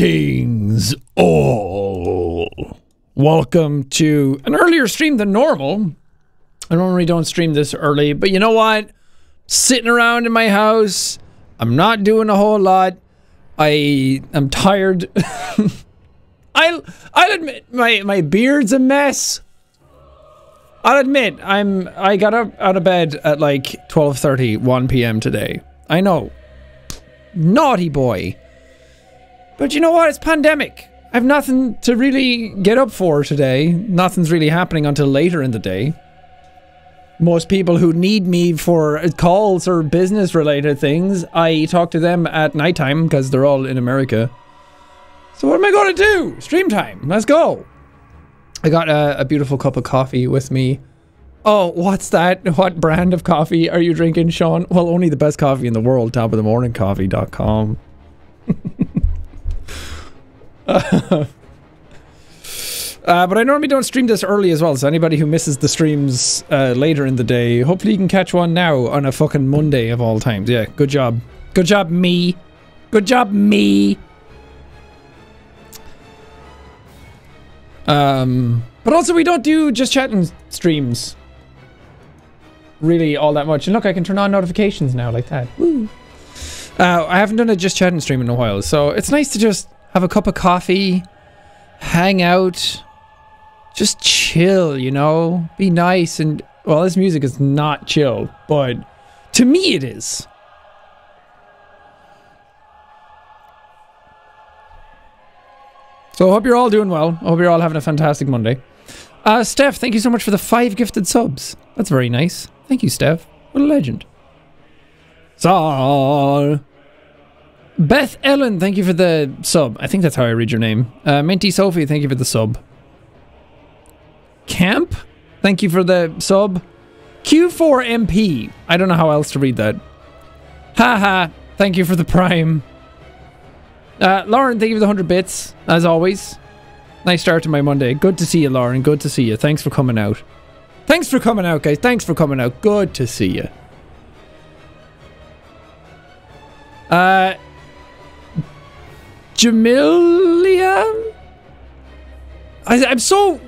Greetings, all. Welcome to an earlier stream than normal. I normally don't stream this early, but you know what? Sitting around in my house, I'm not doing a whole lot. I am tired. I'll I'll admit my my beard's a mess. I'll admit I'm I got up out of bed at like 12:30 1 p.m. today. I know. Naughty boy. But you know what? It's pandemic. I have nothing to really get up for today. Nothing's really happening until later in the day. Most people who need me for calls or business related things, I talk to them at nighttime because they're all in America. So what am I going to do? Stream time. Let's go. I got a, a beautiful cup of coffee with me. Oh, what's that? What brand of coffee are you drinking, Sean? Well, only the best coffee in the world, top uh, but I normally don't stream this early as well, so anybody who misses the streams uh, later in the day, hopefully you can catch one now on a fucking Monday of all times. Yeah, good job. Good job, me. Good job, me. Um, but also we don't do just chatting streams really all that much. And look, I can turn on notifications now like that. Woo. Uh, I haven't done a just chatting stream in a while, so it's nice to just have a cup of coffee, hang out, just chill, you know? Be nice and well, this music is not chill, but to me it is. So I hope you're all doing well. I hope you're all having a fantastic Monday. Uh, Steph, thank you so much for the five gifted subs. That's very nice. Thank you, Steph. What a legend. Saul. Beth Ellen, thank you for the sub. I think that's how I read your name. Uh, Minty Sophie, thank you for the sub. Camp, thank you for the sub. Q4MP, I don't know how else to read that. Haha, thank you for the prime. Uh, Lauren, thank you for the 100 bits, as always. Nice start to my Monday. Good to see you, Lauren. Good to see you. Thanks for coming out. Thanks for coming out, guys. Thanks for coming out. Good to see you. Uh, Jamilia? I, I'm so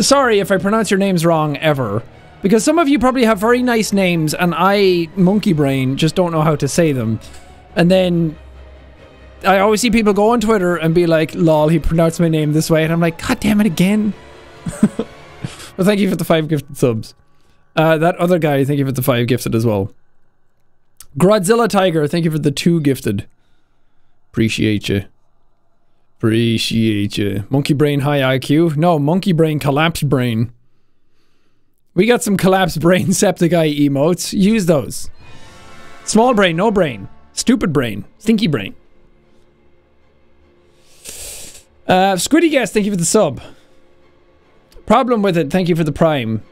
sorry if I pronounce your names wrong ever. Because some of you probably have very nice names and I, monkey brain, just don't know how to say them. And then I always see people go on Twitter and be like, lol, he pronounced my name this way. And I'm like, god damn it again. well, thank you for the five gifted subs. Uh, that other guy, thank you for the five gifted as well. Godzilla Tiger, thank you for the two gifted. Appreciate you. Appreciate you. Monkey Brain High IQ? No, Monkey Brain Collapsed Brain. We got some collapsed brain Septiceye emotes. Use those. Small brain, no brain. Stupid brain. Stinky brain. Uh, Squiddy Guest, thank you for the sub. Problem with it, thank you for the prime.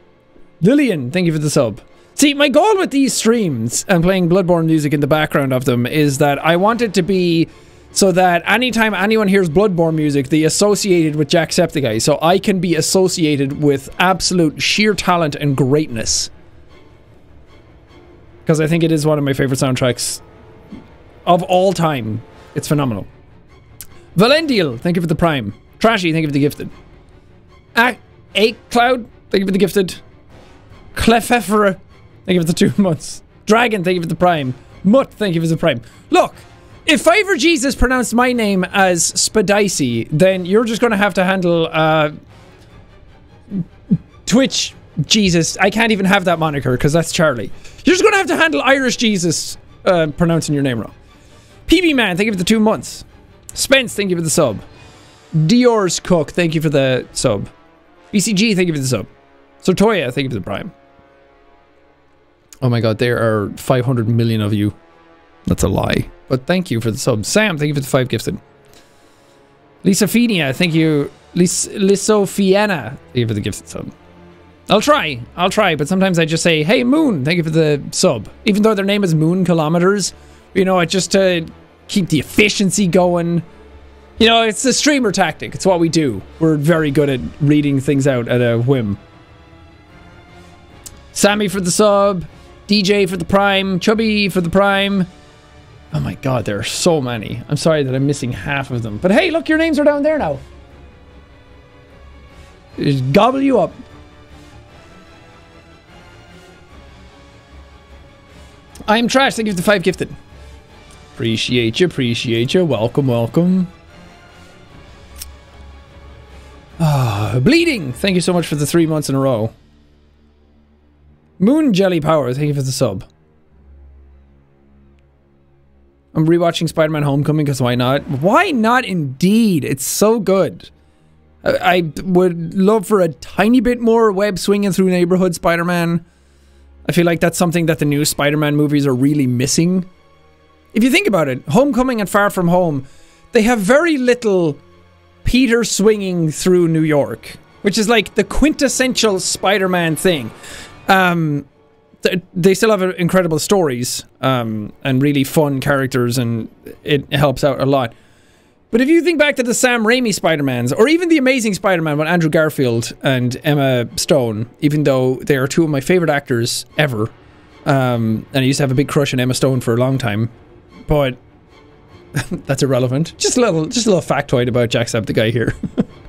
Lillian, thank you for the sub. See, my goal with these streams and playing Bloodborne music in the background of them is that I want it to be so that anytime anyone hears Bloodborne music, they associated with Jacksepticeye, so I can be associated with absolute sheer talent and greatness. Because I think it is one of my favorite soundtracks of all time. It's phenomenal. Valendial, thank you for the prime. Trashy, thank you for the gifted. Ah, A Cloud, thank you for the gifted. Clefefera, thank you for the two months. Dragon, thank you for the prime. Mutt, thank you for the prime. Look, if Fiver Jesus pronounced my name as Spadicy, then you're just going to have to handle uh, Twitch Jesus. I can't even have that moniker because that's Charlie. You're just going to have to handle Irish Jesus uh, pronouncing your name wrong. PB Man, thank you for the two months. Spence, thank you for the sub. Dior's Cook, thank you for the sub. BCG, thank you for the sub. Sotoya, thank you for the prime. Oh my god, there are 500 million of you. That's a lie. But thank you for the sub. Sam, thank you for the five gifted. Lisa Finia, thank you. Lis Lisophiana, thank you for the gifted sub. I'll try. I'll try, but sometimes I just say, hey, Moon, thank you for the sub. Even though their name is Moon Kilometers, you know, it just to keep the efficiency going. You know, it's a streamer tactic. It's what we do. We're very good at reading things out at a whim. Sammy for the sub. DJ for the prime. Chubby for the prime. Oh my god, there are so many. I'm sorry that I'm missing half of them. But hey, look, your names are down there now. Just gobble you up. I am trash. Thank you for the five gifted. Appreciate you, appreciate you. Welcome, welcome. Ah, bleeding. Thank you so much for the three months in a row. Moon Jelly Power. Thank you for the sub. I'm rewatching Spider-Man Homecoming because why not? Why not indeed? It's so good. I, I would love for a tiny bit more web swinging through neighborhood Spider-Man. I feel like that's something that the new Spider-Man movies are really missing. If you think about it, Homecoming and Far From Home, they have very little Peter swinging through New York, which is like the quintessential Spider-Man thing. Um, they still have incredible stories um, and really fun characters, and it helps out a lot. But if you think back to the Sam Raimi Spider-Mans, or even the Amazing Spider-Man with Andrew Garfield and Emma Stone, even though they are two of my favorite actors ever, um, and I used to have a big crush on Emma Stone for a long time, but that's irrelevant. Just a little, just a little factoid about Jacksepticeye here.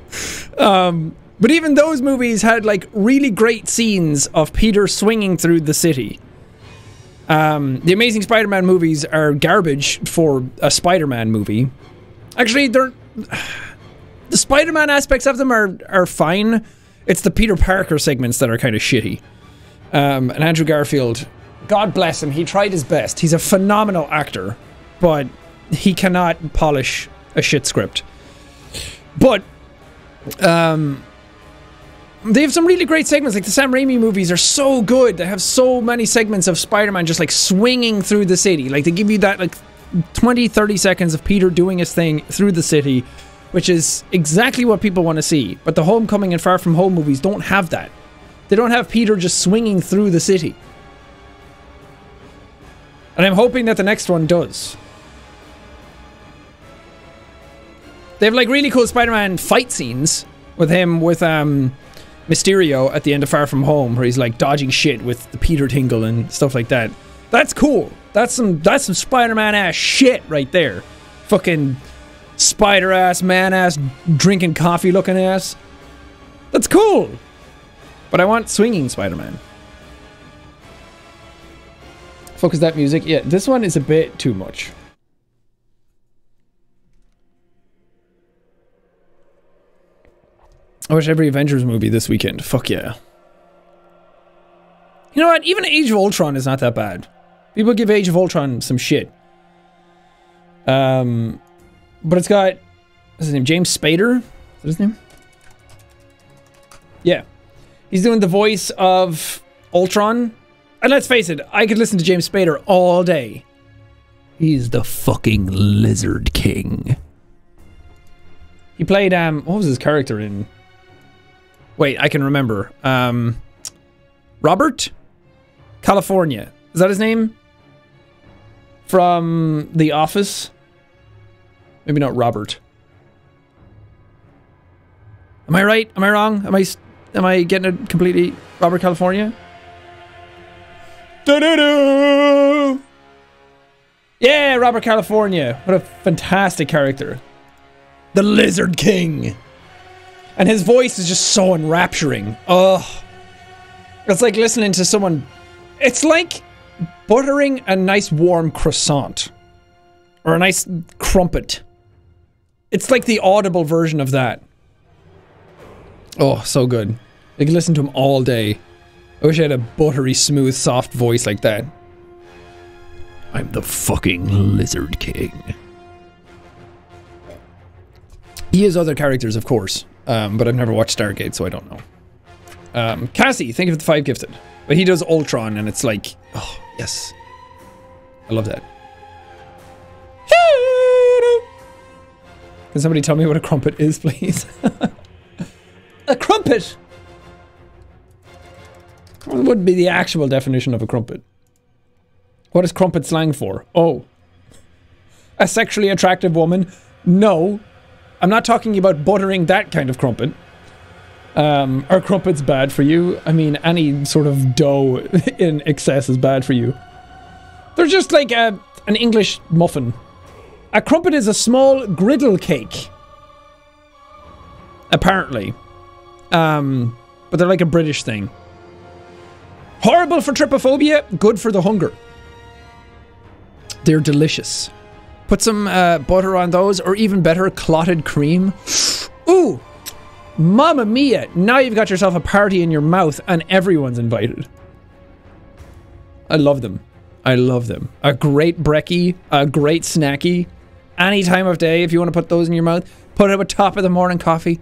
um, but even those movies had like really great scenes of Peter swinging through the city. Um, the Amazing Spider-Man movies are garbage for a Spider-Man movie. Actually, they're the Spider-Man aspects of them are are fine. It's the Peter Parker segments that are kind of shitty. Um, and Andrew Garfield, God bless him, he tried his best. He's a phenomenal actor, but he cannot polish a shit script. But um, they have some really great segments. Like the Sam Raimi movies are so good. They have so many segments of Spider-Man just like swinging through the city. Like they give you that like 20, 30 seconds of Peter doing his thing through the city, which is exactly what people want to see. But the Homecoming and Far From Home movies don't have that. They don't have Peter just swinging through the city. And I'm hoping that the next one does. They have like really cool Spider-Man fight scenes with him with um Mysterio at the end of Far From Home where he's like dodging shit with the Peter Tingle and stuff like that. That's cool. That's some that's some Spider-Man ass shit right there. Fucking spider ass, man ass, drinking coffee looking ass. That's cool. But I want swinging Spider-Man. Focus that music. Yeah, this one is a bit too much. I watched every Avengers movie this weekend. Fuck yeah. You know what? Even Age of Ultron is not that bad. People give Age of Ultron some shit. Um, but it's got what's his name? James Spader. Is that his name? Yeah, he's doing the voice of Ultron. And let's face it, I could listen to James Spader all day. He's the fucking Lizard King. He played um, what was his character in? Wait, I can remember. Um, Robert, California. Is that his name? From The Office. Maybe not Robert. Am I right? Am I wrong? Am I am I getting it completely Robert California? Yeah, Robert California. What a fantastic character. The Lizard King. And his voice is just so enrapturing. Oh. It's like listening to someone. It's like buttering a nice warm croissant. Or a nice crumpet. It's like the audible version of that. Oh, so good. I can listen to him all day. I wish I had a buttery, smooth, soft voice like that. I'm the fucking Lizard King. He has other characters, of course, um, but I've never watched Stargate, so I don't know. Um, Cassie, thank you for the five gifted. But he does Ultron, and it's like, oh, yes. I love that. Can somebody tell me what a crumpet is, please? a crumpet! What would be the actual definition of a crumpet? What is crumpet slang for? Oh. A sexually attractive woman? No. I'm not talking about buttering that kind of crumpet. Um, are crumpets bad for you? I mean, any sort of dough in excess is bad for you. They're just like a, an English muffin. A crumpet is a small griddle cake. Apparently. Um, but they're like a British thing. Horrible for trypophobia, good for the hunger. They're delicious. Put some uh, butter on those, or even better, clotted cream. Ooh, mamma mia! Now you've got yourself a party in your mouth, and everyone's invited. I love them. I love them. A great brekkie, a great snacky. Any time of day, if you want to put those in your mouth, put it with top of the morning coffee.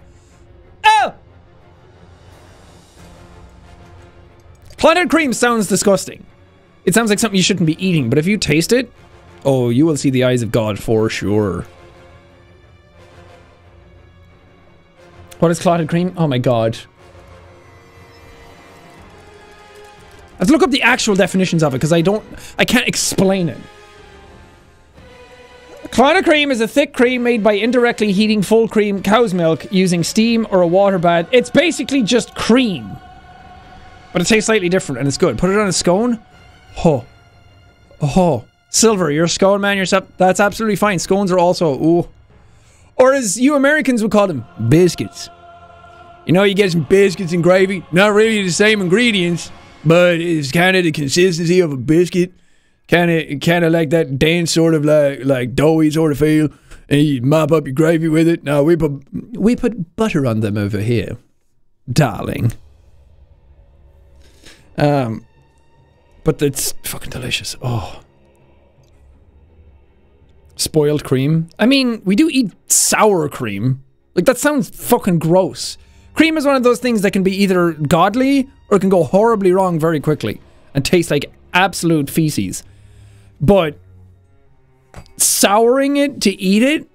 Oh! Clotted cream sounds disgusting. It sounds like something you shouldn't be eating, but if you taste it, oh, you will see the eyes of God for sure. What is clotted cream? Oh my god. I have to look up the actual definitions of it because I don't, I can't explain it. Clotted cream is a thick cream made by indirectly heating full cream cow's milk using steam or a water bath. It's basically just cream. But it tastes slightly different and it's good. Put it on a scone. Oh. Oh. Silver, you're a scone man yourself. That's absolutely fine. Scones are also, ooh. Or as you Americans would call them, biscuits. You know, you get some biscuits and gravy. Not really the same ingredients, but it's kind of the consistency of a biscuit. Kind of, kind of like that dense sort of like, like doughy sort of feel. And you mop up your gravy with it. Now we put, we put butter on them over here, darling. Um, but it's fucking delicious. Oh. Spoiled cream. I mean, we do eat sour cream. Like, that sounds fucking gross. Cream is one of those things that can be either godly or can go horribly wrong very quickly and taste like absolute feces. But souring it to eat it?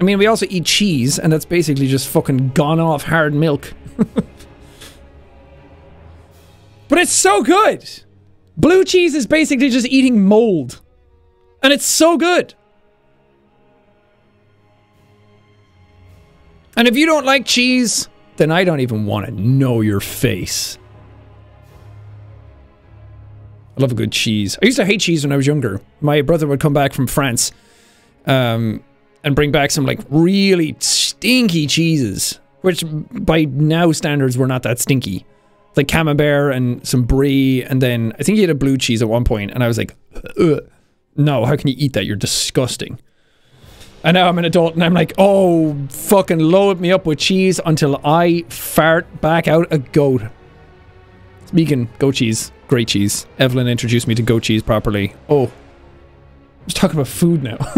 I mean, we also eat cheese, and that's basically just fucking gone off hard milk. but it's so good! Blue cheese is basically just eating mold. And it's so good. And if you don't like cheese, then I don't even want to know your face. I love a good cheese. I used to hate cheese when I was younger. My brother would come back from France um, and bring back some like really stinky cheeses, which by now standards were not that stinky. Like camembert and some brie, and then I think he had a blue cheese at one point, and I was like, Ugh. No, how can you eat that? You're disgusting. And now I'm an adult and I'm like, oh, fucking load me up with cheese until I fart back out a goat. Speaking, goat cheese, great cheese. Evelyn introduced me to goat cheese properly. Oh, let's talk about food now.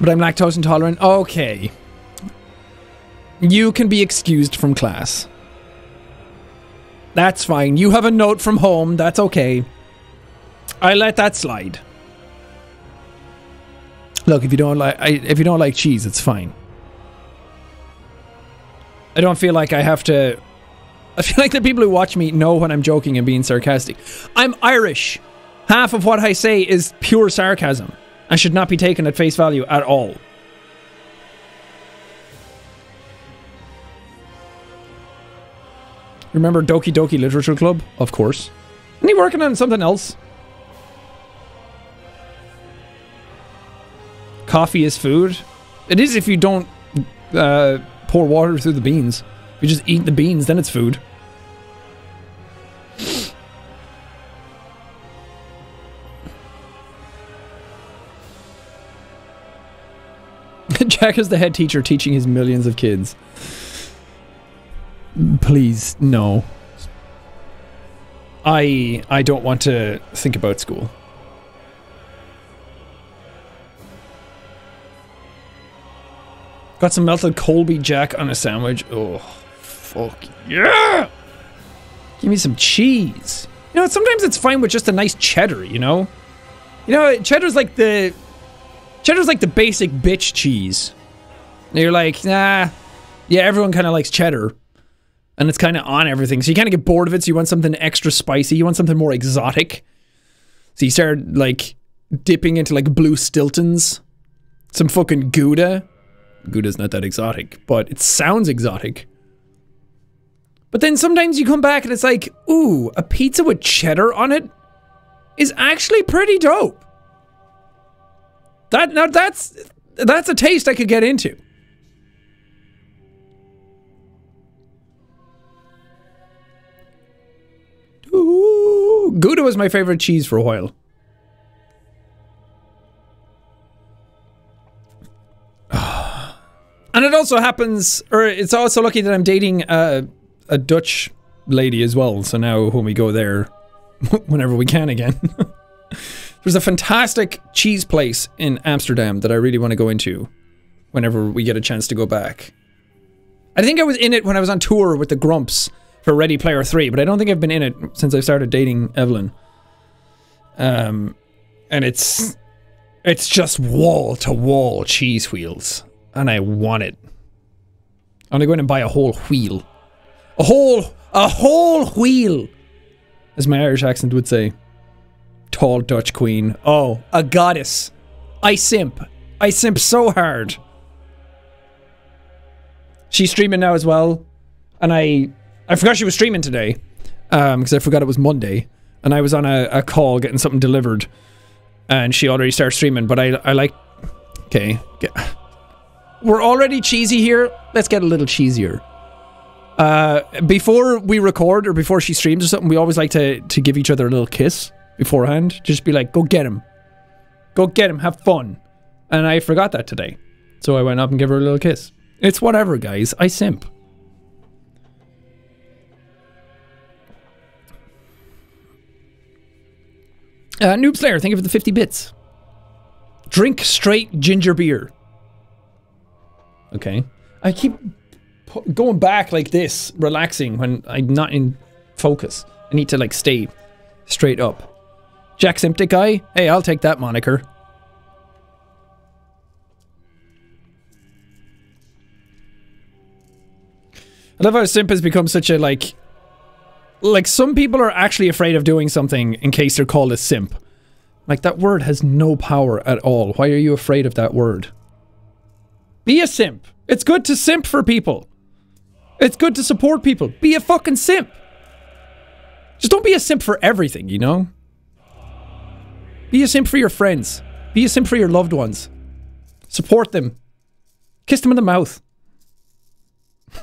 but I'm lactose intolerant. Okay. You can be excused from class. That's fine. You have a note from home. That's okay. I let that slide. Look, if you don't like if you don't like cheese, it's fine. I don't feel like I have to I feel like the people who watch me know when I'm joking and being sarcastic. I'm Irish. Half of what I say is pure sarcasm and should not be taken at face value at all. Remember Doki Doki Literature Club? Of course. Isn't he working on something else? Coffee is food? It is if you don't uh, pour water through the beans. If you just eat the beans, then it's food. Jack is the head teacher teaching his millions of kids. Please, no. I I don't want to think about school. Got some melted Colby Jack on a sandwich. Oh, fuck yeah! Give me some cheese. You know, sometimes it's fine with just a nice cheddar, you know? You know, cheddar's like the... Cheddar's like the basic bitch cheese. You're like, nah. Yeah, everyone kind of likes cheddar. And it's kind of on everything. So you kind of get bored of it, so you want something extra spicy. You want something more exotic. So you start, like, dipping into, like, blue Stiltons. Some fucking Gouda. Gouda's not that exotic, but it sounds exotic. But then sometimes you come back and it's like, ooh, a pizza with cheddar on it is actually pretty dope. That now that's that's a taste I could get into. Gouda was my favorite cheese for a while. And it also happens, or it's also lucky that I'm dating a, a Dutch lady as well. So now when we go there, whenever we can again. There's a fantastic cheese place in Amsterdam that I really want to go into whenever we get a chance to go back. I think I was in it when I was on tour with the Grumps for Ready Player 3, but I don't think I've been in it since I started dating Evelyn. Um, and it's it's just wall to wall cheese wheels, and I want it. I'm gonna go in and buy a whole wheel, a whole a whole wheel, as my Irish accent would say. Tall Dutch queen. Oh, a goddess. I simp. I simp so hard. She's streaming now as well, and I I forgot she was streaming today, um, because I forgot it was Monday, and I was on a, a call getting something delivered, and she already started streaming. But I I like, okay, get, we're already cheesy here. Let's get a little cheesier. Uh, before we record or before she streams or something, we always like to to give each other a little kiss beforehand. Just be like, go get him, go get him, have fun. And I forgot that today, so I went up and gave her a little kiss. It's whatever, guys. I simp. Uh, Noob Slayer, thank you for the 50 bits. Drink straight ginger beer. Okay. I keep going back like this, relaxing when I'm not in focus. I need to like stay straight up. Jack Simptic guy? Hey, I'll take that moniker. I love how simp has become such a like like some people are actually afraid of doing something in case they're called a simp. Like that word has no power at all. Why are you afraid of that word? Be a simp. It's good to simp for people. It's good to support people. Be a fucking simp. Just don't be a simp for everything, you know? Be a simp for your friends. Be a simp for your loved ones. Support them. Kiss them in the mouth.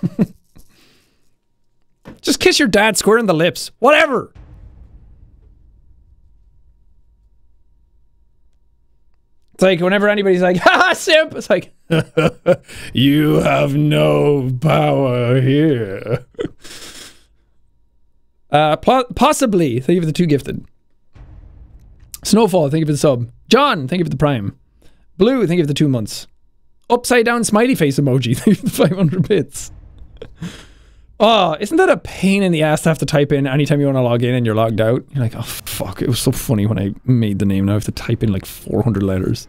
Just kiss your dad square in the lips. Whatever. It's like whenever anybody's like, ha simp, it's like, you have no power here. uh, possibly. Thank you for the two gifted. Snowfall, thank you for the sub. John, thank you for the prime. Blue, thank you for the two months. Upside down smiley face emoji, thank you for the 500 bits. Oh, isn't that a pain in the ass to have to type in anytime you want to log in and you're logged out? You're like, oh fuck, it was so funny when I made the name. Now I have to type in like 400 letters.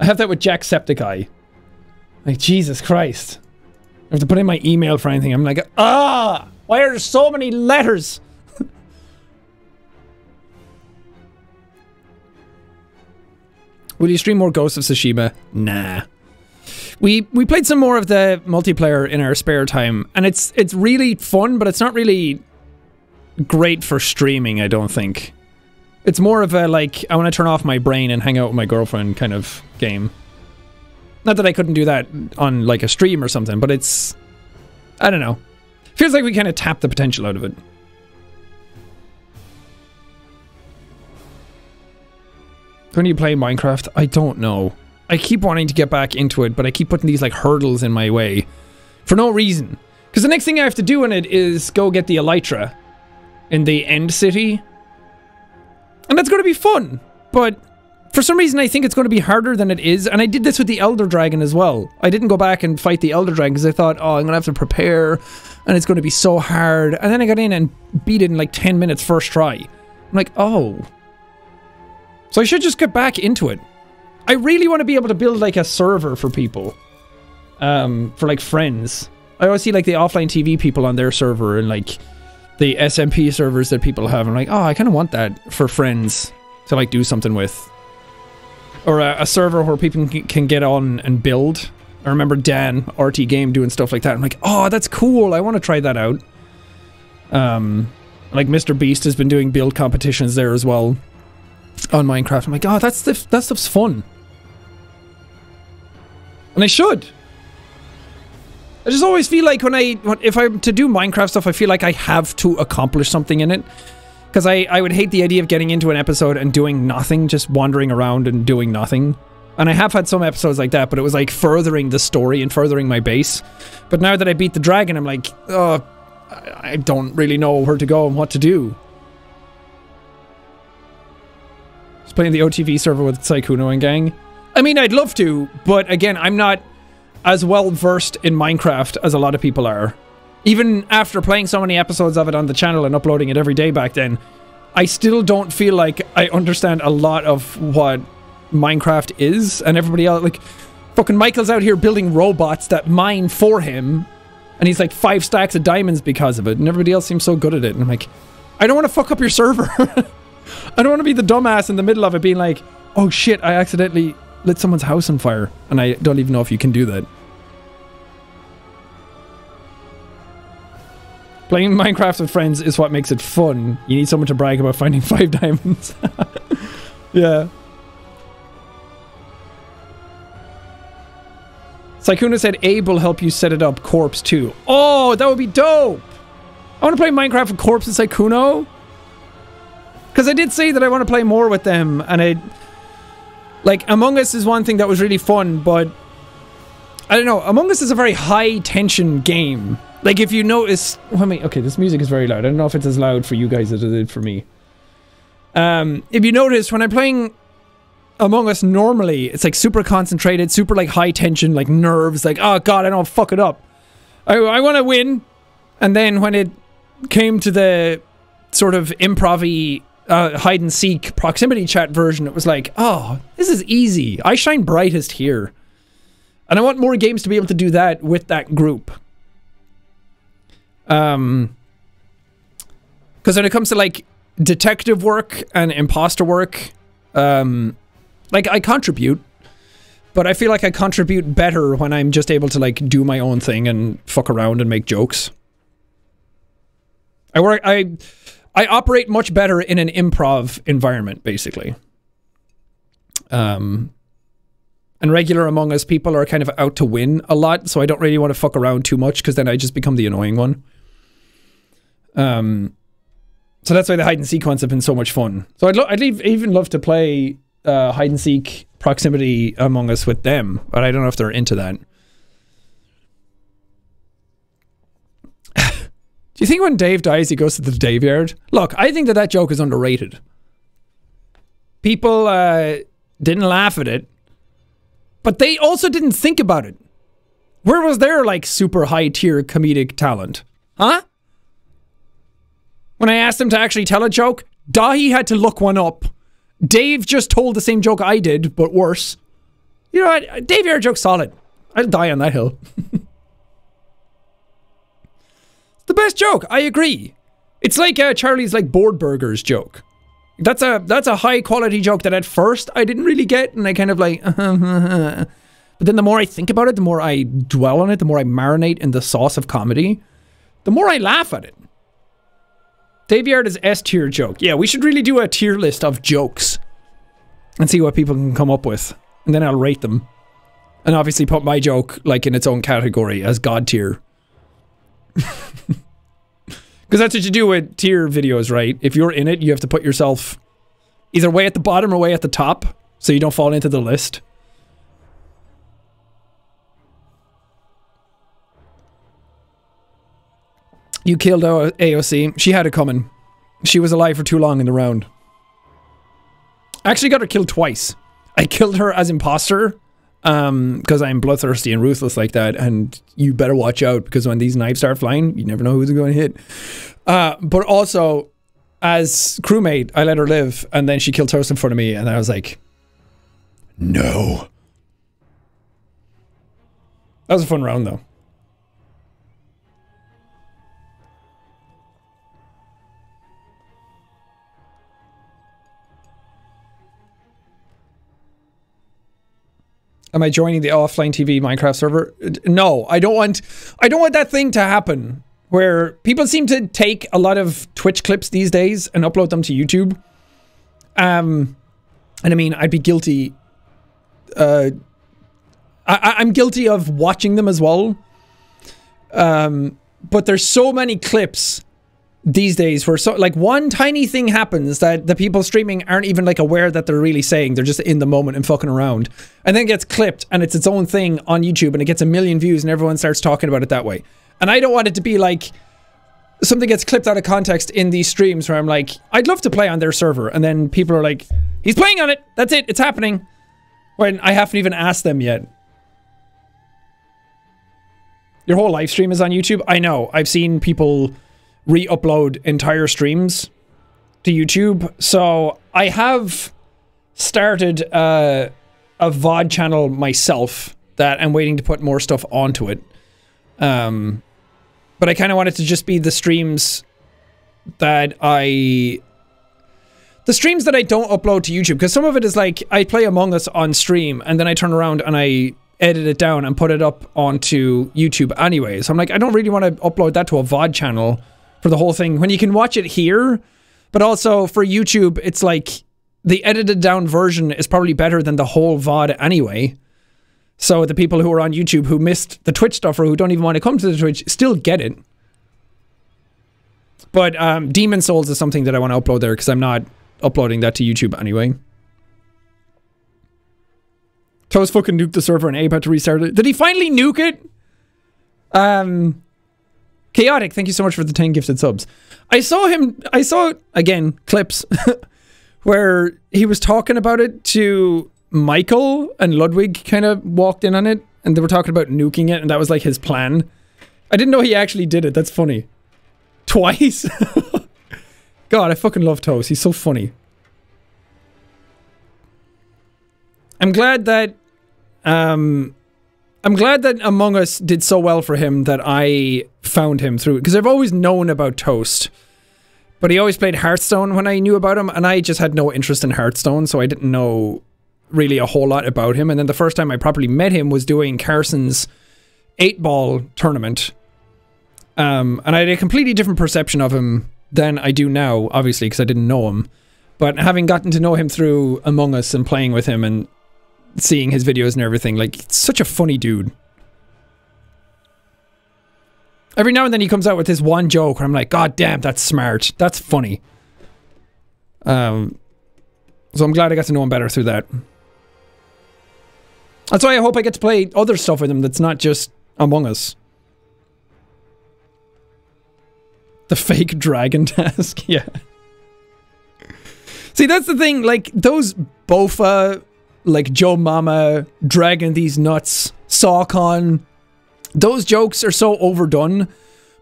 I have that with Jacksepticeye. Like, Jesus Christ. I have to put in my email for anything. I'm like, ah, why are there so many letters? Will you stream more Ghosts of Tsushima? Nah. We we played some more of the multiplayer in our spare time, and it's it's really fun, but it's not really great for streaming. I don't think. It's more of a like I want to turn off my brain and hang out with my girlfriend kind of game. Not that I couldn't do that on like a stream or something, but it's I don't know. Feels like we kind of tapped the potential out of it. When you play Minecraft, I don't know. I keep wanting to get back into it, but I keep putting these like hurdles in my way for no reason. Because the next thing I have to do in it is go get the Elytra in the end city. And that's going to be fun, but for some reason I think it's going to be harder than it is. And I did this with the Ender Dragon as well. I didn't go back and fight the Ender Dragon because I thought, oh, I'm going to have to prepare and it's going to be so hard. And then I got in and beat it in like 10 minutes first try. I'm like, oh. So I should just get back into it. I really want to be able to build like a server for people. Um, for like friends. I always see like the offline TV people on their server and like the SMP servers that people have. I'm like, oh, I kind of want that for friends to like do something with. Or a, a server where people can, get on and build. I remember Dan, RT Game, doing stuff like that. I'm like, oh, that's cool. I want to try that out. Um, like Mr. Beast has been doing build competitions there as well on Minecraft. I'm like, oh, that's the, that stuff's fun. And I should. I just always feel like when I, if I'm to do Minecraft stuff, I feel like I have to accomplish something in it. Because I, I would hate the idea of getting into an episode and doing nothing, just wandering around and doing nothing. And I have had some episodes like that, but it was like furthering the story and furthering my base. But now that I beat the dragon, I'm like, oh, I don't really know where to go and what to do. Just playing the OTV server with Sykkuno and gang. I mean, I'd love to, but again, I'm not as well versed in Minecraft as a lot of people are. Even after playing so many episodes of it on the channel and uploading it every day back then, I still don't feel like I understand a lot of what Minecraft is and everybody else. Like, fucking Michael's out here building robots that mine for him, and he's like five stacks of diamonds because of it, and everybody else seems so good at it. And I'm like, I don't want to fuck up your server. I don't want to be the dumbass in the middle of it being like, oh shit, I accidentally lit someone's house on fire, and I don't even know if you can do that. Playing Minecraft with friends is what makes it fun. You need someone to brag about finding five diamonds. yeah. Sykkuno said Abe will help you set it up Corpse too. Oh, that would be dope! I want to play Minecraft with Corpse and Sykkuno. Because I did say that I want to play more with them, and I... Like, Among Us is one thing that was really fun, but... I don't know, Among Us is a very high-tension game. Like, if you notice... Well, okay, this music is very loud. I don't know if it's as loud for you guys as it is for me. Um, if you notice, when I'm playing among Us normally, it's like super concentrated, super like high tension, like nerves, like, oh god, I don't fuck it up. I, I want to win. And then when it came to the sort of improv uh, hide and seek proximity chat version, it was like, oh, this is easy. I shine brightest here. And I want more games to be able to do that with that group. Um, because when it comes to like detective work and imposter work, um, like, I contribute, but I feel like I contribute better when I'm just able to, like, do my own thing and fuck around and make jokes. I work, I, I operate much better in an improv environment, basically. Um, and regular Among Us people are kind of out to win a lot, so I don't really want to fuck around too much because then I just become the annoying one. Um, so that's why the hide and seek ones have been so much fun. So I'd, lo- I'd even love to play uh, hide and seek proximity among us with them, but I don't know if they're into that. Do you think when Dave dies, he goes to the Dave yard? Look, I think that that joke is underrated. People uh, didn't laugh at it, but they also didn't think about it. Where was their like super high tier comedic talent? Huh? When I asked him to actually tell a joke, Dahi had to look one up Dave just told the same joke I did, but worse. You know what? Dave, your joke's solid. I'll die on that hill. the best joke. I agree. It's like uh, Charlie's like board burgers joke. That's a that's a high quality joke that at first I didn't really get, and I kind of like. but then the more I think about it, the more I dwell on it, the more I marinate in the sauce of comedy, the more I laugh at it. Dave Yard is S tier joke. Yeah, we should really do a tier list of jokes and see what people can come up with. And then I'll rate them. And obviously put my joke like in its own category as God tier. Because that's what you do with tier videos, right? If you're in it, you have to put yourself either way at the bottom or way at the top so you don't fall into the list. You killed AOC. She had it coming. She was alive for too long in the round. I actually got her killed twice. I killed her as imposter um because I'm bloodthirsty and ruthless like that and you better watch out because when these knives start flying you never know who's going to hit. Uh but also as crewmate I let her live and then she killed Toast in front of me and I was like no. That was a fun round though Am I joining the offline TV Minecraft server? No, I don't want I don't want that thing to happen where people seem to take a lot of Twitch clips these days and upload them to YouTube. Um, and I mean, I'd be guilty. Uh, I, I'm guilty of watching them as well. Um, but there's so many clips these days where so like one tiny thing happens that the people streaming aren't even like aware that they're really saying. They're just in the moment and fucking around. And then gets clipped and it's its own thing on YouTube and it gets a million views and everyone starts talking about it that way. And I don't want it to be like something gets clipped out of context in these streams where I'm like I'd love to play on their server. And then people are like he's playing on it. That's it. It's happening. When I haven't even asked them yet. Your whole live stream is on YouTube? I know. I've seen people re-upload entire streams to YouTube. So I have started uh, a VOD channel myself that I'm waiting to put more stuff onto it. Um, but I kind of want it to just be the streams that I... The streams that I don't upload to YouTube, because some of it is like, I play Among Us on stream, and then I turn around and I edit it down and put it up onto YouTube anyway. So I'm like, I don't really want to upload that to a VOD channel for the whole thing when you can watch it here. But also for YouTube, it's like the edited down version is probably better than the whole VOD anyway. So the people who are on YouTube who missed the Twitch stuff or who don't even want to come to the Twitch still get it. But um, Demon's Souls is something that I want to upload there because I'm not uploading that to YouTube anyway. Toast fucking nuked the server and Abe had to restart it. Did he finally nuke it? Um, Chaotic, thank you so much for the 10 gifted subs. I saw him, I saw, again, clips where he was talking about it to Michael and Ludwig kind of walked in on it and they were talking about nuking it and that was like his plan. I didn't know he actually did it. That's funny. Twice? God, I fucking love Toast. He's so funny. I'm glad that um, I'm glad that Among Us did so well for him that I found him through because I've always known about Toast. But he always played Hearthstone when I knew about him, and I just had no interest in Hearthstone, so I didn't know really a whole lot about him. And then the first time I properly met him was doing Carson's eight ball tournament. Um, and I had a completely different perception of him than I do now, obviously, because I didn't know him. But having gotten to know him through Among Us and playing with him and seeing his videos and everything. Like, such a funny dude. Every now and then he comes out with this one joke where I'm like, God damn, that's smart. That's funny. Um, so I'm glad I got to know him better through that. That's why I hope I get to play other stuff with him that's not just Among Us. The fake dragon task, yeah. See, that's the thing, like, those Bofa like Joe Mama dragging these nuts, Sawcon. Those jokes are so overdone,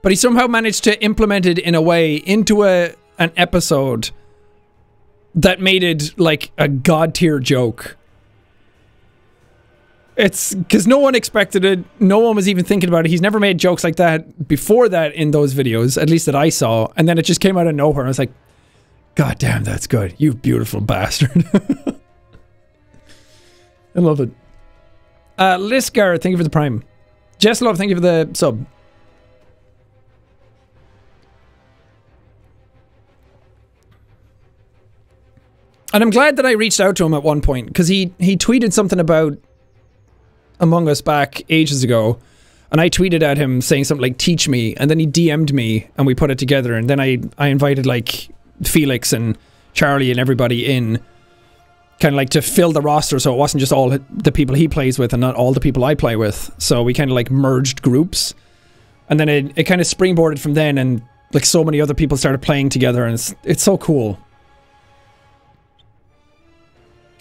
but he somehow managed to implement it in a way into a an episode that made it like a god tier joke. It's because no one expected it. No one was even thinking about it. He's never made jokes like that before that in those videos, at least that I saw. And then it just came out of nowhere. I was like, God damn, that's good. You beautiful bastard. I love it. Uh, Lisgar, thank you for the prime. Jesslove, thank you for the sub. And I'm glad that I reached out to him at one point because he he tweeted something about Among Us back ages ago, and I tweeted at him saying something like "Teach me," and then he DM'd me, and we put it together. And then I I invited like Felix and Charlie and everybody in, kind of like to fill the roster so it wasn't just all the people he plays with and not all the people I play with. So we kind of like merged groups. And then it, it kind of springboarded from then and like so many other people started playing together and it's, it's so cool.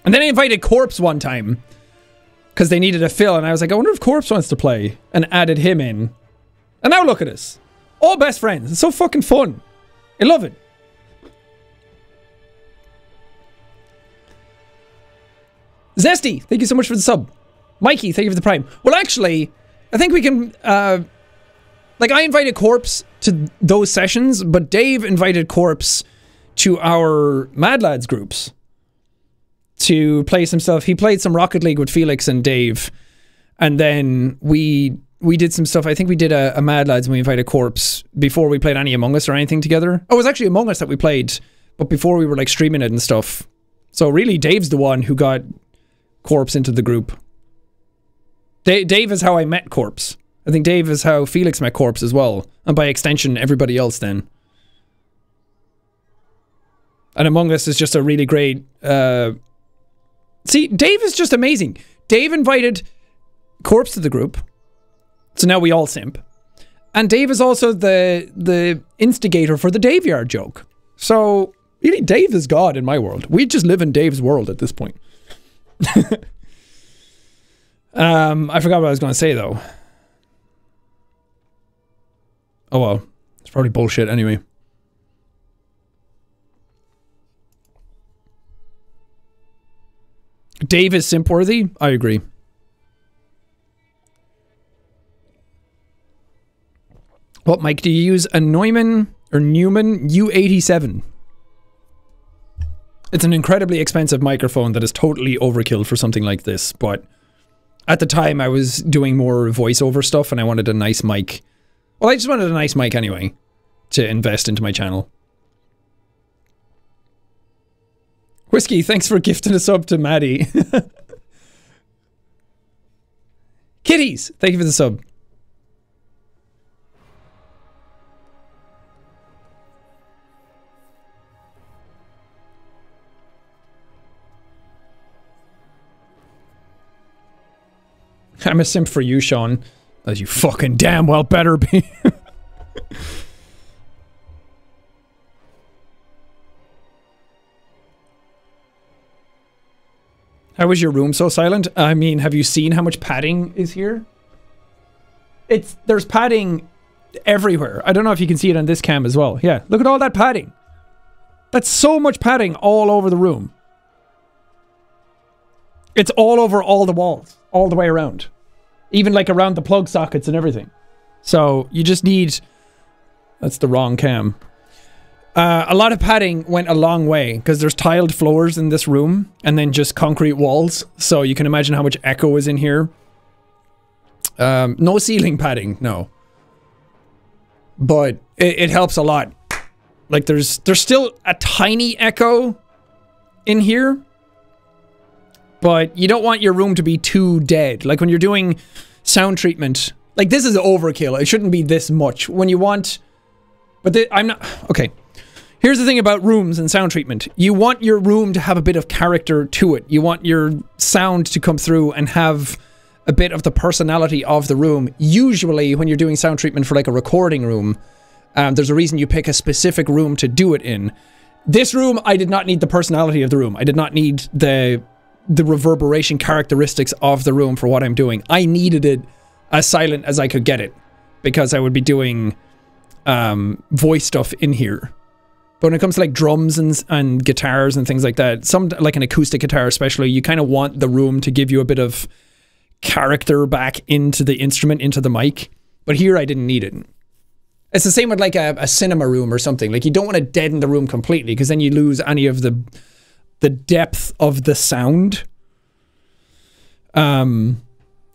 And then I invited Corpse one time because they needed a fill and I was like, I wonder if Corpse wants to play and added him in. And now look at us. All best friends. It's so fucking fun. I love it. Zesty, thank you so much for the sub. Mikey, thank you for the prime. Well, actually, I think we can, uh, like I invited Corpse to those sessions, but Dave invited Corpse to our Mad Lads groups to play some stuff. He played some Rocket League with Felix and Dave, and then we we did some stuff. I think we did a, a Mad Lads and we invited Corpse before we played any Among Us or anything together. Oh, it was actually Among Us that we played, but before we were like streaming it and stuff. So really, Dave's the one who got Corpse into the group. Dave, is how I met Corpse. I think Dave is how Felix met Corpse as well, and by extension, everybody else then. And Among Us is just a really great. Uh... See, Dave is just amazing. Dave invited Corpse to the group, so now we all simp. And Dave is also the the instigator for the Dave Yard joke. So really, Dave is God in my world. We just live in Dave's world at this point. Um, I forgot what I was going to say though. Oh well, it's probably bullshit anyway. Dave is simpworthy. I agree. What mic do you use? A Neumann or Newman U87. It's an incredibly expensive microphone that is totally overkill for something like this, but at the time I was doing more voiceover stuff and I wanted a nice mic. Well, I just wanted a nice mic anyway to invest into my channel. Whiskey, thanks for gifting a sub to Maddie. Kitties, thank you for the sub. I'm a simp for you, Sean. As you fucking damn well better be. How is your room so silent? I mean, have you seen how much padding is here? It's there's padding everywhere. I don't know if you can see it on this cam as well. Yeah, look at all that padding. That's so much padding all over the room. It's all over all the walls, all the way around. Even like around the plug sockets and everything. So you just need... That's the wrong cam. Uh, a lot of padding went a long way because there's tiled floors in this room and then just concrete walls. So you can imagine how much echo is in here. Um, no ceiling padding, no. But it, it helps a lot. Like there's there's still a tiny echo in here. But you don't want your room to be too dead. Like when you're doing sound treatment, like this is overkill. It shouldn't be this much. When you want, but the, I'm not okay. Here's the thing about rooms and sound treatment. You want your room to have a bit of character to it. You want your sound to come through and have a bit of the personality of the room. Usually, when you're doing sound treatment for like a recording room, um, there's a reason you pick a specific room to do it in. This room, I did not need the personality of the room. I did not need the the reverberation characteristics of the room for what I'm doing. I needed it as silent as I could get it because I would be doing um, voice stuff in here. But when it comes to like drums and and guitars and things like that, some like an acoustic guitar especially, you kind of want the room to give you a bit of character back into the instrument, into the mic. But here I didn't need it. It's the same with like a, a cinema room or something. Like you don't want to deaden the room completely because then you lose any of the the depth of the sound. Um,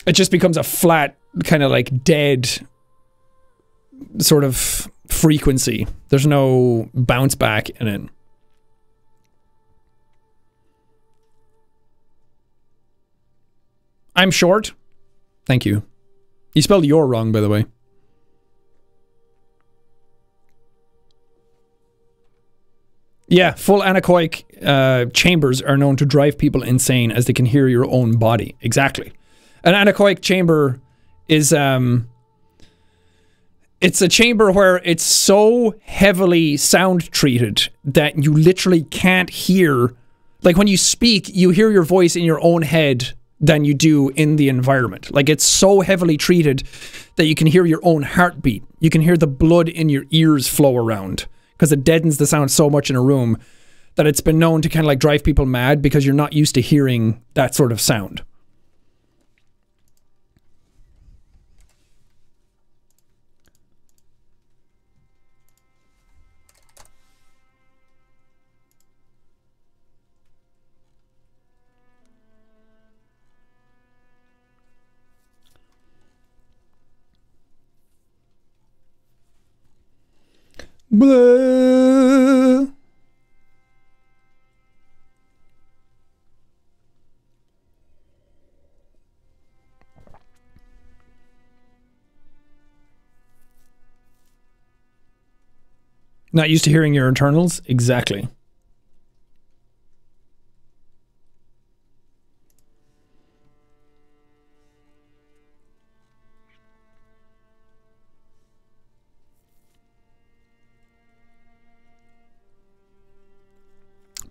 it just becomes a flat kind of like dead sort of frequency. There's no bounce back in it. I'm short. Thank you. You spelled your wrong, by the way. Yeah, full anechoic uh, chambers are known to drive people insane as they can hear your own body. Exactly. An anechoic chamber is um, it's a chamber where it's so heavily sound treated that you literally can't hear like when you speak you hear your voice in your own head than you do in the environment like it's so heavily treated that you can hear your own heartbeat you can hear the blood in your ears flow around because it deadens the sound so much in a room that it's been known to kind of like drive people mad because you're not used to hearing that sort of sound Not used to hearing your internals? Exactly.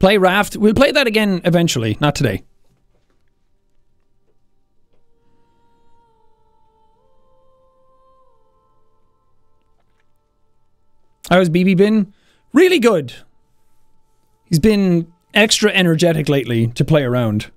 Play Raft. We'll play that again eventually, not today. How's BB been? Really good. He's been extra energetic lately to play around.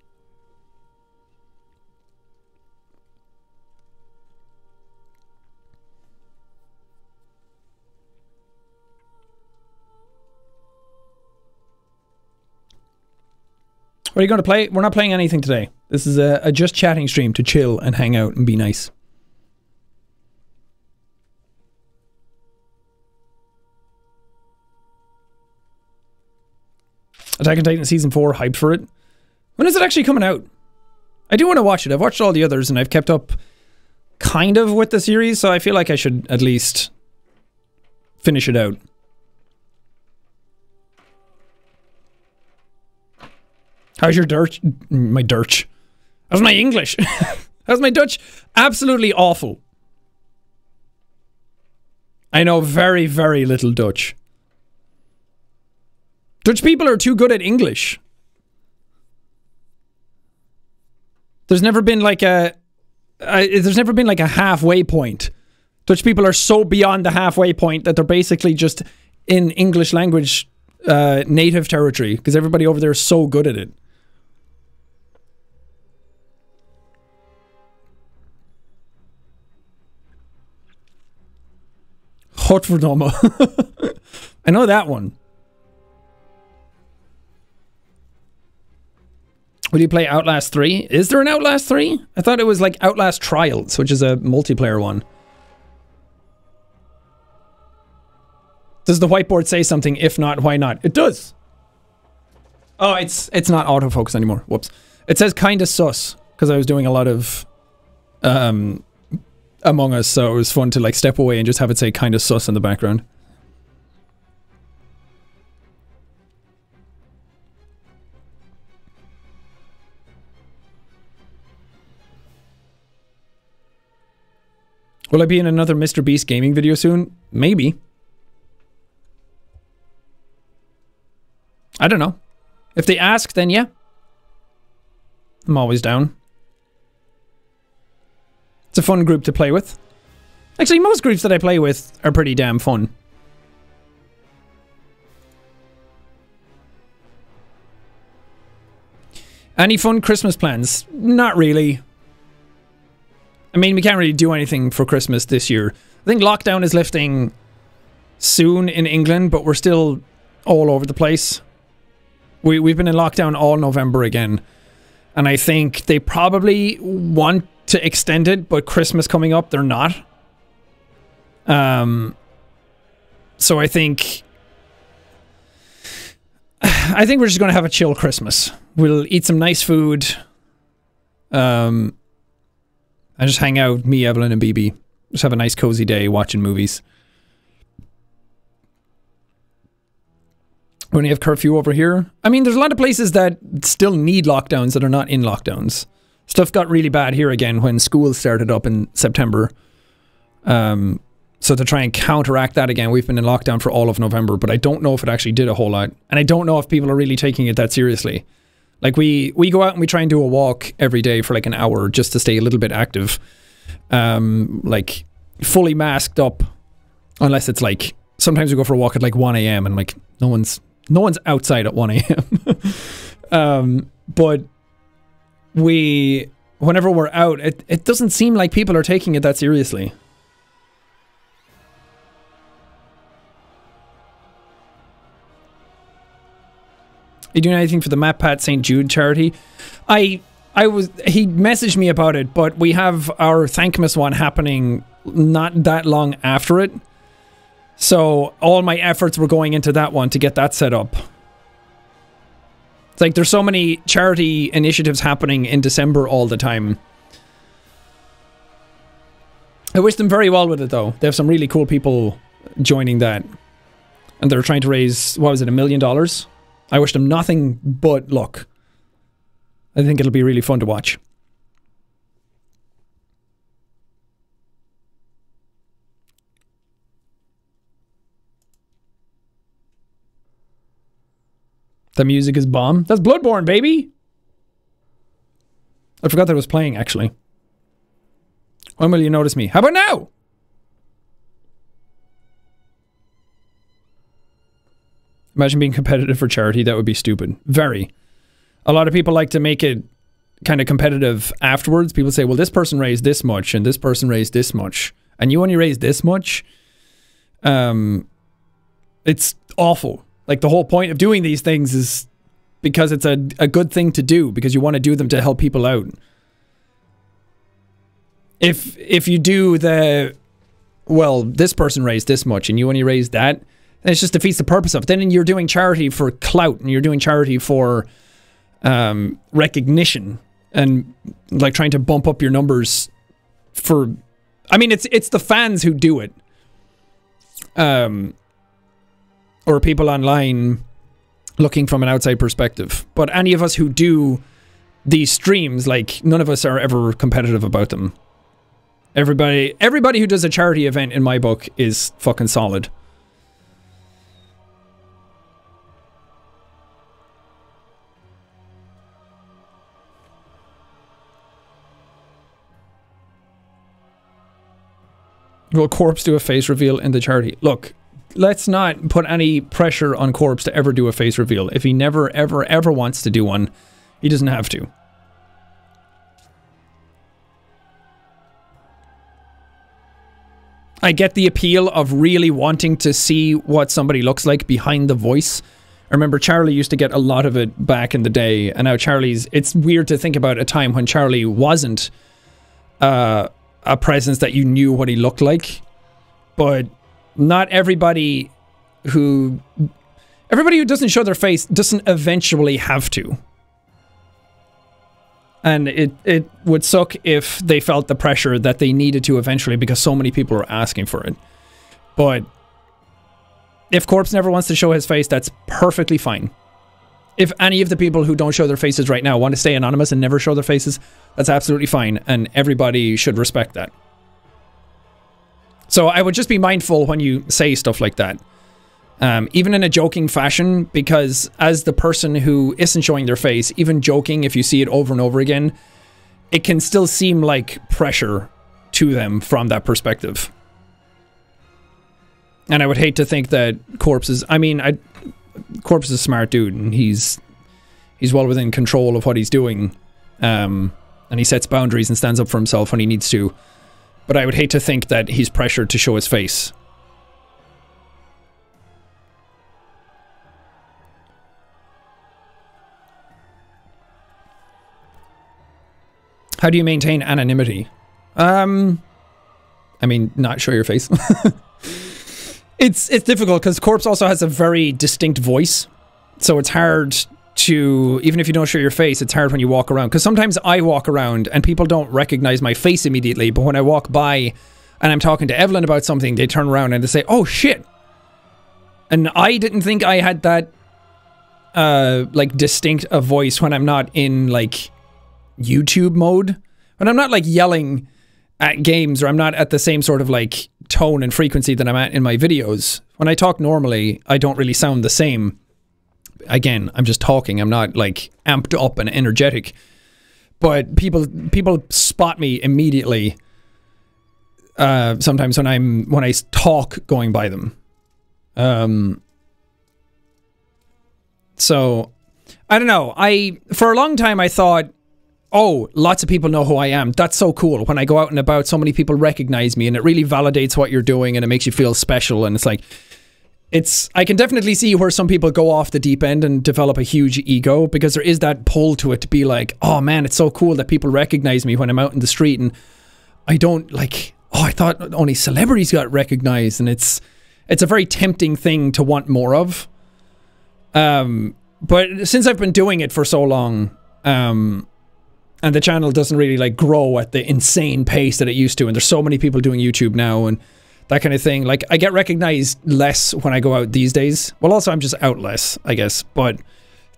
Are you going to play? We're not playing anything today. This is a, a just chatting stream to chill and hang out and be nice. Attack on Titan season four, hyped for it. When is it actually coming out? I do want to watch it. I've watched all the others and I've kept up kind of with the series, so I feel like I should at least finish it out. How's your dirt? My dirt. How's my English? How's my Dutch? Absolutely awful. I know very, very little Dutch. Dutch people are too good at English. There's never been like a, there's never been like a halfway point. Dutch people are so beyond the halfway point that they're basically just in English language uh, native territory because everybody over there is so good at it. Godverdomme. I know that one. Will you play Outlast 3? Is there an Outlast 3? I thought it was like Outlast Trials, which is a multiplayer one. Does the whiteboard say something? If not, why not? It does. Oh, it's it's not autofocus anymore. Whoops. It says kinda sus because I was doing a lot of um among Us, so it was fun to like step away and just have it say kind of sus in the background. Will I be in another Mr. Beast gaming video soon? Maybe. I don't know. If they ask, then yeah. I'm always down. It's a fun group to play with. Actually, most groups that I play with are pretty damn fun. Any fun Christmas plans? Not really. I mean, we can't really do anything for Christmas this year. I think lockdown is lifting soon in England, but we're still all over the place. We, we've been in lockdown all November again. And I think they probably want to extend it, but Christmas coming up, they're not. Um, so I think, I think we're just going to have a chill Christmas. We'll eat some nice food. Um, and just hang out, me, Evelyn, and BB. Just have a nice cozy day watching movies. We only have curfew over here. I mean, there's a lot of places that still need lockdowns that are not in lockdowns. Stuff got really bad here again when school started up in September. Um, so to try and counteract that again, we've been in lockdown for all of November, but I don't know if it actually did a whole lot, and I don't know if people are really taking it that seriously. Like we we go out and we try and do a walk every day for like an hour just to stay a little bit active, um, like fully masked up, unless it's like sometimes we go for a walk at like one a.m. and like no one's no one's outside at one a.m. um, but we whenever we're out, it, it doesn't seem like people are taking it that seriously. Are you doing anything for the Matt Pat St. Jude charity? I I was he messaged me about it, but we have our Thankmas one happening not that long after it. So all my efforts were going into that one to get that set up. It's like there's so many charity initiatives happening in December all the time. I wish them very well with it though. They have some really cool people joining that. And they're trying to raise, what was it, a million dollars? I wish them nothing but luck. I think it'll be really fun to watch. The music is bomb. That's Bloodborne, baby! I forgot that it was playing, actually. When will you notice me? How about now? Imagine being competitive for charity. That would be stupid. Very. A lot of people like to make it kind of competitive afterwards. People say, well, this person raised this much and this person raised this much. And you only raised this much. Um, it's awful. Like the whole point of doing these things is because it's a, a good thing to do because you want to do them to help people out. If if you do the well, this person raised this much and you only raised that, then it just defeats the purpose of it. Then you're doing charity for clout and you're doing charity for um, recognition and like trying to bump up your numbers for I mean it's it's the fans who do it. Um or people online looking from an outside perspective. But any of us who do these streams, like none of us are ever competitive about them. Everybody everybody who does a charity event in my book is fucking solid. Will Corpse do a face reveal in the charity? Look, let's not put any pressure on Corpse to ever do a face reveal. If he never, ever, ever wants to do one, he doesn't have to. I get the appeal of really wanting to see what somebody looks like behind the voice. I remember Charlie used to get a lot of it back in the day, and now Charlie's. It's weird to think about a time when Charlie wasn't uh, a presence that you knew what he looked like, but not everybody who everybody who doesn't show their face doesn't eventually have to. And it it would suck if they felt the pressure that they needed to eventually because so many people are asking for it. But if Corpse never wants to show his face, that's perfectly fine. If any of the people who don't show their faces right now want to stay anonymous and never show their faces, that's absolutely fine, and everybody should respect that. So I would just be mindful when you say stuff like that. Um, even in a joking fashion, because as the person who isn't showing their face, even joking, if you see it over and over again, it can still seem like pressure to them from that perspective. And I would hate to think that Corpse is, I mean, I, Corpse is a smart dude, and he's he's well within control of what he's doing. Um, and he sets boundaries and stands up for himself when he needs to. But I would hate to think that he's pressured to show his face. How do you maintain anonymity? Um, I mean, not show your face. it's it's difficult because Corpse also has a very distinct voice, so it's hard to even if you don't show your face it's hard when you walk around. Because sometimes i walk around and people don't recognize my face immediately but when i walk by and i'm talking to evelyn about something they turn around and they say oh shit. And i didn't think i had that uh like distinct a voice when i'm not in like youtube mode. When i'm not like yelling at games or i'm not at the same sort of like tone and frequency that i'm at in my videos. When i talk normally i don't really sound the same again, I'm just talking. I'm not like amped up and energetic. But people people spot me immediately. Uh, sometimes when I'm when I talk going by them. Um. So, I don't know. I for a long time I thought, oh, lots of people know who I am. That's so cool. When I go out and about, so many people recognize me, and it really validates what you're doing, and it makes you feel special. And it's like, it's I can definitely see where some people go off the deep end and develop a huge ego because there is that pull to it to be like, oh man, it's so cool that people recognize me when I'm out in the street and I don't like oh I thought only celebrities got recognized and it's it's a very tempting thing to want more of. Um, but since I've been doing it for so long, um, and the channel doesn't really like grow at the insane pace that it used to, and there's so many people doing YouTube now and that kind of thing. Like I get recognized less when I go out these days. Well, also I'm just out less, I guess. But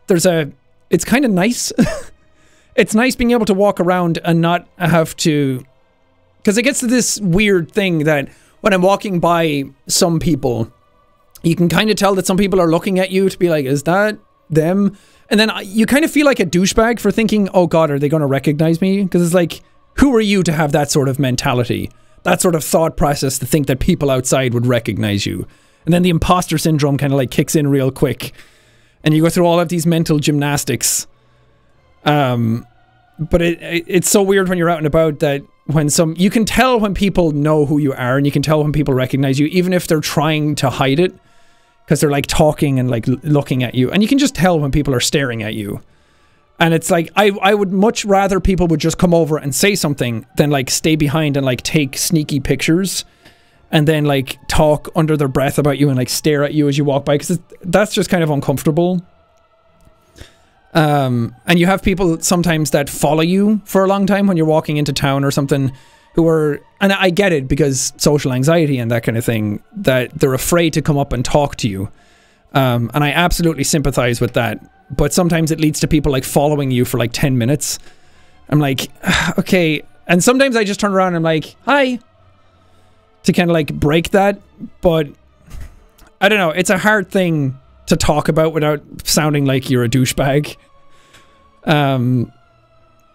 there's a, it's kind of nice. it's nice being able to walk around and not have to, because it gets to this weird thing that when I'm walking by some people, you can kind of tell that some people are looking at you to be like, is that them? And then uh, you kind of feel like a douchebag for thinking, oh God, are they going to recognize me? Because it's like, who are you to have that sort of mentality? That sort of thought process to think that people outside would recognize you. And then the imposter syndrome kind of like kicks in real quick. And you go through all of these mental gymnastics. Um, but it, it it's so weird when you're out and about that when some you can tell when people know who you are and you can tell when people recognize you even if they're trying to hide it because they're like talking and like looking at you and you can just tell when people are staring at you and it's like I, I would much rather people would just come over and say something than like stay behind and like take sneaky pictures and then like talk under their breath about you and like stare at you as you walk by because that's just kind of uncomfortable um, and you have people sometimes that follow you for a long time when you're walking into town or something who are, and I get it because social anxiety and that kind of thing, that they're afraid to come up and talk to you. Um, and I absolutely sympathize with that. But sometimes it leads to people like following you for like 10 minutes. I'm like, okay. And sometimes I just turn around and I'm like, hi. To kind of like break that. But I don't know. It's a hard thing to talk about without sounding like you're a douchebag. Um,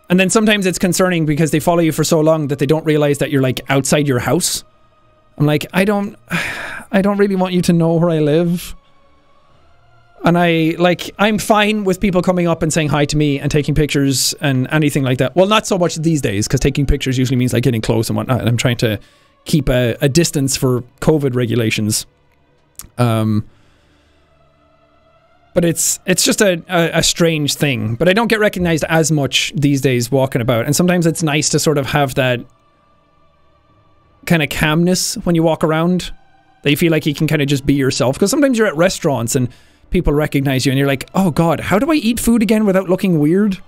and then sometimes it's concerning because they follow you for so long that they don't realize that you're like outside your house. I'm like, I don't, I don't really want you to know where I live. And I like, I'm fine with people coming up and saying hi to me and taking pictures and anything like that. Well, not so much these days because taking pictures usually means like getting close and whatnot. And I'm trying to keep a, a distance for COVID regulations. Um, but it's it's just a, a, a, strange thing. But I don't get recognized as much these days walking about, and sometimes it's nice to sort of have that kind of calmness when you walk around. That you feel like you can kind of just be yourself. Because sometimes you're at restaurants and people recognize you, and you're like, "Oh God, how do I eat food again without looking weird?"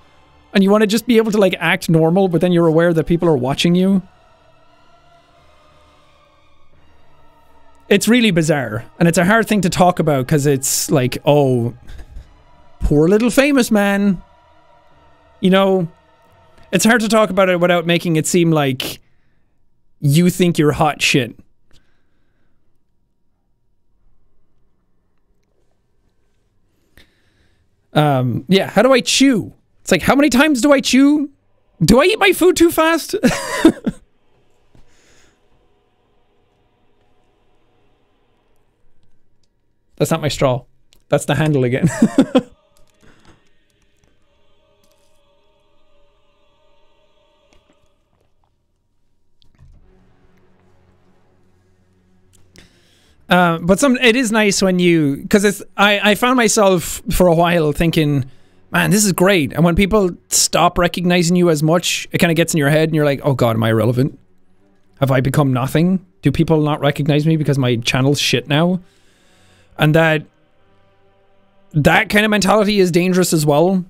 And you want to just be able to like act normal, but then you're aware that people are watching you. it's really bizarre and it's a hard thing to talk about because it's like oh poor little famous man you know it's hard to talk about it without making it seem like you think you're hot shit um yeah how do i chew it's like how many times do i chew do i eat my food too fast That's not my straw. That's the handle again. Uh, but some it is nice when you because it's I I found myself for a while thinking, man, this is great. And when people stop recognizing you as much, it kind of gets in your head, and you're like, oh god, am I irrelevant? Have I become nothing? Do people not recognize me because my channel's shit now? and that that kind of mentality is dangerous as well.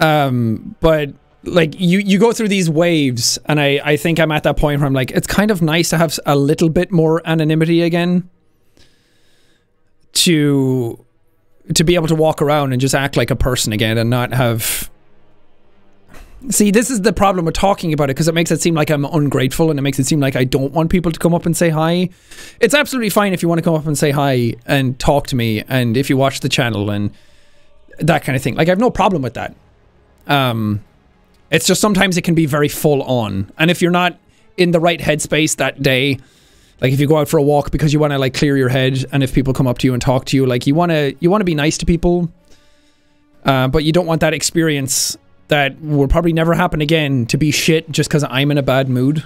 Um, but like you you go through these waves, and I I think I'm at that point where I'm like, it's kind of nice to have a little bit more anonymity again. To to be able to walk around and just act like a person again, and not have See, this is the problem with talking about it because it makes it seem like I'm ungrateful and it makes it seem like I don't want people to come up and say hi. It's absolutely fine if you want to come up and say hi and talk to me and if you watch the channel and that kind of thing. Like, I have no problem with that. Um, it's just sometimes it can be very full on. And if you're not in the right headspace that day, like if you go out for a walk because you want to like clear your head and if people come up to you and talk to you, like you want to, you want to be nice to people. Uh, but you don't want that experience that will probably never happen again to be shit just because I'm in a bad mood.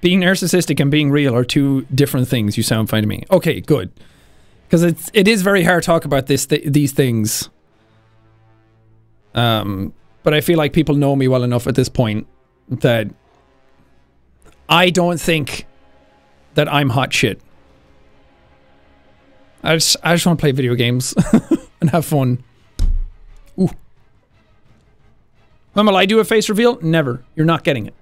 Being narcissistic and being real are two different things. You sound fine to me. Okay, good. Because it's it is very hard to talk about this th these things. Um, but I feel like people know me well enough at this point that I don't think that I'm hot shit. I just I just want to play video games and have fun. Ooh. When will I do a face reveal? Never. You're not getting it.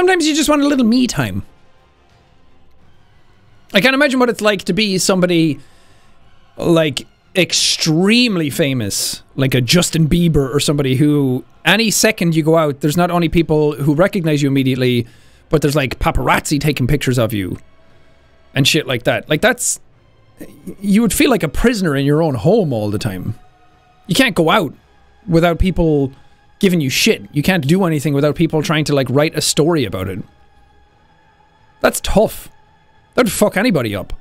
Sometimes you just want a little me time. I can't imagine what it's like to be somebody like extremely famous, like a Justin Bieber or somebody who any second you go out, there's not only people who recognize you immediately, but there's like paparazzi taking pictures of you and shit like that. Like that's you would feel like a prisoner in your own home all the time. You can't go out without people giving you shit. You can't do anything without people trying to like write a story about it. That's tough. That'd fuck anybody up.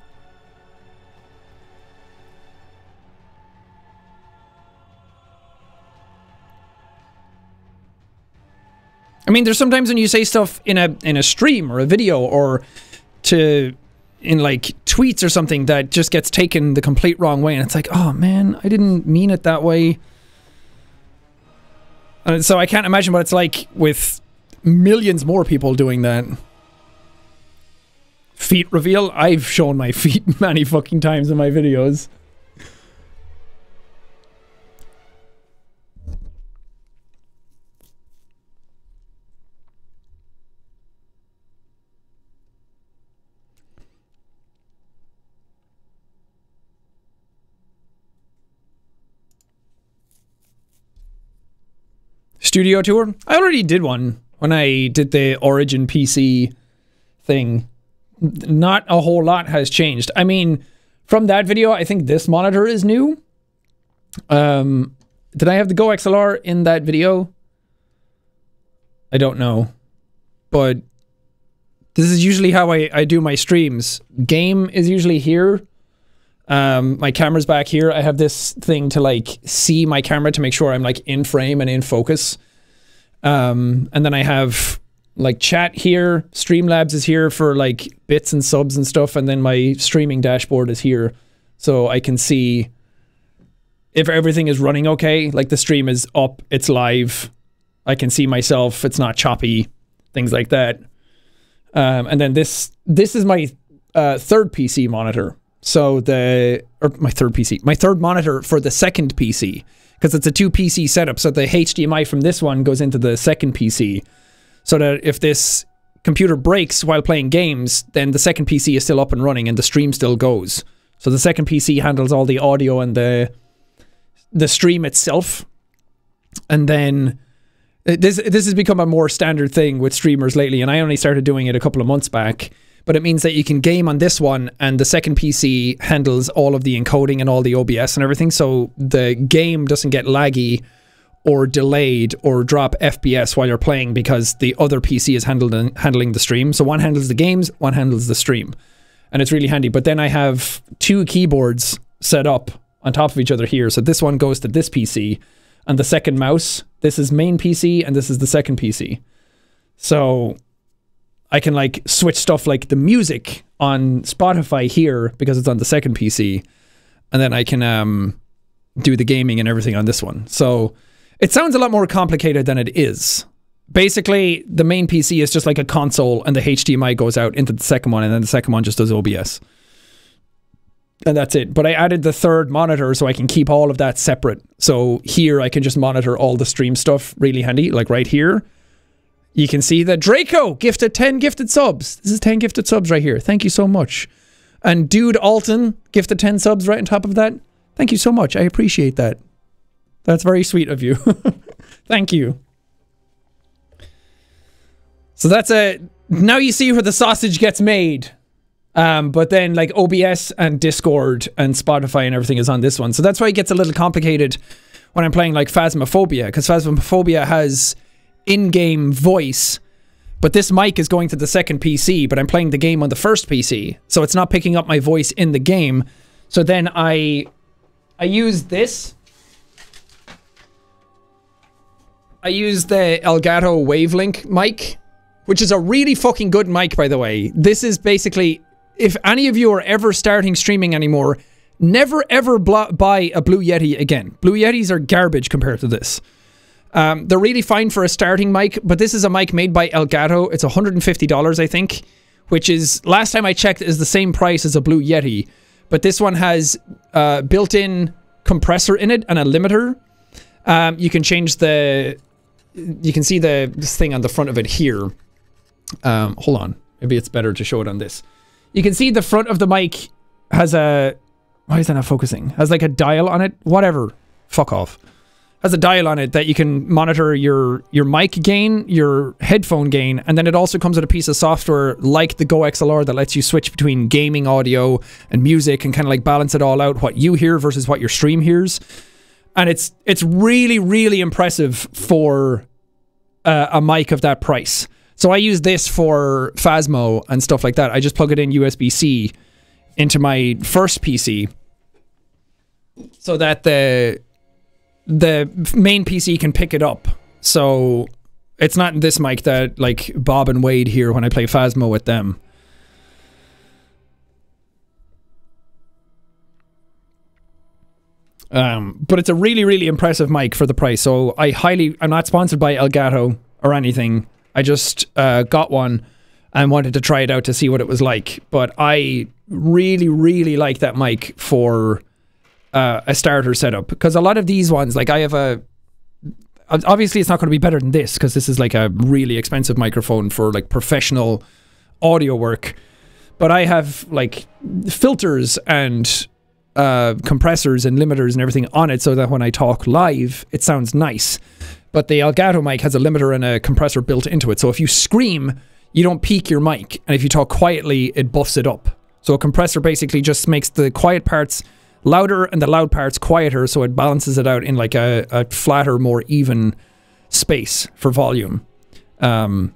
I mean, there's sometimes when you say stuff in a in a stream or a video or to in like tweets or something that just gets taken the complete wrong way, and it's like, oh man, I didn't mean it that way. And so I can't imagine what it's like with millions more people doing that. Feet reveal. I've shown my feet many fucking times in my videos. Studio tour. I already did one when I did the Origin PC thing. Not a whole lot has changed. I mean, from that video, I think this monitor is new. Um, did I have the Go XLR in that video? I don't know. But this is usually how I, I do my streams. Game is usually here. Um, my camera's back here. I have this thing to like see my camera to make sure I'm like in frame and in focus. Um, and then I have like chat here. Streamlabs is here for like bits and subs and stuff. And then my streaming dashboard is here. So I can see if everything is running okay. Like the stream is up, it's live. I can see myself. It's not choppy, things like that. Um, and then this this is my uh, third PC monitor. So the or my third PC, my third monitor for the second PC because it's a two PC setup. So the HDMI from this one goes into the second PC, so that if this computer breaks while playing games, then the second PC is still up and running and the stream still goes. So the second PC handles all the audio and the the stream itself, and then uh, this this has become a more standard thing with streamers lately. And I only started doing it a couple of months back but it means that you can game on this one and the second PC handles all of the encoding and all the OBS and everything so the game doesn't get laggy or delayed or drop FPS while you're playing because the other PC is handling handling the stream. So one handles the games, one handles the stream. And it's really handy. But then I have two keyboards set up on top of each other here. So this one goes to this PC and the second mouse, this is main PC and this is the second PC. So I can like switch stuff like the music on Spotify here because it's on the second PC, and then I can um, do the gaming and everything on this one. So it sounds a lot more complicated than it is. Basically, the main PC is just like a console, and the HDMI goes out into the second one, and then the second one just does OBS. And that's it. But I added the third monitor so I can keep all of that separate. So here I can just monitor all the stream stuff really handy, like right here you can see that Draco gifted 10 gifted subs. This is 10 gifted subs right here. Thank you so much. And Dude Alton gifted 10 subs right on top of that. Thank you so much. I appreciate that. That's very sweet of you. Thank you. So that's a... Now you see where the sausage gets made. Um, but then like OBS and Discord and Spotify and everything is on this one. So that's why it gets a little complicated when I'm playing like Phasmophobia. Because Phasmophobia has in-game voice, But this mic is going to the second PC, but I'm playing the game on the first PC. So it's not picking up my voice in the game. So then I I use this. I use the Elgato Wavelink mic, which is a really fucking good mic, by the way. This is basically, if any of you are ever starting streaming anymore, never ever buy a Blue Yeti again. Blue Yetis are garbage compared to this. Um, they're really fine for a starting mic, but this is a mic made by Elgato. It's $150, I think, which is, last time I checked, is the same price as a Blue Yeti. But this one has uh, built-in compressor in it and a limiter. Um, you can change the you can see the this thing on the front of it here. Um, hold on. Maybe it's better to show it on this. You can see the front of the mic has a... Why is that not focusing? Has like a dial on it. Whatever. Fuck off. Has a dial on it that you can monitor your, your mic gain, your headphone gain, and then it also comes with a piece of software like the Go XLR that lets you switch between gaming audio and music and kind of like balance it all out, what you hear versus what your stream hears and it's it's really really impressive for uh, a mic of that price. So I use this for Phasmo and stuff like that. I just plug it in USB C into my first PC so that the the main PC can pick it up. So it's not this mic that like Bob and Wade hear when I play Phasmo with them. Um, but it's a really, really impressive mic for the price. So I highly, I'm not sponsored by Elgato or anything. I just uh, got one and wanted to try it out to see what it was like. But I really, really like that mic for uh, a starter setup because a lot of these ones, like I have a, obviously it's not going to be better than this because this is like a really expensive microphone for like professional audio work. But I have like filters and uh, compressors and limiters and everything on it so that when I talk live, it sounds nice. But the Elgato mic has a limiter and a compressor built into it. So if you scream, you don't peak your mic. And if you talk quietly, it buffs it up. So a compressor basically just makes the quiet parts louder and the loud parts quieter. So it balances it out in like a, a flatter, more even space for volume. Um,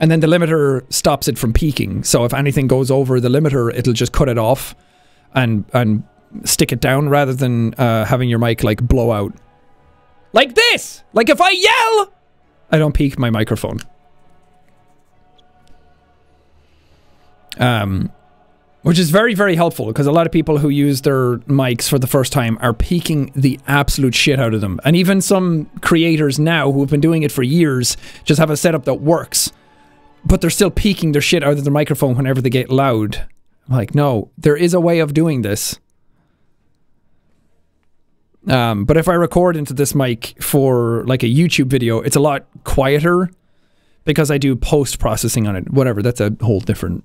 and then the limiter stops it from peaking. So if anything goes over the limiter, it'll just cut it off and and stick it down rather than uh, having your mic like blow out. Like this! Like if I yell, I don't peak my microphone. Um, which is very, very helpful because a lot of people who use their mics for the first time are peaking the absolute shit out of them. And even some creators now who have been doing it for years just have a setup that works, but they're still peaking their shit out of their microphone whenever they get loud. I'm like, no, there is a way of doing this. Um, but if I record into this mic for like a YouTube video, it's a lot quieter because I do post processing on it. Whatever, that's a whole different,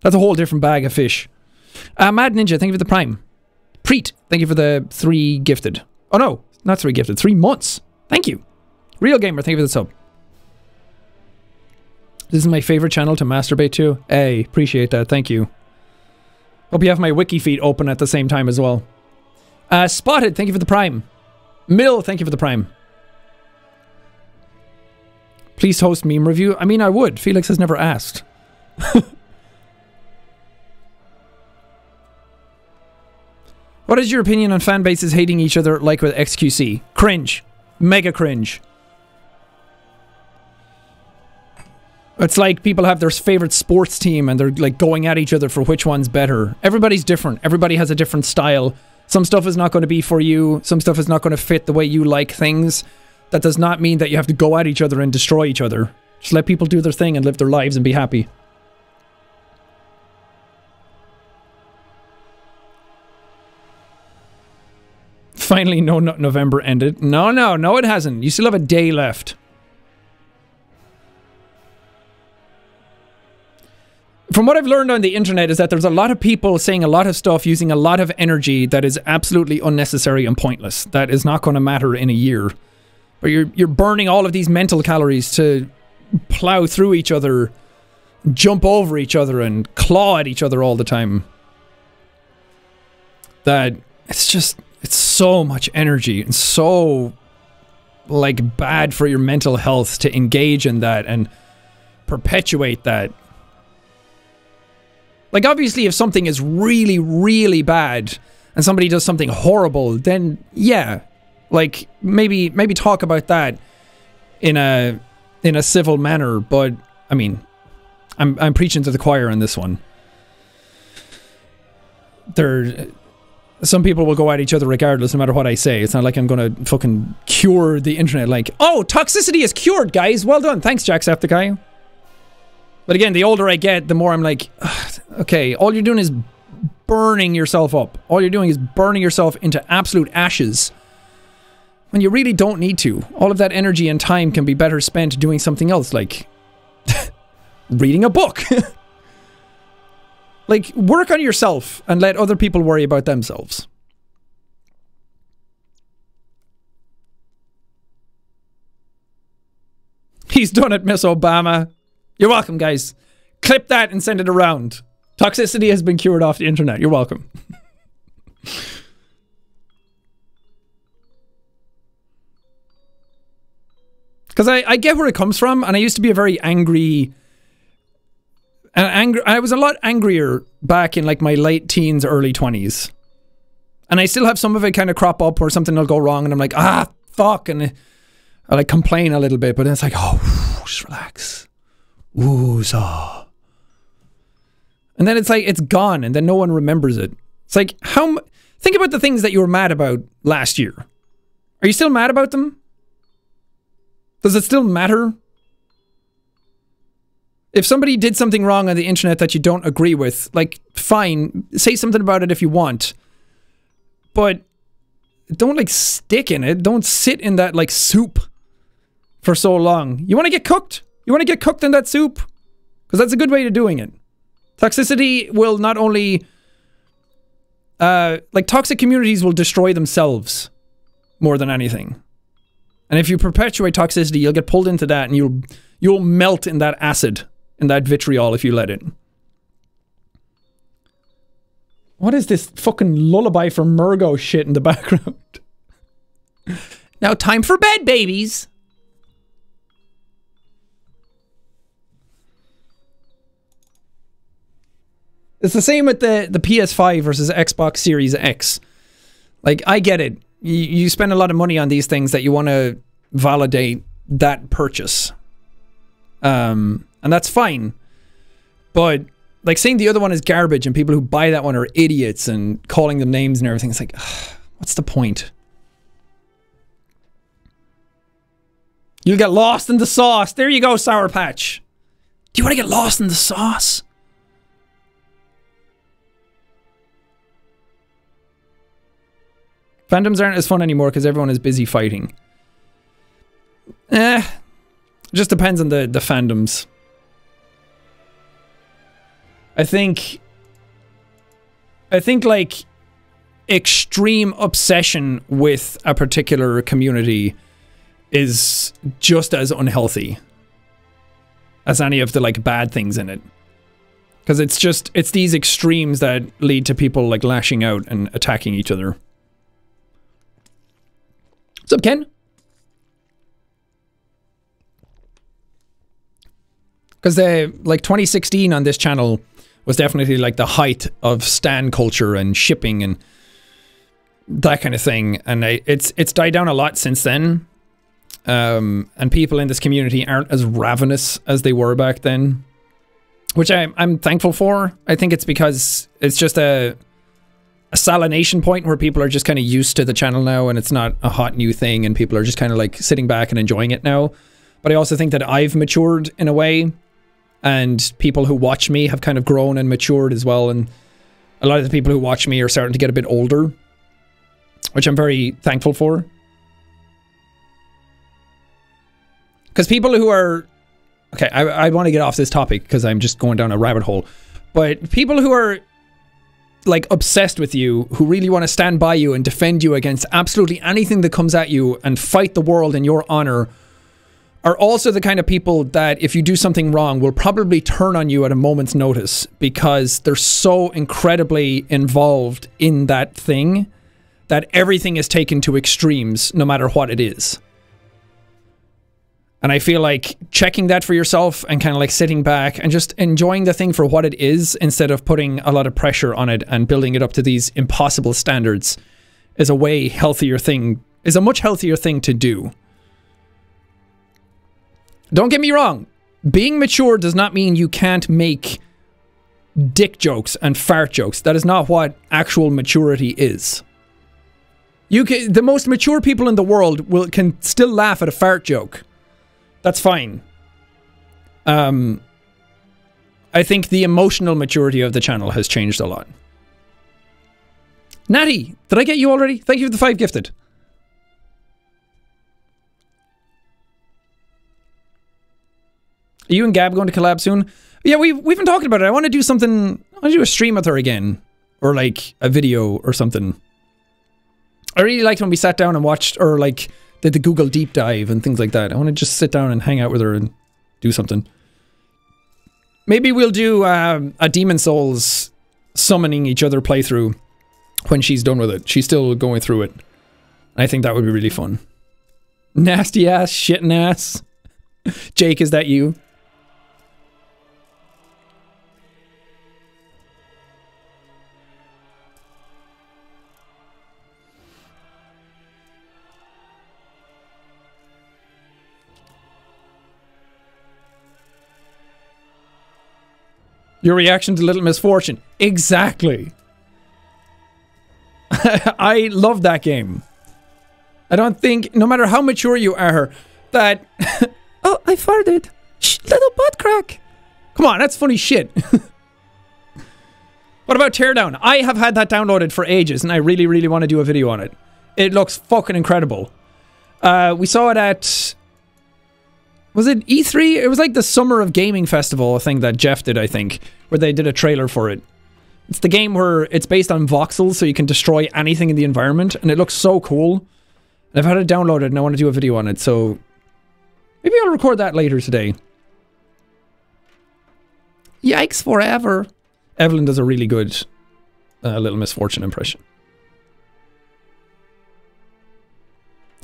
that's a whole different bag of fish. Uh, Mad Ninja, thank you for the prime. Preet, thank you for the three gifted. Oh no, not three gifted, three months. Thank you. Real Gamer, thank you for the sub. This is my favorite channel to masturbate to. Hey, appreciate that. Thank you. Hope you have my wiki feed open at the same time as well. Uh, Spotted, thank you for the prime. Mill, thank you for the prime. Please host meme review. I mean, I would. Felix has never asked. what is your opinion on fan bases hating each other like with XQC? Cringe. Mega cringe. It's like people have their favorite sports team and they're like going at each other for which one's better. Everybody's different. Everybody has a different style. Some stuff is not going to be for you. Some stuff is not going to fit the way you like things. That does not mean that you have to go at each other and destroy each other. Just let people do their thing and live their lives and be happy. Finally, no, no November ended. No, no, no, it hasn't. You still have a day left. from what I've learned on the internet is that there's a lot of people saying a lot of stuff using a lot of energy that is absolutely unnecessary and pointless. That is not going to matter in a year. But you're you're burning all of these mental calories to plow through each other, jump over each other and claw at each other all the time. That it's just it's so much energy and so like bad for your mental health to engage in that and perpetuate that. Like obviously if something is really really bad and somebody does something horrible, then yeah, like maybe maybe talk about that in a in a civil manner, but I mean, I'm I'm preaching to the choir on this one. There some people will go at each other regardless no matter what I say. It's not like I'm going to fucking cure the internet like, "Oh, toxicity is cured, guys. Well done. Thanks, Jacksepticeye." But again, the older I get, the more I'm like, okay, all you're doing is burning yourself up. All you're doing is burning yourself into absolute ashes. When you really don't need to. All of that energy and time can be better spent doing something else, like reading a book. like, work on yourself and let other people worry about themselves. He's done it, Miss Obama. You're welcome, guys. Clip that and send it around. Toxicity has been cured off the internet. You're welcome. Because I, I get where it comes from, and I used to be a very angry. Uh, angry. I was a lot angrier back in like my late teens, early 20s. And I still have some of it kind of crop up or something will go wrong, and I'm like, ah, fuck. And I like complain a little bit, but then it's like, oh, just relax. Woozah. And then it's like, it's gone, and then no one remembers it. It's like, how. Think about the things that you were mad about last year. Are you still mad about them? Does it still matter? If somebody did something wrong on the internet that you don't agree with, like, fine, say something about it if you want. But don't, like, stick in it. Don't sit in that, like, soup for so long. You want to get cooked? You want to get cooked in that soup? Because that's a good way of doing it. Toxicity will not only... Uh, like, toxic communities will destroy themselves more than anything. And if you perpetuate toxicity, you'll get pulled into that and you'll you'll melt in that acid, in that vitriol if you let it. What is this fucking lullaby for Mergo shit in the background? now time for bed, babies. It's the same with the, the PS5 versus Xbox Series X. Like, I get it. You, you spend a lot of money on these things that you want to validate that purchase. Um, and that's fine. But, like, saying the other one is garbage and people who buy that one are idiots and calling them names and everything, it's like, ugh, what's the point? You'll get lost in the sauce. There you go, Sour Patch. Do you want to get lost in the sauce? Fandoms aren't as fun anymore because everyone is busy fighting. Eh, just depends on the, the fandoms. I think... I think, like, extreme obsession with a particular community is just as unhealthy as any of the, like, bad things in it. Because it's just, it's these extremes that lead to people, like, lashing out and attacking each other. What's up, Ken? Because the uh, like 2016 on this channel was definitely like the height of stan culture and shipping and that kind of thing, and I, it's it's died down a lot since then. Um, and people in this community aren't as ravenous as they were back then, which I, I'm thankful for. I think it's because it's just a a salination point where people are just kind of used to the channel now and it's not a hot new thing and people are just kind of like sitting back and enjoying it now. But I also think that I've matured in a way and people who watch me have kind of grown and matured as well and a lot of the people who watch me are starting to get a bit older, which I'm very thankful for. Because people who are okay, I, I want to get off this topic because I'm just going down a rabbit hole. But people who are like obsessed with you, who really want to stand by you and defend you against absolutely anything that comes at you and fight the world in your honor, are also the kind of people that if you do something wrong will probably turn on you at a moment's notice because they're so incredibly involved in that thing that everything is taken to extremes no matter what it is. And I feel like checking that for yourself and kind of like sitting back and just enjoying the thing for what it is instead of putting a lot of pressure on it and building it up to these impossible standards is a way healthier thing, is a much healthier thing to do. Don't get me wrong. Being mature does not mean you can't make dick jokes and fart jokes. That is not what actual maturity is. You can, the most mature people in the world will can still laugh at a fart joke. That's fine. Um, I think the emotional maturity of the channel has changed a lot. Natty, did I get you already? Thank you for the five gifted. Are you and Gab going to collab soon? Yeah, we we've been talking about it. I want to do something. I want to do a stream with her again, or like a video or something. I really liked when we sat down and watched, or like did the Google deep dive and things like that. I want to just sit down and hang out with her and do something. Maybe we'll do um, a Demon's Souls summoning each other playthrough when she's done with it. She's still going through it. I think that would be really fun. Nasty ass, shitting ass. Jake, is that you? Your reaction to Little Misfortune. Exactly. I love that game. I don't think, no matter how mature you are, that... oh, I farted. Shh, little butt crack. Come on, that's funny shit. what about Teardown? I have had that downloaded for ages, and I really, really want to do a video on it. It looks fucking incredible. Uh, we saw it at was it E3? It was like the Summer of Gaming Festival a thing that Geoff did, I think, where they did a trailer for it. It's the game where it's based on voxels, so you can destroy anything in the environment, and it looks so cool. I've had it downloaded and I want to do a video on it, so maybe I'll record that later today. Yikes forever. Evelyn does a really good uh, Little Misfortune impression.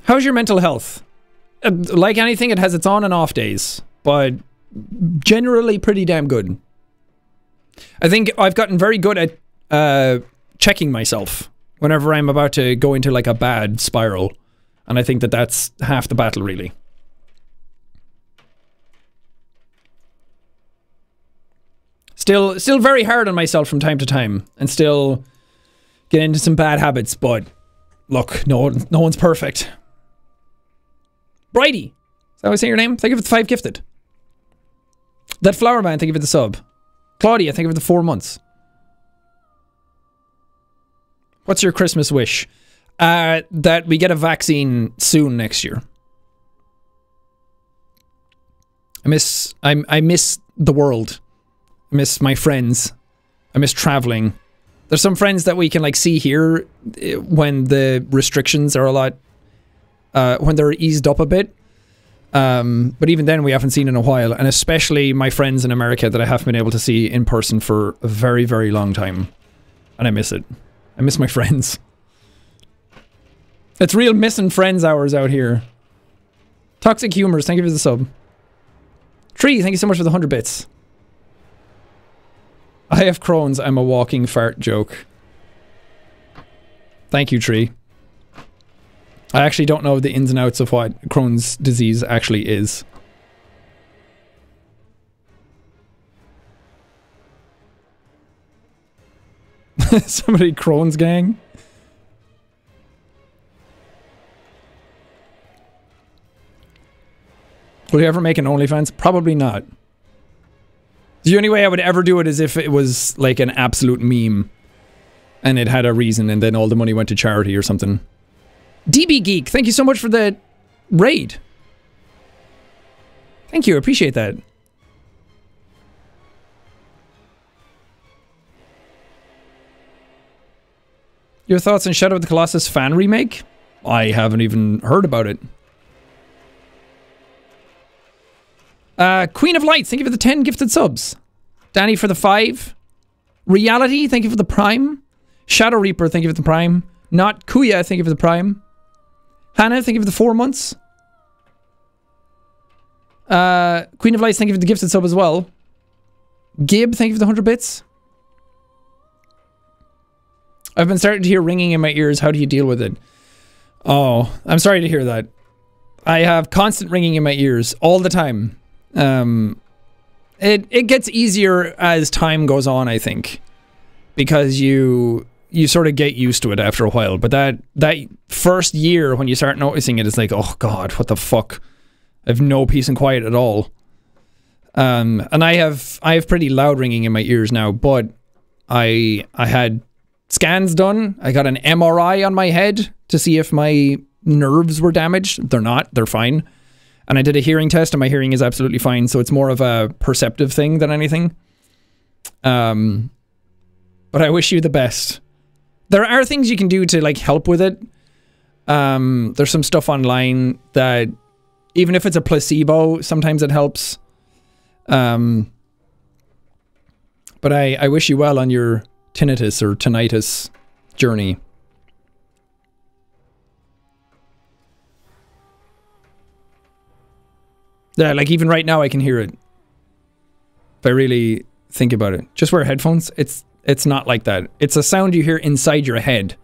How's your mental health? Uh, like anything, it has its on and off days, but generally pretty damn good. I think I've gotten very good at uh, checking myself whenever I'm about to go into like a bad spiral, and I think that that's half the battle, really. Still, still very hard on myself from time to time, and still get into some bad habits. But look, no, no one's perfect. Brighty. Is that how I say your name? Thank you for the five gifted. That flower man, thank you for the sub. Claudia, thank you for the four months. What's your Christmas wish? Uh, that we get a vaccine soon next year. I miss I I miss the world. I miss my friends. I miss traveling. There's some friends that we can like see here eh, when the restrictions are a lot uh, when they're eased up a bit. Um, but even then, we haven't seen in a while, and especially my friends in America that I haven't been able to see in person for a very, very long time. And I miss it. I miss my friends. It's real missing friends hours out here. Toxic Humors, thank you for the sub. Tree, thank you so much for the 100 bits. I have Crohn's, I'm a walking fart joke. Thank you, Tree. I actually don't know the ins and outs of what Crohn's disease actually is. Somebody Crohn's gang? Would you ever make an OnlyFans? Probably not. The only way I would ever do it is if it was like an absolute meme and it had a reason and then all the money went to charity or something. DB Geek, thank you so much for the raid. Thank you, appreciate that. Your thoughts on Shadow of the Colossus fan remake? I haven't even heard about it. Uh, Queen of Lights, thank you for the 10 gifted subs. Danny for the 5. Reality, thank you for the Prime. Shadow Reaper, thank you for the Prime. Not Kuya, thank you for the Prime. Hannah, thank you for the four months. Uh, Queen of Lights, thank you for the gifted sub as well. Gib, thank you for the 100 bits. I've been starting to hear ringing in my ears. How do you deal with it? Oh, I'm sorry to hear that. I have constant ringing in my ears all the time. Um, it it gets easier as time goes on, I think, because you you sort of get used to it after a while. But that that first year when you start noticing it, it's like, oh god, what the fuck? I have no peace and quiet at all. Um, and I have I have pretty loud ringing in my ears now, but I I had scans done. I got an MRI on my head to see if my nerves were damaged. They're not. They're fine. And I did a hearing test, and my hearing is absolutely fine. So it's more of a perceptive thing than anything. Um, but I wish you the best. There are things you can do to like help with it. Um, there's some stuff online that even if it's a placebo, sometimes it helps. Um, but I, I wish you well on your tinnitus or tinnitus journey. Yeah, like even right now I can hear it. If I really think about it. Just wear headphones. It's it's not like that. It's a sound you hear inside your head.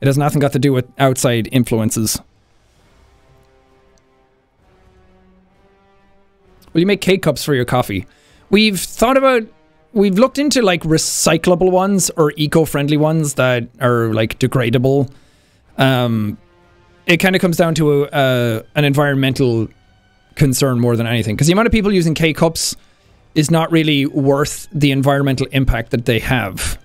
It has nothing got to do with outside influences. Will you make K-cups for your coffee? We've thought about we've looked into like recyclable ones or eco-friendly ones that are like degradable. Um, it kind of comes down to a, a, an environmental concern more than anything because the amount of people using K cups is not really worth the environmental impact that they have.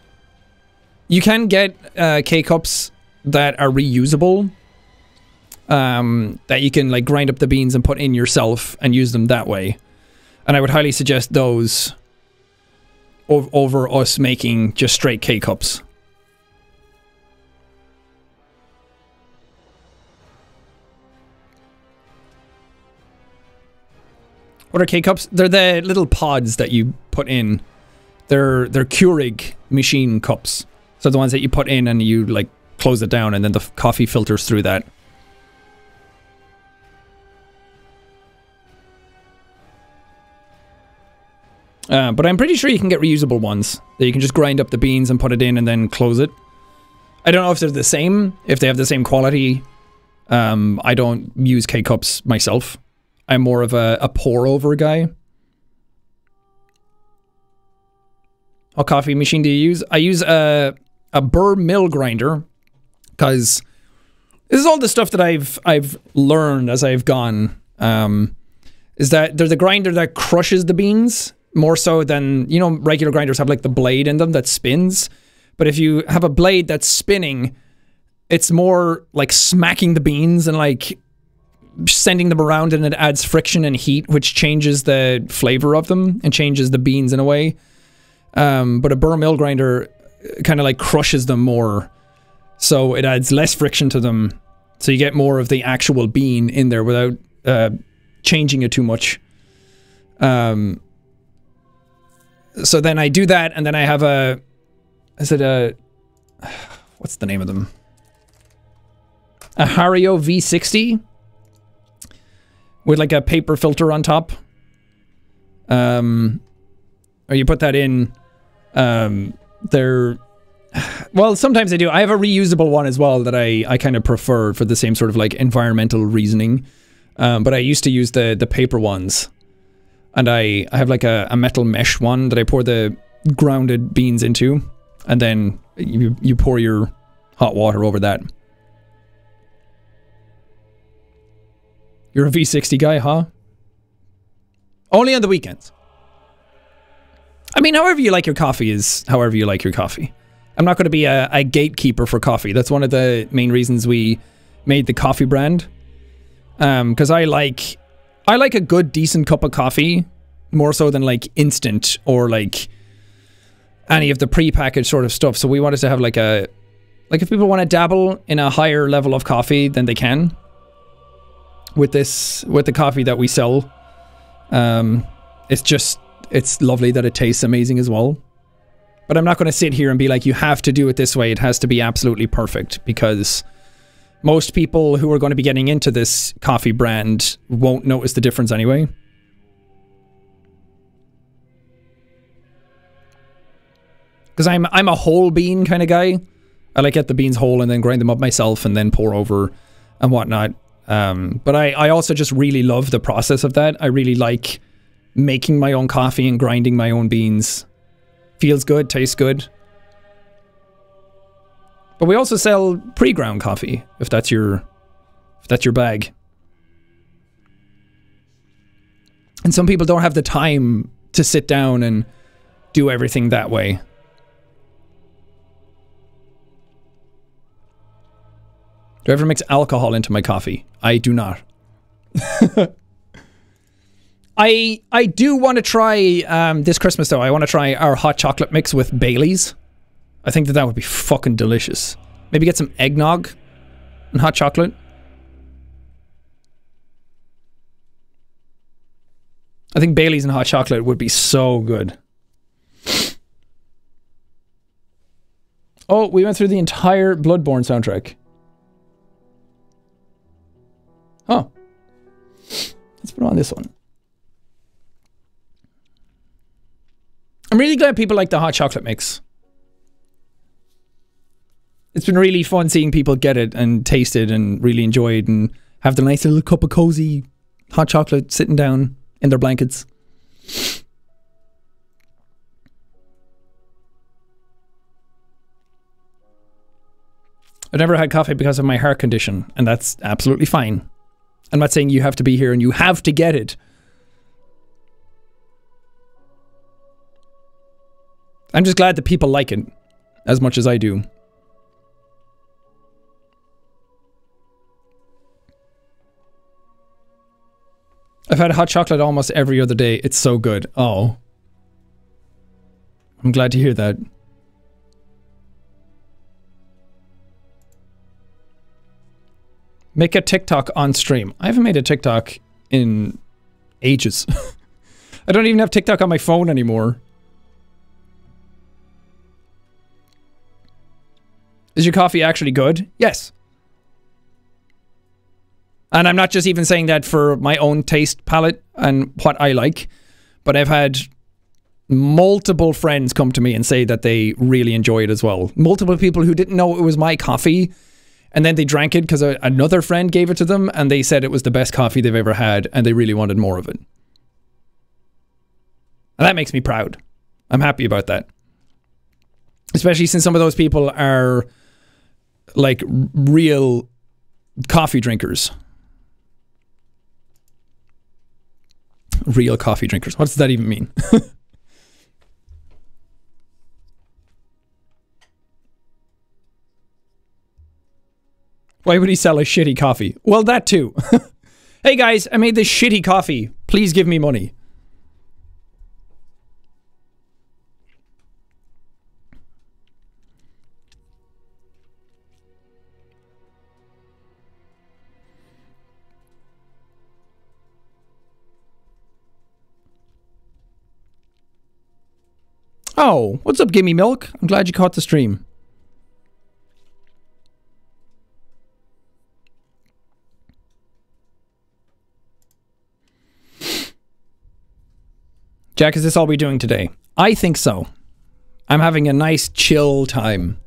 You can get uh, K cups that are reusable, um, that you can like grind up the beans and put in yourself and use them that way. And I would highly suggest those over us making just straight K What are K cups? They're the little pods that you put in. They're they're Keurig machine cups. So the ones that you put in and you like close it down and then the coffee filters through that. Uh, but I'm pretty sure you can get reusable ones that you can just grind up the beans and put it in and then close it. I don't know if they're the same, if they have the same quality. Um, I don't use K cups myself. I'm more of a, a pour over guy. What coffee machine do you use? I use a a Burr mill grinder because this is all the stuff that I've I've learned as I've gone. Um, is that there's a grinder that crushes the beans more so than you know regular grinders have like the blade in them that spins. But if you have a blade that's spinning, it's more like smacking the beans and like sending them around and it adds friction and heat, which changes the flavor of them and changes the beans in a way. Um, but a Burr mill grinder kind of like crushes them more. So it adds less friction to them. So you get more of the actual bean in there without uh, changing it too much. Um, so then I do that and then I have a, is it a, what's the name of them? A Hario V60 with like a paper filter on top. Um, or you put that in. Um, they're well, sometimes I do. I have a reusable one as well that I I kind of prefer for the same sort of like environmental reasoning. Um, but I used to use the the paper ones, and I I have like a, a metal mesh one that I pour the grounded beans into, and then you you pour your hot water over that. You're a V60 guy, huh? Only on the weekends. I mean, however you like your coffee is however you like your coffee. I'm not going to be a, a, gatekeeper for coffee. That's one of the main reasons we made the coffee brand. Because um, I like, I like a good, decent cup of coffee more so than like instant or like any of the pre-packaged sort of stuff. So we wanted to have like a, like if people want to dabble in a higher level of coffee, then they can with this with the coffee that we sell. Um, it's just it's lovely that it tastes amazing as well. But I'm not going to sit here and be like, you have to do it this way. It has to be absolutely perfect because most people who are going to be getting into this coffee brand won't notice the difference anyway. Because I'm I'm a whole bean kind of guy. I like get the beans whole and then grind them up myself and then pour over and whatnot. Um, but I, I also just really love the process of that. I really like making my own coffee and grinding my own beans. Feels good, tastes good. But we also sell pre-ground coffee if that's your if that's your bag. And some people don't have the time to sit down and do everything that way. Do I ever mix alcohol into my coffee? I do not. I I do want to try um, this Christmas though. I want to try our hot chocolate mix with Bailey's. I think that that would be fucking delicious. Maybe get some eggnog and hot chocolate. I think Bailey's and hot chocolate would be so good. Oh, we went through the entire Bloodborne soundtrack. Oh. Let's put on this one. I'm really glad people like the hot chocolate mix. It's been really fun seeing people get it and taste it and really enjoy it and have the nice little cup of cozy hot chocolate sitting down in their blankets. I've never had coffee because of my heart condition, and that's absolutely fine. I'm not saying you have to be here and you have to get it. I'm just glad that people like it as much as I do. I've had hot chocolate almost every other day. It's so good. Oh. I'm glad to hear that. Make a TikTok on stream. I haven't made a TikTok in ages. I don't even have TikTok on my phone anymore. Is your coffee actually good? Yes. And I'm not just even saying that for my own taste palette and what I like, but I've had multiple friends come to me and say that they really enjoy it as well. Multiple people who didn't know it was my coffee and then they drank it because another friend gave it to them and they said it was the best coffee they've ever had and they really wanted more of it. And that makes me proud. I'm happy about that. Especially since some of those people are like real coffee drinkers. Real coffee drinkers. What does that even mean? Why would he sell a shitty coffee? Well, that too. hey guys, I made this shitty coffee. Please give me money. Oh, what's up, Gimme Milk? I'm glad you caught the stream. Jack, is this all we're doing today? I think so. I'm having a nice chill time.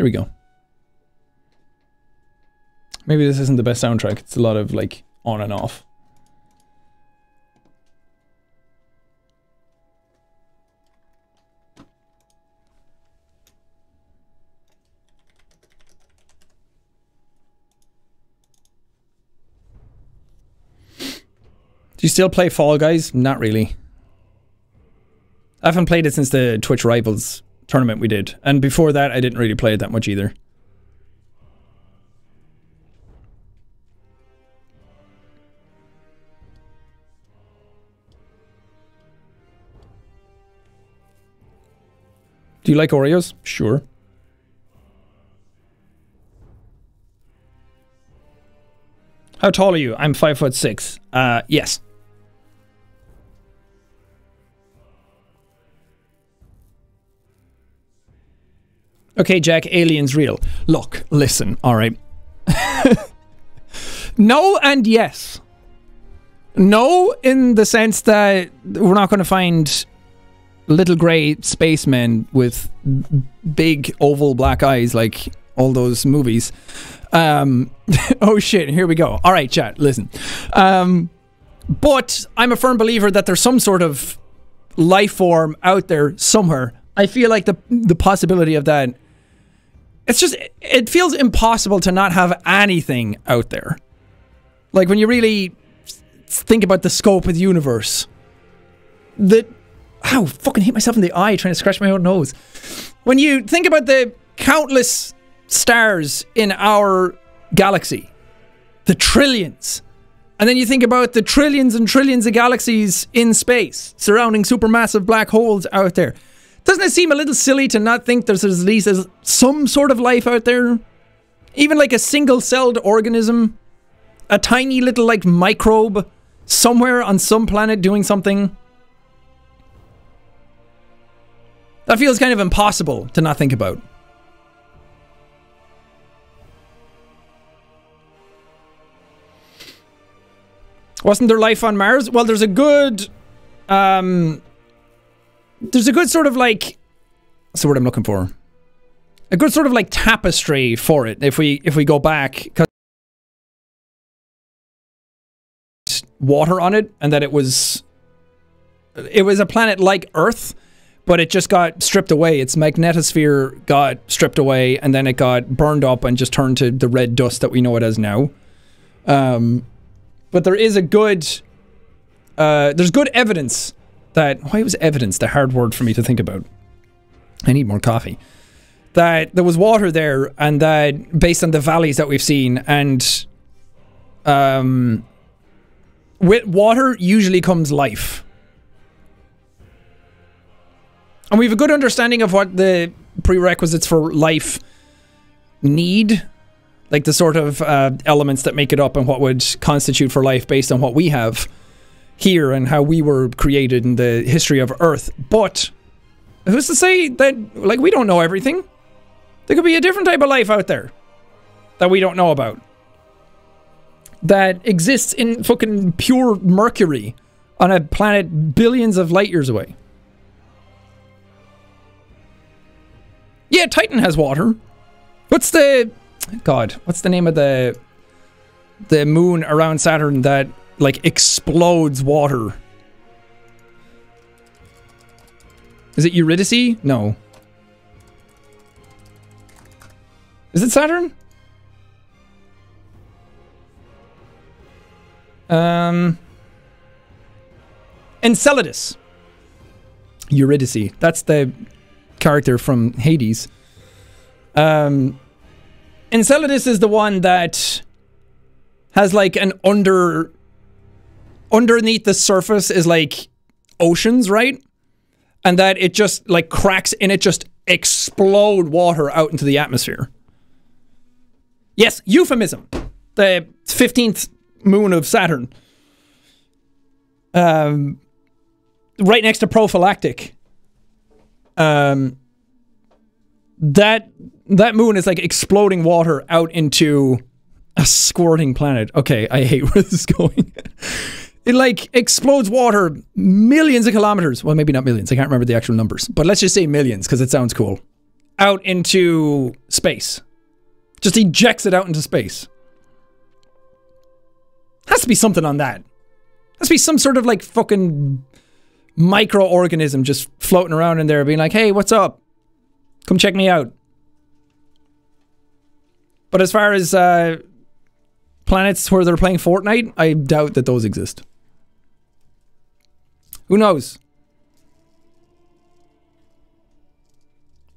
There we go. Maybe this isn't the best soundtrack. It's a lot of like on and off. Do you still play Fall Guys? Not really. I haven't played it since the Twitch Rivals tournament we did. And before that, I didn't really play it that much either. Do you like Oreos? Sure. How tall are you? I'm five foot six. Uh, yes. Okay, Jack, aliens real. Look, listen, all right. no and yes. No, in the sense that we're not going to find little grey spacemen with big oval black eyes like all those movies. Um, oh shit, here we go. All right, chat, listen. Um, but I'm a firm believer that there's some sort of life form out there somewhere. I feel like the the possibility of that it's just it feels impossible to not have anything out there. Like when you really think about the scope of the universe. Ow, fucking hit myself in the eye trying to scratch my own nose. When you think about the countless stars in our galaxy, the trillions, and then you think about the trillions and trillions of galaxies in space surrounding supermassive black holes out there. Doesn't it seem a little silly to not think there's at least some sort of life out there? Even like a single celled organism? A tiny little like microbe somewhere on some planet doing something? That feels kind of impossible to not think about. Wasn't there life on Mars? Well, there's a good um, there's a good sort of like what's the word I'm looking for? A good sort of like tapestry for it if we if we go back because water on it and that it was it was a planet like Earth but it just got stripped away. Its magnetosphere got stripped away and then it got burned up and just turned to the red dust that we know it as now. Um, but there is a good uh, there's good evidence that why was evidence the hard word for me to think about? I need more coffee. That there was water there, and that based on the valleys that we've seen, and um, with water usually comes life. And we have a good understanding of what the prerequisites for life need, like the sort of uh, elements that make it up and what would constitute for life based on what we have here and how we were created in the history of Earth. But who's to say that, like, we don't know everything? There could be a different type of life out there that we don't know about. That exists in fucking pure Mercury on a planet billions of light years away. Yeah, Titan has water. What's the God, what's the name of the the moon around Saturn that like explodes water. Is it Eurydice? No. Is it Saturn? Um, Enceladus. Eurydice. That's the character from Hades. Um, Enceladus is the one that has like an under underneath the surface is like oceans, right? And that it just like cracks and it just explode water out into the atmosphere. Yes, euphemism. The 15th moon of Saturn. Um, right next to prophylactic. Um, that that moon is like exploding water out into a squirting planet. Okay, I hate where this is going. It like explodes water millions of kilometers. Well, maybe not millions. I can't remember the actual numbers, but let's just say millions because it sounds cool. Out into space. Just ejects it out into space. Has to be something on that. Has to be some sort of like fucking microorganism just floating around in there being like, hey, what's up? Come check me out. But as far as uh, planets where they're playing Fortnite, I doubt that those exist. Who knows?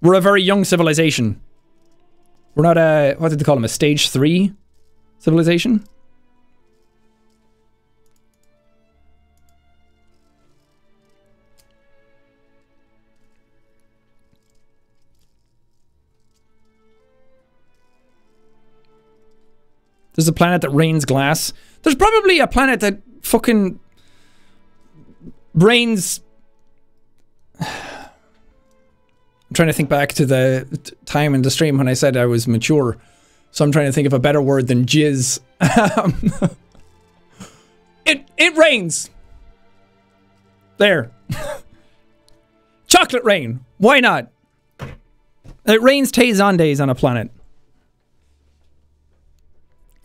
We're a very young civilization. We're not a, what did they call them, a stage three civilization? There's a planet that rains glass. There's probably a planet that fucking rains. I'm trying to think back to the time in the stream when I said I was mature. So I'm trying to think of a better word than jizz. it it rains. There. Chocolate rain. Why not? It rains Tazon days on a planet.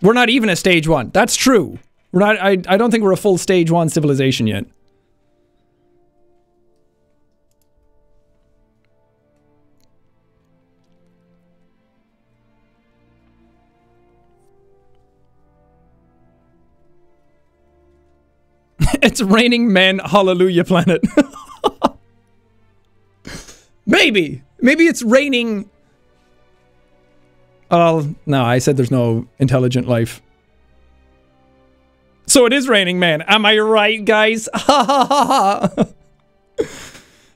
We're not even a stage one. That's true. We're not. I. I don't think we're a full stage one civilization yet. It's raining men. Hallelujah, planet. Maybe. Maybe it's raining. Oh, no, I said there's no intelligent life. So it is raining, man. Am I right, guys? Ha ha ha.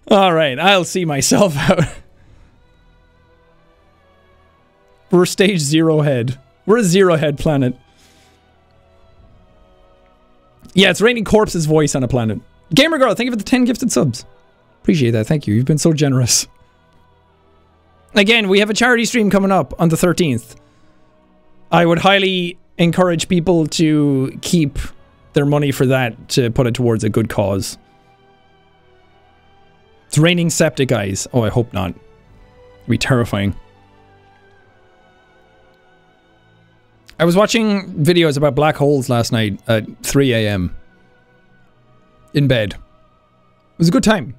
All right, I'll see myself out. We're stage zero head. We're a zero head planet. Yeah, it's raining corpses voice on a planet. Gamer girl, thank you for the 10 gifted subs. Appreciate that. Thank you. You've been so generous. Again, we have a charity stream coming up on the 13th. I would highly encourage people to keep their money for that to put it towards a good cause. It's raining septic eyes. Oh, I hope not. It'd be terrifying. I was watching videos about black holes last night at 3 a.m. in bed. It was a good time.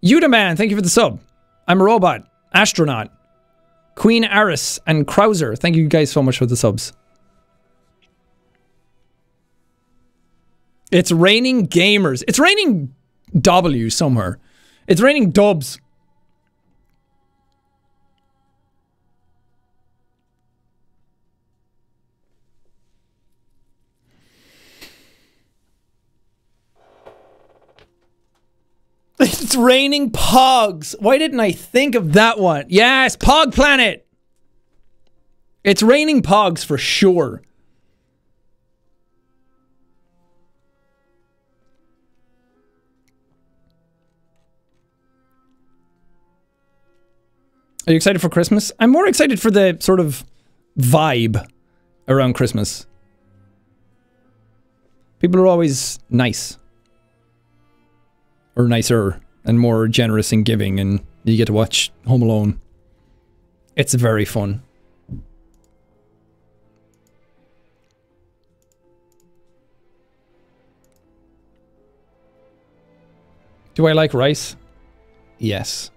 Yuda Man, thank you for the sub. I'm a robot. Astronaut. Queen Aris and Krauser, thank you guys so much for the subs. It's raining gamers. It's raining W somewhere. It's raining dubs. It's raining pogs. Why didn't I think of that one? Yes, Pog Planet. It's raining pogs for sure. Are you excited for Christmas? I'm more excited for the sort of vibe around Christmas. People are always nice or nicer and more generous in giving, and you get to watch Home Alone. It's very fun. Do I like rice? Yes.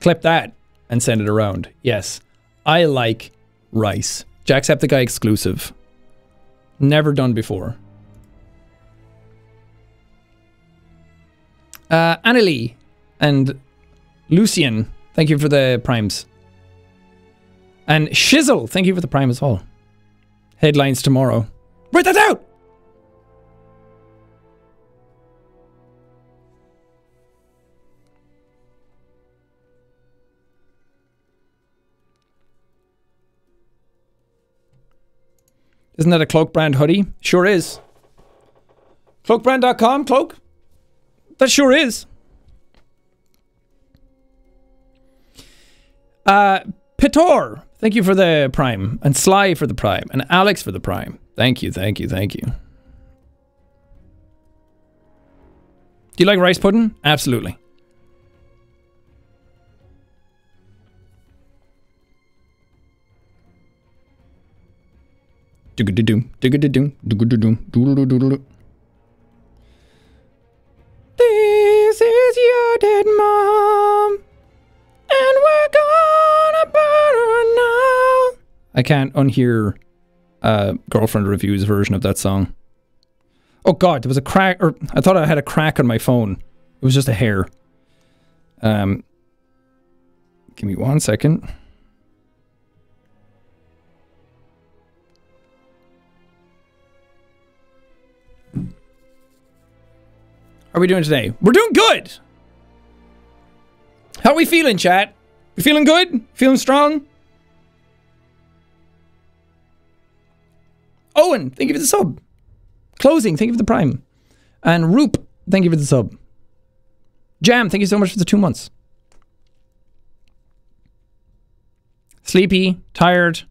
Clip that and send it around. Yes. I like rice. Jacksepticeye exclusive. Never done before. Uh, Annalie and Lucian, thank you for the primes. And Shizzle, thank you for the prime as well. Headlines tomorrow. Write that out! Isn't that a Cloak brand hoodie? Sure is. Cloakbrand.com, Cloak? That sure is. Uh, Pitor, thank you for the prime. And Sly for the prime. And Alex for the prime. Thank you, thank you, thank you. Do you like rice pudding? Absolutely. Doom, doom, doom, doom, doom, doom, This is your dead mom, and we're gonna burn her now. I can't unhear uh, girlfriend reviews version of that song. Oh god, there was a crack, or I thought I had a crack on my phone. It was just a hair. Um, give me one second. Are we doing today? We're doing good. How are we feeling, chat? We feeling good? Feeling strong? Owen, thank you for the sub. Closing, thank you for the prime. And Roop, thank you for the sub. Jam, thank you so much for the two months. Sleepy, tired,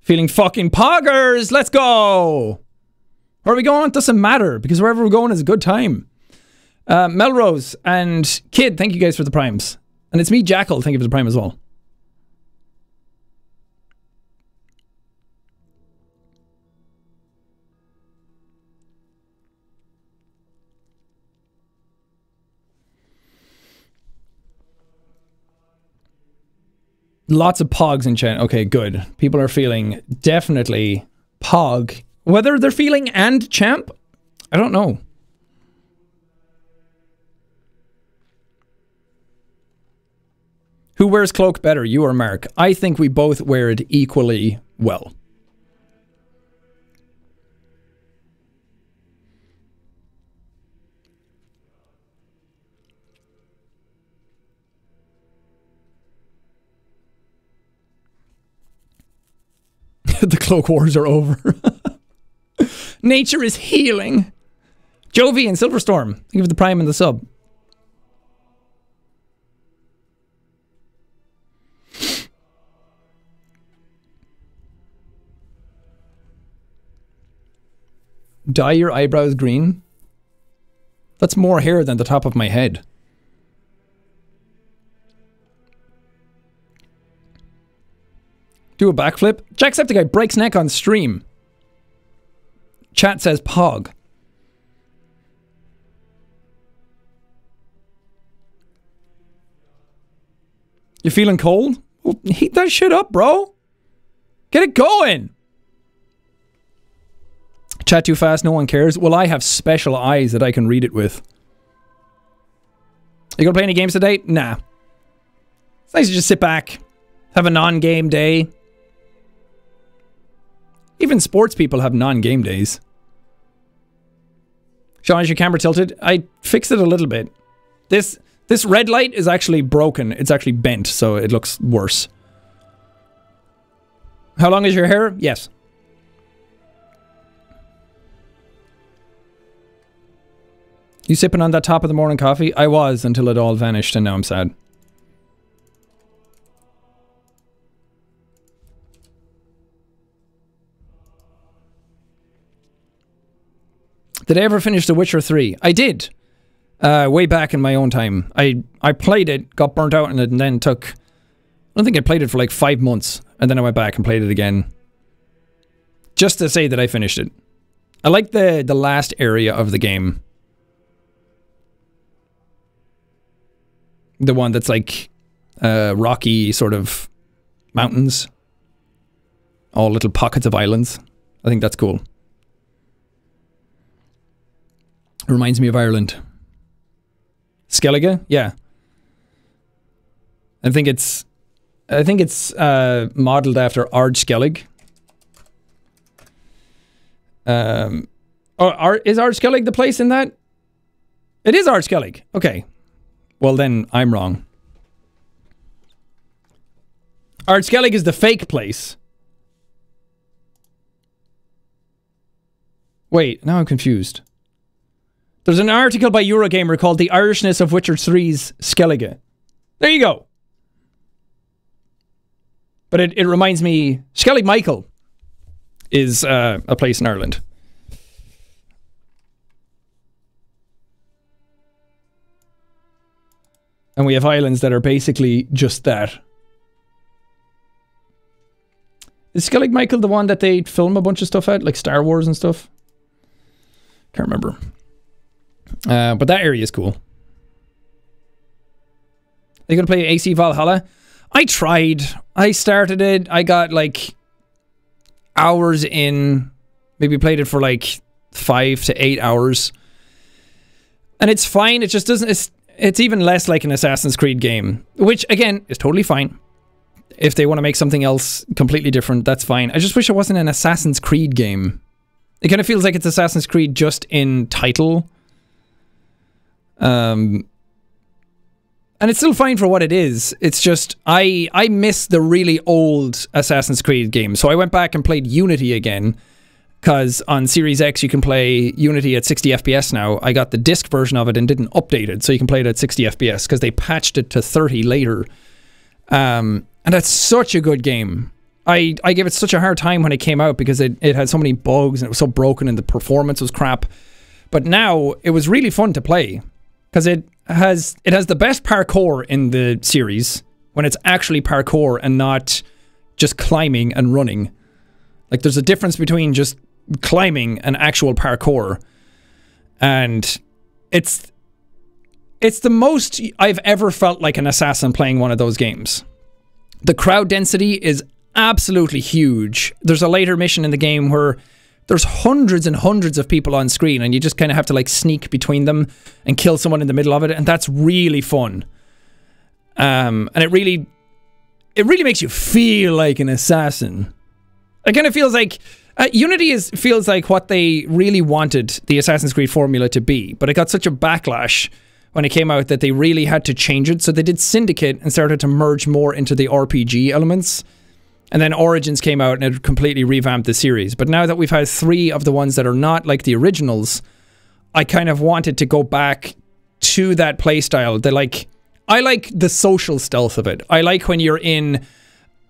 feeling fucking poggers. Let's go. Where are we going? Doesn't matter because wherever we're going is a good time. Uh, Melrose and Kid, thank you guys for the primes. And it's me, Jackal, thank you for the prime as well. Lots of pogs in chat. Okay, good. People are feeling definitely pog. Whether they're feeling and champ, I don't know. Who wears cloak better, you or Mark? I think we both wear it equally well. the cloak wars are over. Nature is healing. Jovi and Silverstorm. For the prime and the sub. Dye your eyebrows green? That's more hair than the top of my head. Do a backflip? Jacksepticeye breaks neck on stream. Chat says pog. You feeling cold? Well, heat that shit up, bro. Get it going. Chat too fast, no one cares. Well, I have special eyes that I can read it with. You gonna play any games today? Nah. It's nice to just sit back, have a non-game day. Even sports people have non-game days. Sean, is your camera tilted? I fixed it a little bit. This this red light is actually broken. It's actually bent, so it looks worse. How long is your hair? Yes. You sipping on that top of the morning coffee? I was until it all vanished and now I'm sad. Did I ever finish The Witcher 3? I did. Uh, way back in my own time. I, I played it, got burnt out it, and then took... I don't think I played it for like five months. And then I went back and played it again. Just to say that I finished it. I like the, the last area of the game. The one that's like uh, rocky sort of mountains. All little pockets of islands. I think that's cool. Reminds me of Ireland. Skellige? Yeah. I think it's I think it's uh, modeled after Ard Skellig. Um, Ar is Ard Skellig the place in that? It is Ard Skellig. Okay. Well, then I'm wrong. Ard Skellig is the fake place. Wait, now I'm confused. There's an article by Eurogamer called The Irishness of Witcher 3's Skellige. There you go. But it, it reminds me, Skellig Michael is uh, a place in Ireland. And we have islands that are basically just that. Is Skellig Michael the one that they film a bunch of stuff at, like Star Wars and stuff? Can't remember. Uh, but that area is cool. Are you to play AC Valhalla? I tried. I started it. I got like hours in. Maybe played it for like five to eight hours. And it's fine. It just doesn't. It's, it's even less like an Assassin's Creed game, which again is totally fine. If they want to make something else completely different, that's fine. I just wish it wasn't an Assassin's Creed game. It kind of feels like it's Assassin's Creed just in title um, and it's still fine for what it is. It's just I I miss the really old Assassin's Creed games, so I went back and played Unity again because on Series X you can play Unity at 60 FPS now. I got the disc version of it and didn't update it, so you can play it at 60 FPS because they patched it to 30 later. Um, and that's such a good game. I, I gave it such a hard time when it came out because it, it had so many bugs and it was so broken and the performance was crap. But now it was really fun to play because it has it has the best parkour in the series when it's actually parkour and not just climbing and running. Like there's a difference between just climbing an actual parkour. And it's it's the most I've ever felt like an assassin playing one of those games. The crowd density is absolutely huge. There's a later mission in the game where there's hundreds and hundreds of people on screen and you just kind of have to like sneak between them and kill someone in the middle of it and that's really fun. Um, and it really it really makes you feel like an assassin. It kind of feels like uh, Unity is feels like what they really wanted the Assassin's Creed formula to be, but it got such a backlash when it came out that they really had to change it. So they did Syndicate and started to merge more into the RPG elements. And then Origins came out and it completely revamped the series. But now that we've had three of the ones that are not like the originals, I kind of wanted to go back to that playstyle. They like I like the social stealth of it. I like when you're in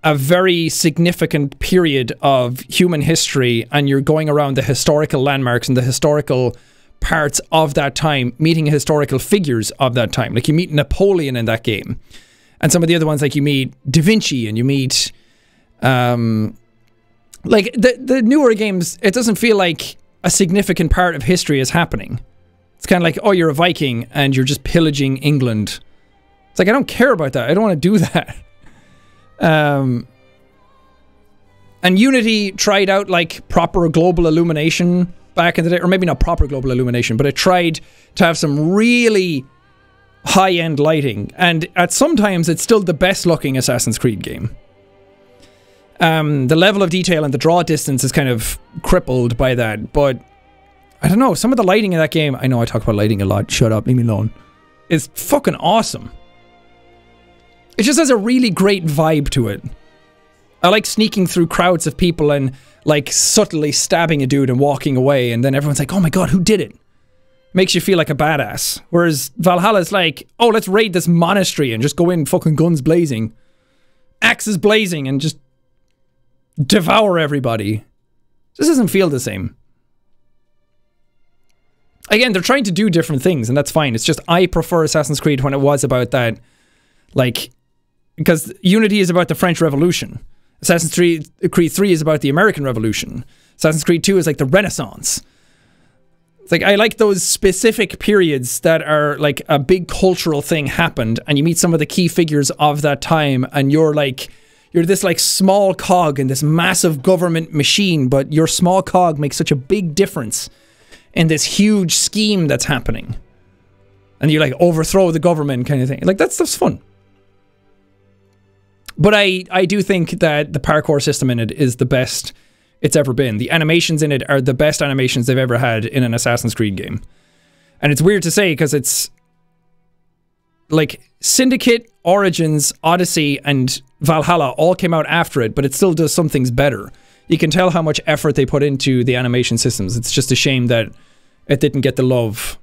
a very significant period of human history and you're going around the historical landmarks and the historical parts of that time, meeting historical figures of that time. Like you meet Napoleon in that game. And some of the other ones, like you meet Da Vinci and you meet um like the the newer games, it doesn't feel like a significant part of history is happening. It's kind of like, oh, you're a Viking and you're just pillaging England it's like I don't care about that. I don't want to do that. Um, and Unity tried out like proper global illumination back in the day, or maybe not proper global illumination, but it tried to have some really high end lighting. And at sometimes it's still the best looking Assassin's Creed game. Um, the level of detail and the draw distance is kind of crippled by that, but I don't know. Some of the lighting in that game, I know I talk about lighting a lot. Shut up, leave me alone. Is fucking awesome. It just has a really great vibe to it. I like sneaking through crowds of people and like subtly stabbing a dude and walking away, and then everyone's like, "Oh my god, who did it?" Makes you feel like a badass. Whereas Valhalla's like, "Oh, let's raid this monastery and just go in fucking guns blazing, axes blazing, and just devour everybody." This doesn't feel the same. Again, they're trying to do different things, and that's fine. It's just I prefer Assassin's Creed when it was about that, like because Unity is about the French Revolution. Assassin's Creed, Creed 3 is about the American Revolution. Assassin's Creed 2 is like the Renaissance. It's like I like those specific periods that are like a big cultural thing happened and you meet some of the key figures of that time and you're like you're this like small cog in this massive government machine, but your small cog makes such a big difference in this huge scheme that's happening. And you like overthrow the government kind of thing. Like that stuff's fun. But I, I do think that the parkour system in it is the best it's ever been. The animations in it are the best animations they've ever had in an Assassin's Creed game. And it's weird to say because it's like Syndicate, Origins, Odyssey, and Valhalla all came out after it, but it still does some things better. You can tell how much effort they put into the animation systems. It's just a shame that it didn't get the love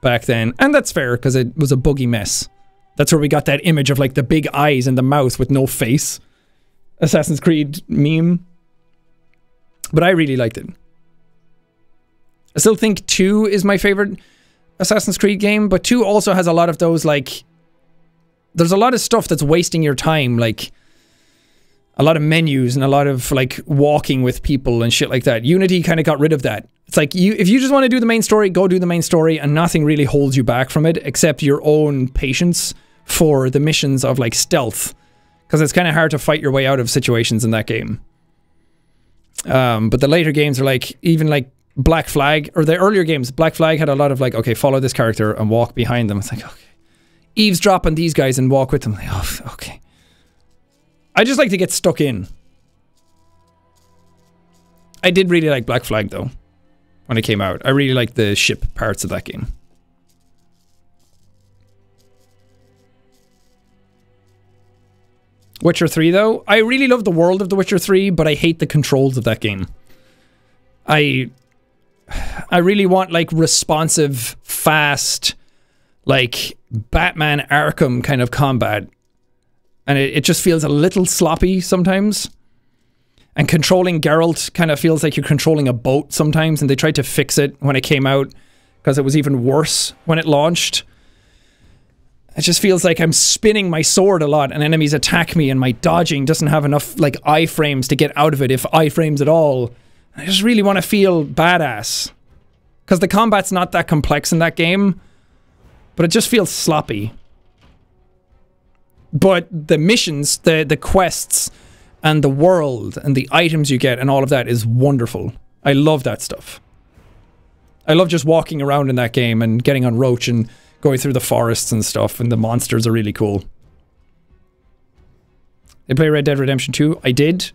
back then. And that's fair because it was a buggy mess. That's where we got that image of like the big eyes and the mouth with no face. Assassin's Creed meme. But I really liked it. I still think 2 is my favorite Assassin's Creed game, but 2 also has a lot of those like there's a lot of stuff that's wasting your time like a lot of menus and a lot of like walking with people and shit like that. Unity kind of got rid of that. It's like you if you just want to do the main story, go do the main story and nothing really holds you back from it except your own patience for the missions of like stealth because it's kind of hard to fight your way out of situations in that game. Um, but the later games are like even like Black Flag or the earlier games, Black Flag had a lot of like okay, follow this character and walk behind them. It's like okay, eavesdrop on these guys and walk with them. Like, oh, okay. I just like to get stuck in. I did really like Black Flag though when it came out. I really like the ship parts of that game. Witcher 3 though, I really love the world of The Witcher 3, but I hate the controls of that game. I I really want like responsive, fast, like Batman Arkham kind of combat. And it, it just feels a little sloppy sometimes. And controlling Geralt kind of feels like you're controlling a boat sometimes, and they tried to fix it when it came out because it was even worse when it launched. It just feels like I'm spinning my sword a lot and enemies attack me and my dodging doesn't have enough like iframes to get out of it if iframes at all. I just really want to feel badass. Because the combat's not that complex in that game, but it just feels sloppy. But the missions, the, the quests, and the world, and the items you get, and all of that is wonderful. I love that stuff. I love just walking around in that game and getting on Roach and going through the forests and stuff, and the monsters are really cool. They play Red Dead Redemption 2? I did.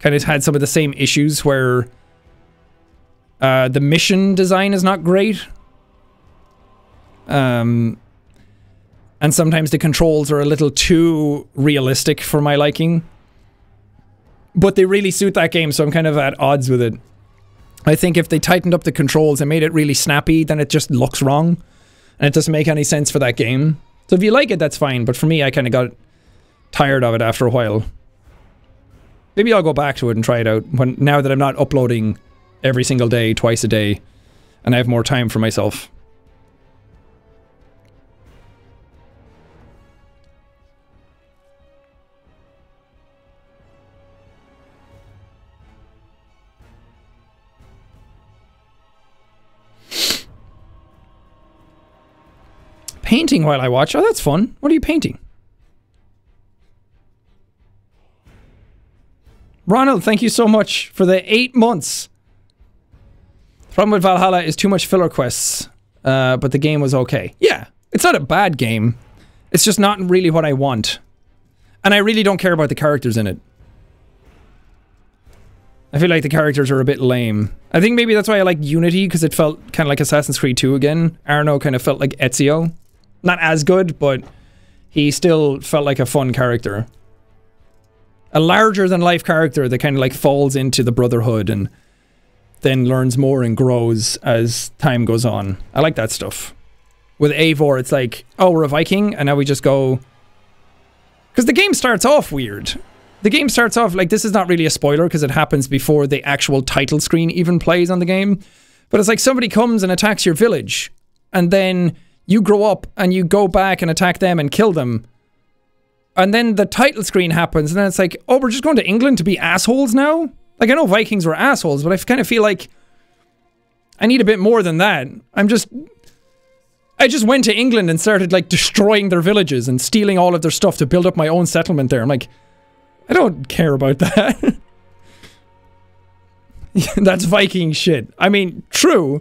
Kind of had some of the same issues where uh, the mission design is not great. Um, and sometimes the controls are a little too realistic for my liking. But they really suit that game, so I'm kind of at odds with it. I think if they tightened up the controls and made it really snappy, then it just looks wrong. And it doesn't make any sense for that game. So if you like it, that's fine. But for me, I kind of got tired of it after a while. Maybe I'll go back to it and try it out when now that I'm not uploading every single day, twice a day, and I have more time for myself. Painting while I watch. Oh, that's fun. What are you painting? Ronald, thank you so much for the eight months. Problem with Valhalla is too much filler quests, uh, but the game was okay. Yeah, it's not a bad game. It's just not really what I want. And I really don't care about the characters in it. I feel like the characters are a bit lame. I think maybe that's why I like Unity, because it felt kind of like Assassin's Creed 2 again. Arno kind of felt like Ezio. Not as good, but he still felt like a fun character. A larger than life character that kind of like falls into the Brotherhood and then learns more and grows as time goes on. I like that stuff. With Eivor, it's like, oh, we're a Viking, and now we just go. Because the game starts off weird. The game starts off like this is not really a spoiler because it happens before the actual title screen even plays on the game. But it's like somebody comes and attacks your village, and then you grow up and you go back and attack them and kill them. And then the title screen happens, and then it's like, oh, we're just going to England to be assholes now? Like, I know Vikings were assholes, but I kind of feel like I need a bit more than that. I'm just... I just went to England and started, like, destroying their villages and stealing all of their stuff to build up my own settlement there. I'm like, I don't care about that. that's Viking shit. I mean, true,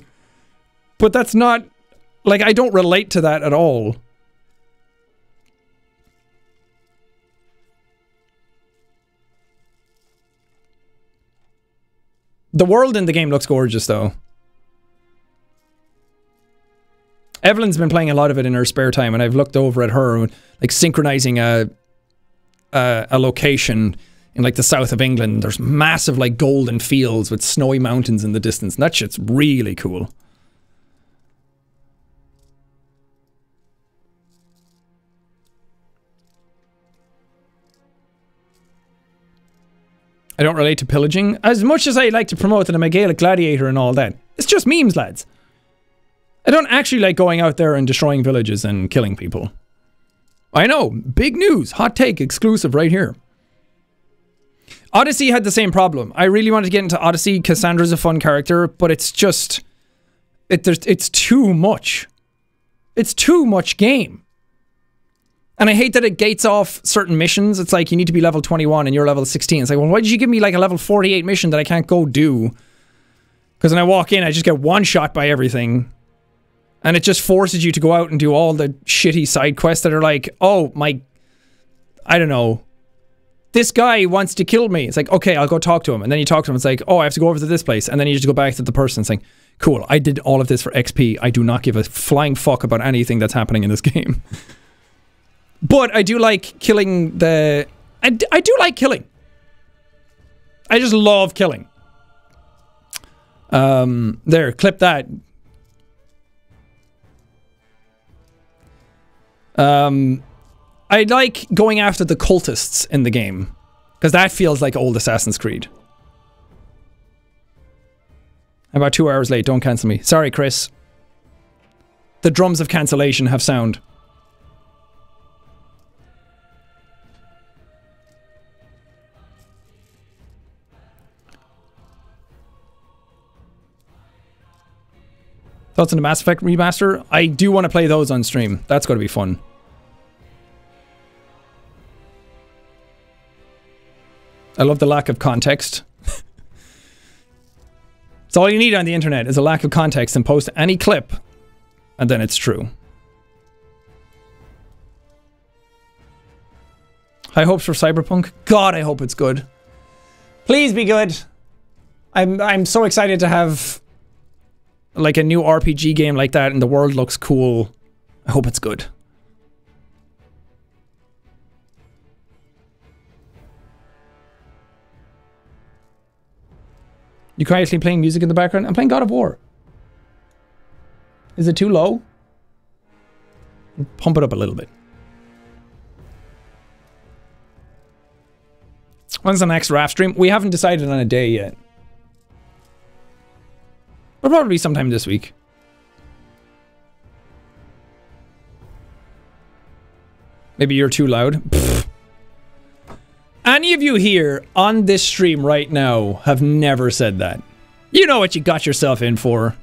but that's not... Like, I don't relate to that at all. The world in the game looks gorgeous, though. Evelyn's been playing a lot of it in her spare time, and I've looked over at her, like synchronizing a, a, a location in like the south of England. There's massive like golden fields with snowy mountains in the distance. And that shit's really cool. I don't relate to pillaging. As much as I like to promote that I'm a Gaelic gladiator and all that, it's just memes, lads. I don't actually like going out there and destroying villages and killing people. I know, big news, hot take exclusive right here. Odyssey had the same problem. I really wanted to get into Odyssey. Cassandra's a fun character, but it's just it it's too much. It's too much game. And I hate that it gates off certain missions. It's like you need to be level 21 and you're level 16. It's like, well, why did you give me like a level 48 mission that I can't go do? Because when I walk in, I just get one shot by everything. And it just forces you to go out and do all the shitty side quests that are like, oh, my. I don't know. This guy wants to kill me. It's like, okay, I'll go talk to him. And then you talk to him. It's like, oh, I have to go over to this place. And then you just go back to the person. Like, cool, I did all of this for XP. I do not give a flying fuck about anything that's happening in this game. But I do like killing the... I, I do like killing. I just love killing. Um, there, clip that. Um, I like going after the cultists in the game because that feels like old Assassin's Creed. About two hours late. Don't cancel me. Sorry, Chris. The drums of cancellation have sound. Thoughts on the Mass Effect remaster? I do want to play those on stream. That's going to be fun. I love the lack of context. it's all you need on the internet is a lack of context and post any clip and then it's true. High hopes for Cyberpunk? God, I hope it's good. Please be good. I'm I'm so excited to have like a new RPG game like that and the world looks cool. I hope it's good. You quietly playing music in the background? I'm playing God of War. Is it too low? Pump it up a little bit. When's the next RAF stream? We haven't decided on a day yet. It'll probably be sometime this week. Maybe you're too loud. Pfft. Any of you here on this stream right now have never said that. You know what you got yourself in for.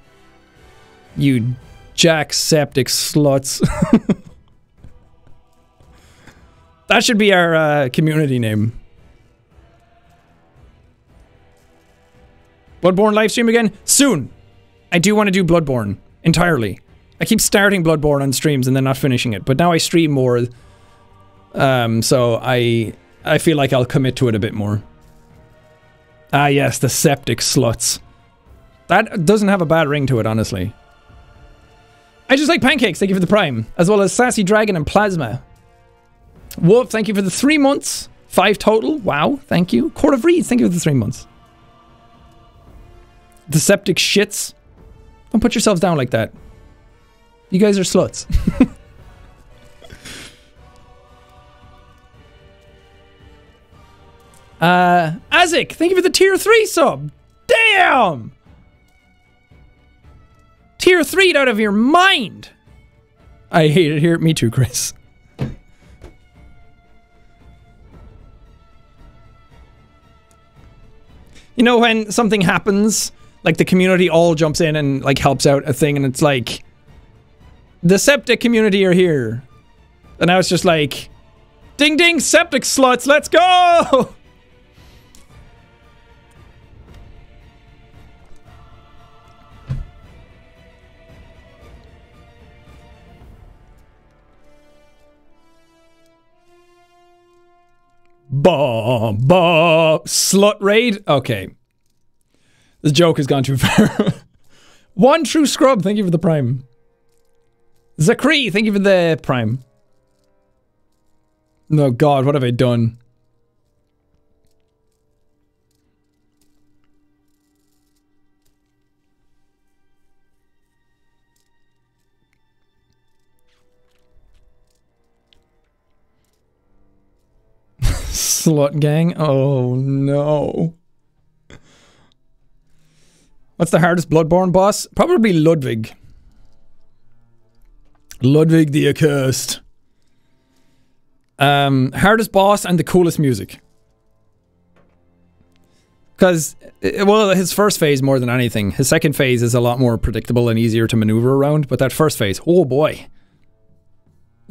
You jack septic sluts. that should be our uh, community name. Bloodborne livestream again? Soon. I do want to do Bloodborne entirely. I keep starting Bloodborne on streams and then not finishing it, but now I stream more. Um, so I I feel like I'll commit to it a bit more. Ah yes, the septic sluts. That doesn't have a bad ring to it, honestly. I just like pancakes, thank you for the prime. As well as Sassy Dragon and Plasma. Wolf, thank you for the three months. Five total. Wow, thank you. Court of Reeds, thank you for the three months. The septic shits. Don't put yourselves down like that. You guys are sluts. uh, Azik, thank you for the tier 3 sub. Damn! Tier 3 out of your mind! I hate it here. Me too, Chris. You know when something happens like the community all jumps in and like helps out a thing and it's like the septic community are here and now it's just like ding ding septic sluts let's go Bah, bah, slut raid? Okay. The joke has gone too far. One true scrub, thank you for the prime. Zakri, thank you for the prime. No, oh God, what have I done? Slut gang? Oh no. What's the hardest Bloodborne boss? Probably Ludwig. Ludwig the Accursed. Um, hardest boss and the coolest music. Because, well, his first phase more than anything. His second phase is a lot more predictable and easier to maneuver around, but that first phase, oh boy.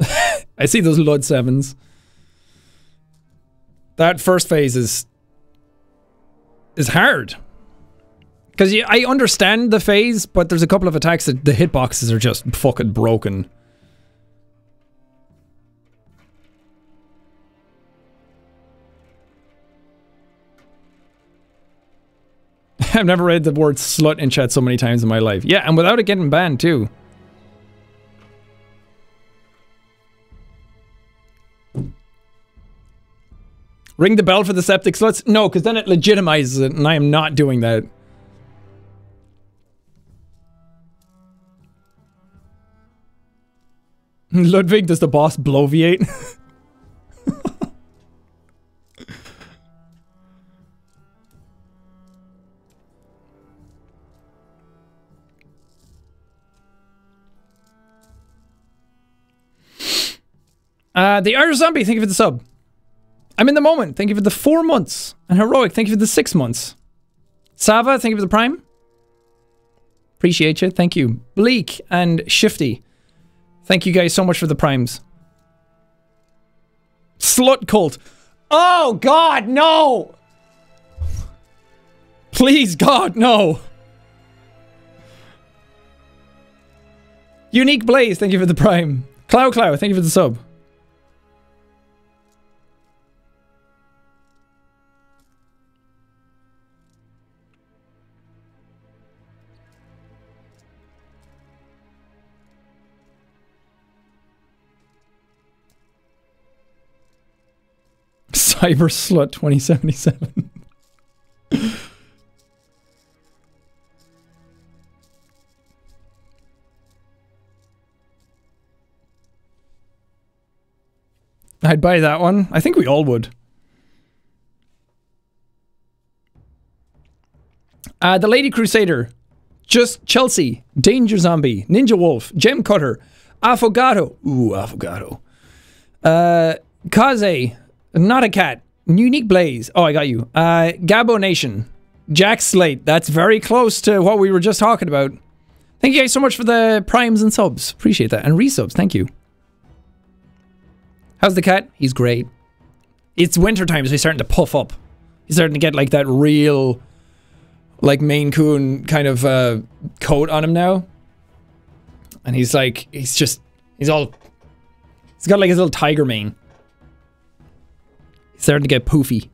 I see those Lud 7s. That first phase is is hard. Because I understand the phase, but there's a couple of attacks that the hitboxes are just fucking broken. I've never read the word slut in chat so many times in my life. Yeah, and without it getting banned too. Ring the bell for the septic sluts? No, because then it legitimizes it, and I am not doing that. Ludwig, does the boss bloviate? uh, the Irish Zombie, thank you for the sub. I'm in the moment, thank you for the four months. And Heroic, thank you for the six months. Sava, thank you for the prime. Appreciate you, thank you. Bleak and Shifty, thank you guys so much for the primes. Slut cult. Oh, God, no! Please, God, no! Unique Blaze, thank you for the prime. Clow Clow, thank you for the sub. Cyber Slut 2077. I'd buy that one. I think we all would. Uh, the Lady Crusader. Just Chelsea. Danger Zombie. Ninja Wolf. Gem Cutter. Affogato. Ooh, Affogato. Uh, Kaze. Not a cat. Unique Blaze. Oh, I got you. Uh, Gabo Nation. Jack Slate. That's very close to what we were just talking about. Thank you guys so much for the primes and subs. Appreciate that. And resubs. Thank you. How's the cat? He's great. It's winter time, so he's starting to puff up. He's starting to get like that real, like Maine Coon kind of uh, coat on him now. And he's like, he's just, he's all, he's got like his little tiger mane. Starting to get poofy.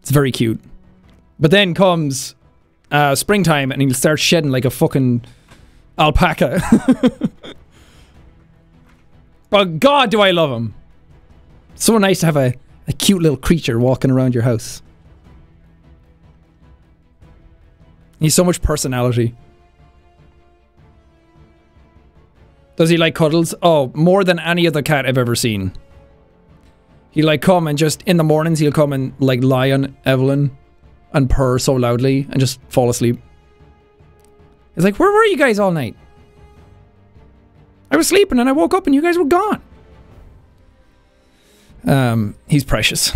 It's very cute. But then comes uh, springtime and he'll start shedding like a fucking alpaca. But God, do I love him. So nice to have a, a cute little creature walking around your house. He's so much personality. Does he like cuddles? Oh, more than any other cat I've ever seen. He like come and just in the mornings he'll come and like lie on Evelyn and purr so loudly and just fall asleep. He's like, where were you guys all night? I was sleeping and I woke up and you guys were gone. Um, he's precious.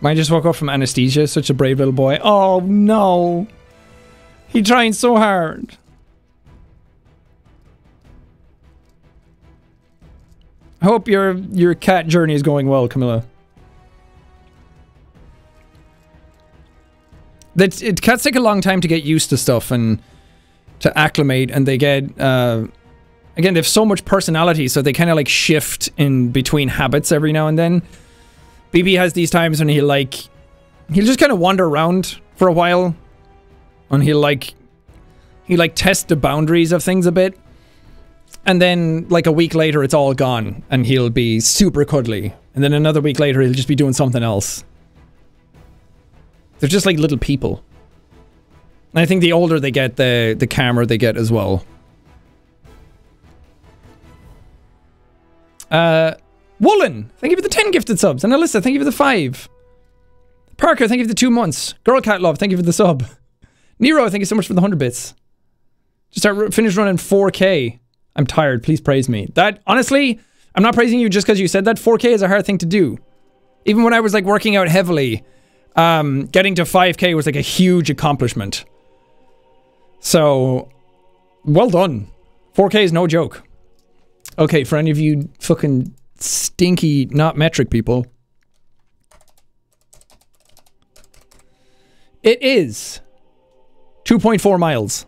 Mine just woke up from anesthesia, such a brave little boy. Oh no! He trying so hard. I hope your your cat journey is going well, Camilla. That it cats take a long time to get used to stuff and to acclimate, and they get uh, again they have so much personality, so they kind of like shift in between habits every now and then. BB has these times when he like he'll just kind of wander around for a while, and he'll like he like test the boundaries of things a bit and then like a week later it's all gone and he'll be super cuddly and then another week later he'll just be doing something else. They're just like little people. And i think the older they get the the calmer they get as well. Uh woolen thank you for the 10 gifted subs and alyssa thank you for the 5 parker thank you for the 2 months girl cat love thank you for the sub nero thank you so much for the 100 bits just start finish running 4k I'm tired. Please praise me. That, honestly, I'm not praising you just because you said that. 4K is a hard thing to do. Even when I was like working out heavily, um, getting to 5K was like a huge accomplishment. So, well done. 4K is no joke. Okay, for any of you fucking stinky, not metric people. It is 2.4 miles.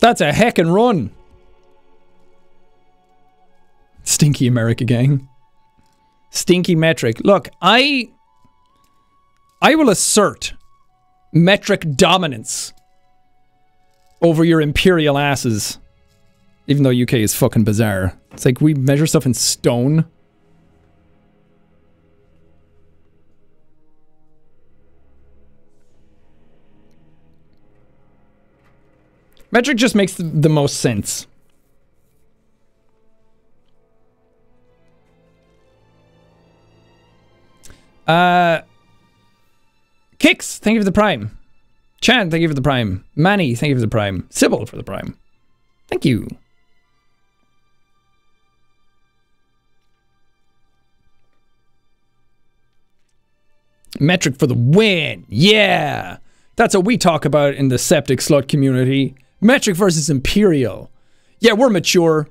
That's a heck and run. Stinky America gang. Stinky metric. Look, I I will assert metric dominance over your imperial asses. Even though UK is fucking bizarre. It's like we measure stuff in stone. Metric just makes the most sense. Uh, Kicks, thank you for the prime. Chan, thank you for the prime. Manny, thank you for the prime. Sybil for the prime. Thank you. Metric for the win. Yeah. That's what we talk about in the septic slut community. Metric versus Imperial. Yeah, we're mature.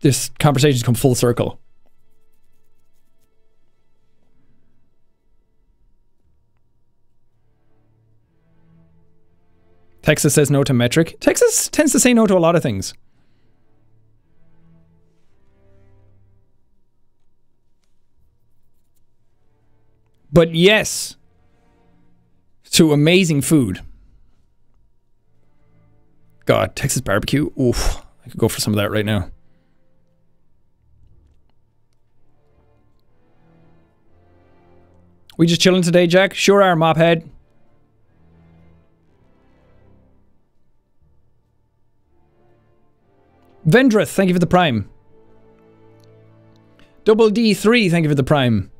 This conversation's come full circle. Texas says no to metric. Texas tends to say no to a lot of things. But yes, to amazing food. God, Texas barbecue. Oof, I could go for some of that right now. We just chilling today, Jack? Sure are, mophead. Vendrith, thank you for the prime. Double D3, thank you for the prime.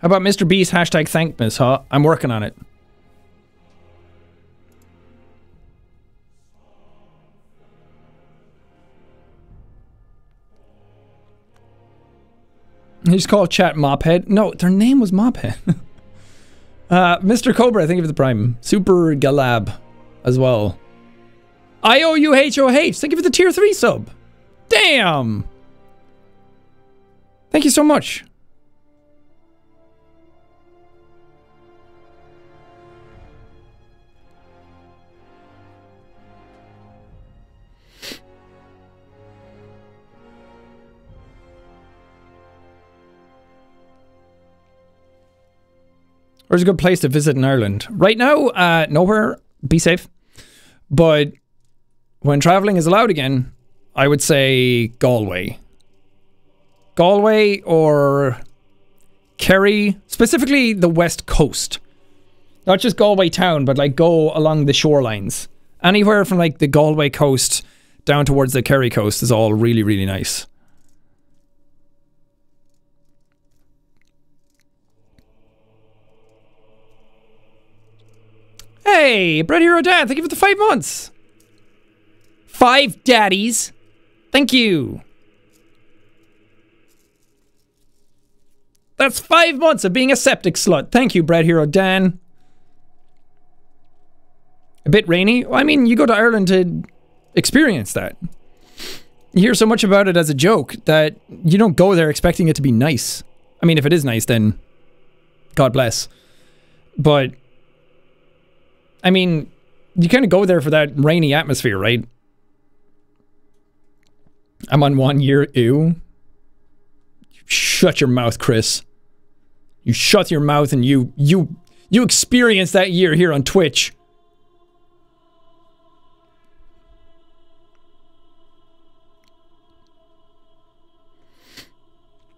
How about Mr. Beast hashtag Thank thankmas, huh? I'm working on it. He's called chat Mophead. No, their name was Mophead. uh, Mr. Cobra, thank you for the prime. Super Galab as well. I-O-U-H-O-H, thank you for the tier 3 sub. Damn! Thank you so much. Where's a good place to visit in Ireland? Right now, uh, nowhere. Be safe. But when traveling is allowed again, I would say Galway. Galway or Kerry, specifically the west coast. Not just Galway town, but like go along the shorelines. Anywhere from like the Galway coast down towards the Kerry coast is all really, really nice. Hey, Bread Hero Dad, thank you for the five months. Five daddies. Thank you. That's five months of being a septic slut. Thank you, Bread Hero Dan. A bit rainy. I mean, you go to Ireland to experience that. You hear so much about it as a joke that you don't go there expecting it to be nice. I mean, if it is nice, then God bless. But I mean, you kind of go there for that rainy atmosphere, right? I'm on one year. Ew. Shut your mouth, Chris. You shut your mouth and you you you experience that year here on Twitch.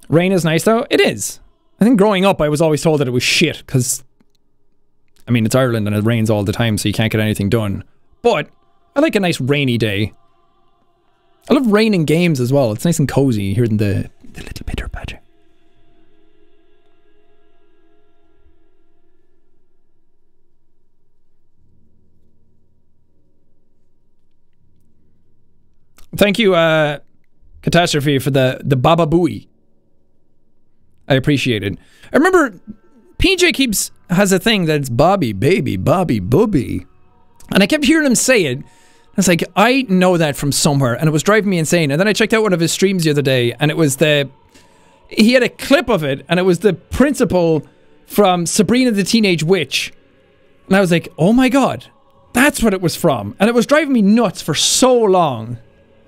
Rain is nice though. It is. I think growing up I was always told that it was shit because I mean, it's Ireland and it rains all the time, so you can't get anything done. But I like a nice rainy day. I love rain in games as well. It's nice and cozy hearing the, the little pitter patter. Thank you, uh, Catastrophe, for the, the Baba Booey. I appreciate it. I remember PJ keeps has a thing that it's Bobby, baby, Bobby, booby. And I kept hearing him say it. I was like, I know that from somewhere, and it was driving me insane. And then I checked out one of his streams the other day, and it was the he had a clip of it, and it was the principal from Sabrina the Teenage Witch. And I was like, oh my god, that's what it was from. And it was driving me nuts for so long.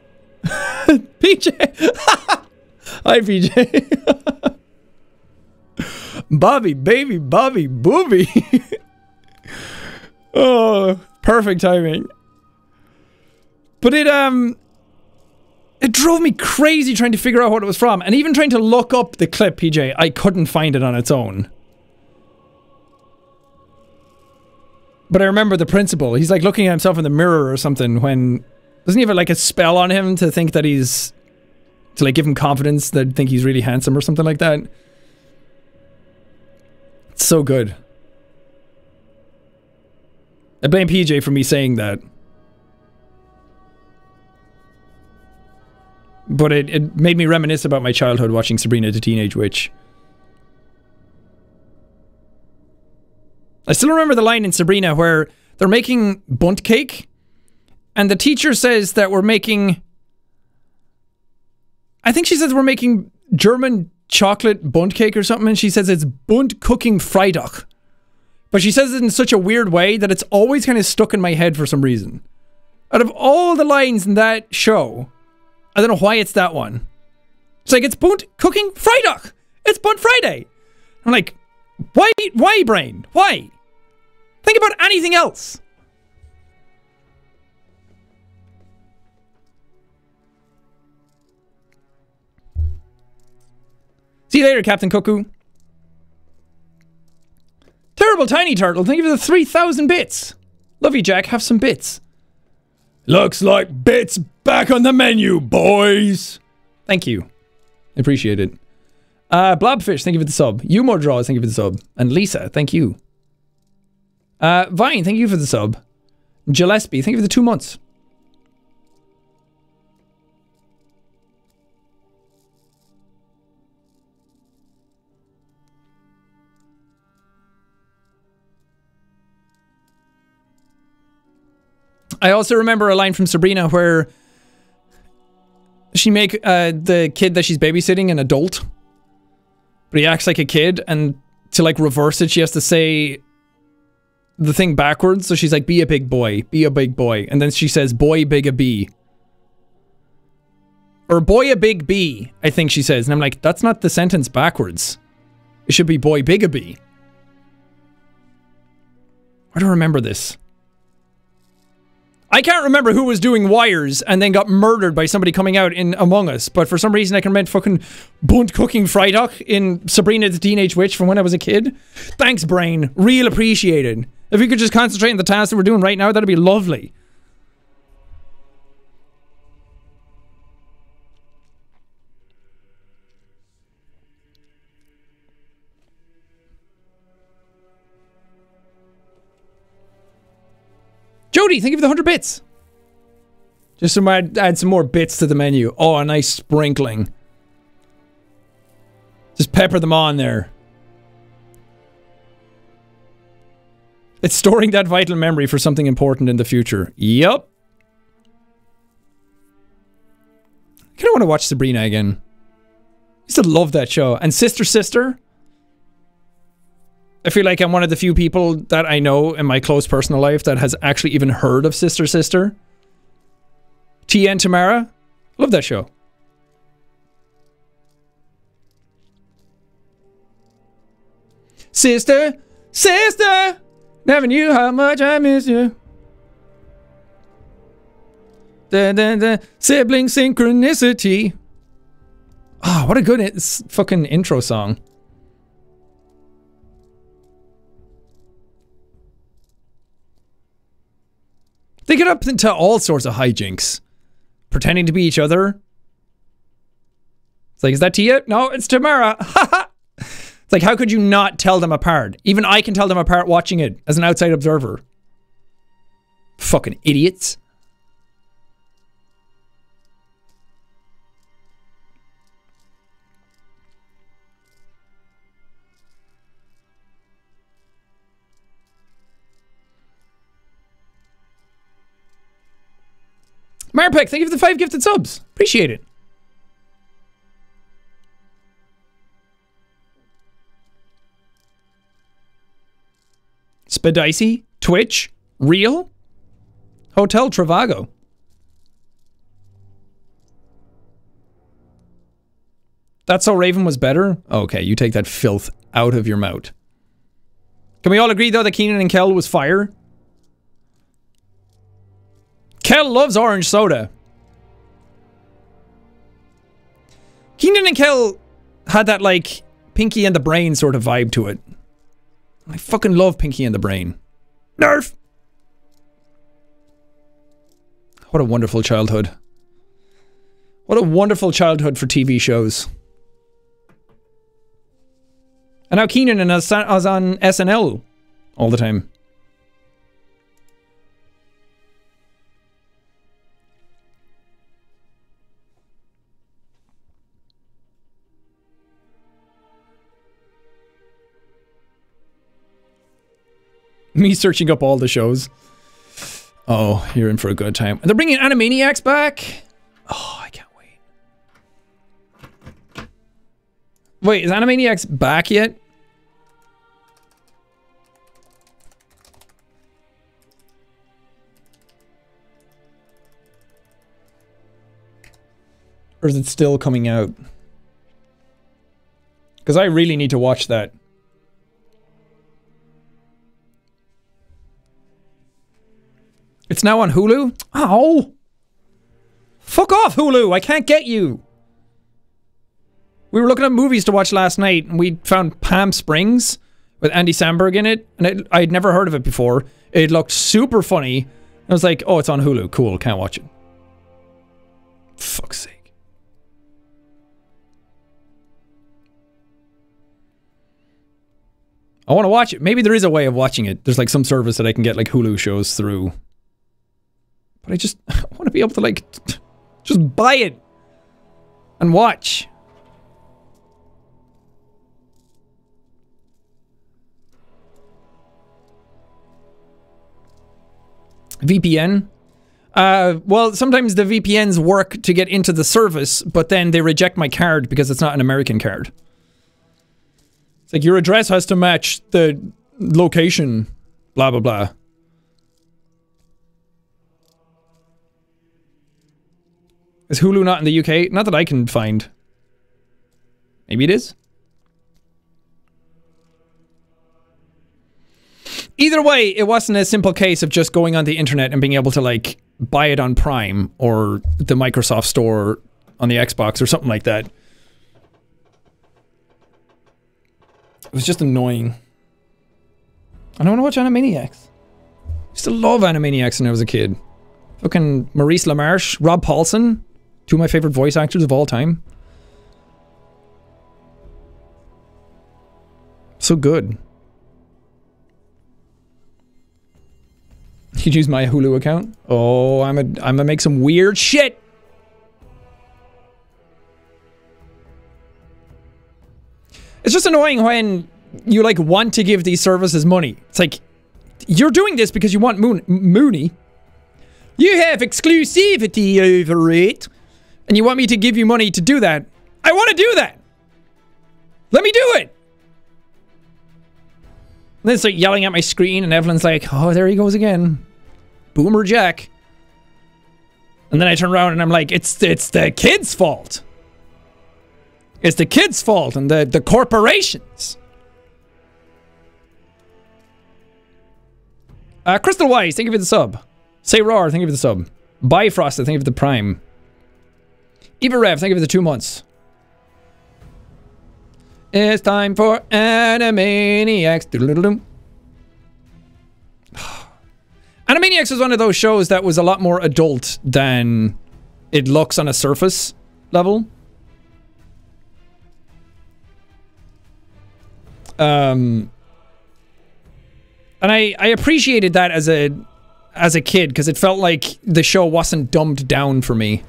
PJ. Hi, PJ. Bobby, baby, Bobby, booby. oh, perfect timing. But it, um, it drove me crazy trying to figure out what it was from. And even trying to look up the clip, PJ, I couldn't find it on its own. But I remember the principal. He's like looking at himself in the mirror or something when... Doesn't he have like a spell on him to think that he's... To like give him confidence that think he's really handsome or something like that? It's so good. I blame PJ for me saying that. But it, it made me reminisce about my childhood watching Sabrina the Teenage Witch. I still remember the line in Sabrina where they're making Bundt cake, and the teacher says that we're making. I think she says we're making German chocolate Bundt cake or something, and she says it's Bundt cooking Freitag. But she says it in such a weird way that it's always kind of stuck in my head for some reason. Out of all the lines in that show, I don't know why it's that one. It's like, it's Bundt cooking Freitag. It's Bundt Friday. I'm like, why, why, brain? Why? Think about anything else. See you later, Captain Cuckoo. Terrible Tiny Turtle, thank you for the 3,000 bits. Love you, Jack. Have some bits. Looks like bits back on the menu, boys. Thank you. Appreciate it. Uh, Blobfish, thank you for the sub. You more draws, thank you for the sub. And Lisa, thank you. Uh, Vine, thank you for the sub. Gillespie, thank you for the two months. I also remember a line from Sabrina where she make uh, the kid that she's babysitting an adult, but he acts like a kid, and to like reverse it, she has to say the thing backwards. So she's like, "Be a big boy, be a big boy," and then she says, "Boy, big a bee." Or boy a big bee, I think she says. And I'm like, that's not the sentence backwards. It should be boy big a bee. I don't remember this. I can't remember who was doing wires and then got murdered by somebody coming out in Among Us, but for some reason I can remember fucking Bundt cooking Freitag in Sabrina the Teenage Witch from when I was a kid. Thanks, brain. Real appreciated. If we could just concentrate on the task that we're doing right now, that'd be lovely. Jody, thank you for the 100 bits. Just to add, add some more bits to the menu. Oh, a nice sprinkling. Just pepper them on there. It's storing that vital memory for something important in the future. Yup. I kind of want to watch Sabrina again. I used to love that show. And Sister Sister. I feel like I'm one of the few people that I know in my close personal life that has actually even heard of Sister Sister. Tia and Tamara. Love that show. Sister, sister, never knew how much I miss you. Da, da, da, sibling synchronicity. Ah, oh, what a good fucking intro song. They get up into all sorts of hijinks. Pretending to be each other. It's like, is that Tia? No, it's Tamara. it's like, how could you not tell them apart? Even I can tell them apart watching it as an outside observer. Fucking idiots. Marpek, thank you for the five gifted subs. Appreciate it. Spadicy, Twitch, Real, Hotel Trivago. That's how Raven was better? Okay, you take that filth out of your mouth. Can we all agree, though, that Kenan and Kel was fire? Kel loves orange soda. Kenan and Kel had that, like, Pinky and the Brain sort of vibe to it. I fucking love Pinky and the Brain. Nerf! What a wonderful childhood. What a wonderful childhood for TV shows. And now Kenan and us, on SNL all the time. Me searching up all the shows. Oh, you're in for a good time. They're bringing Animaniacs back? Oh, I can't wait. Wait, is Animaniacs back yet? Or is it still coming out? Because I really need to watch that. It's now on Hulu? Oh! Fuck off, Hulu! I can't get you! We were looking at movies to watch last night, and we found Palm Springs with Andy Samberg in it, and it, I'd never heard of it before. It looked super funny. I was like, oh, it's on Hulu. Cool, can't watch it. Fuck's sake. I want to watch it. Maybe there is a way of watching it. There's like some service that I can get like Hulu shows through. But I just I want to be able to like just buy it and watch. VPN. Uh, well, sometimes the VPNs work to get into the service, but then they reject my card because it's not an American card. It's like your address has to match the location, blah blah blah. Is Hulu not in the UK? Not that I can find. Maybe it is. Either way, it wasn't a simple case of just going on the internet and being able to like buy it on Prime or the Microsoft Store on the Xbox or something like that. It was just annoying. I don't want to watch Animaniacs. I used to love Animaniacs when I was a kid. Fucking Maurice LaMarche, Rob Paulsen, two of my favorite voice actors of all time. So good. You use my Hulu account? Oh, I'm a I'm gonna make some weird shit. It's just annoying when you like want to give these services money. It's like you're doing this because you want Moon Mooney. You have exclusivity over it, and you want me to give you money to do that. I want to do that. Let me do it. And then start yelling at my screen, and Evelyn's like, "Oh, there he goes again, Boomer Jack." And then I turn around and I'm like, "It's it's the kids' fault. It's the kids' fault and the the corporations." Uh, Crystal Wise, thank you for the sub. Say Roar, thank you for the sub. Bifrost, thank you for the prime. Eva Rev, thank you for the two months. It's time for Animaniacs. Animaniacs was one of those shows that was a lot more adult than it looks on a surface level. Um, and I, I appreciated that as a as a kid because it felt like the show wasn't dumbed down for me.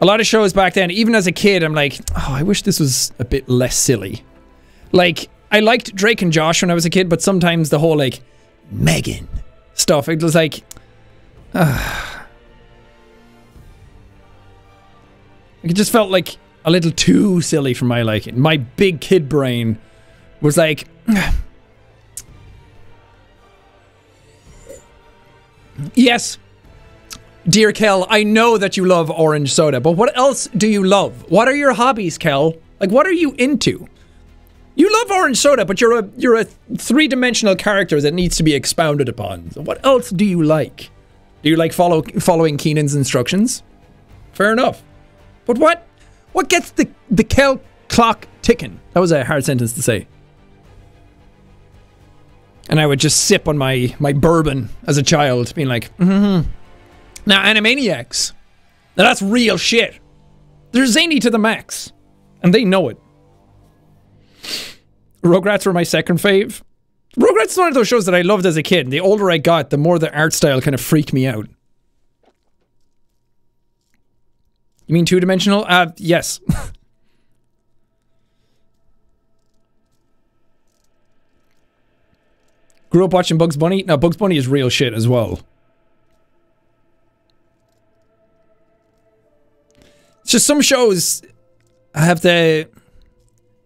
A lot of shows back then, even as a kid, I'm like, oh, I wish this was a bit less silly. Like, I liked Drake and Josh when I was a kid, but sometimes the whole, like, Megan stuff. It was like, uh, it just felt like a little too silly for my liking. My big kid brain was like, yes, dear Kel, I know that you love orange soda, but what else do you love? What are your hobbies, Kel? Like, what are you into? You love orange soda, but you're a you're a three-dimensional character that needs to be expounded upon. So what else do you like? Do you like follow following Kenan's instructions? Fair enough. But what what gets the the Kel clock ticking? That was a hard sentence to say. And I would just sip on my my bourbon as a child, being like, mm-hmm. Now, Animaniacs. That's real shit. They're zany to the max. And they know it. Rugrats were my second fave. Rugrats is one of those shows that I loved as a kid. The older I got, the more the art style kind of freaked me out. You mean two dimensional? Uh, yes. Grew up watching Bugs Bunny? Now, Bugs Bunny is real shit as well. Just some shows have the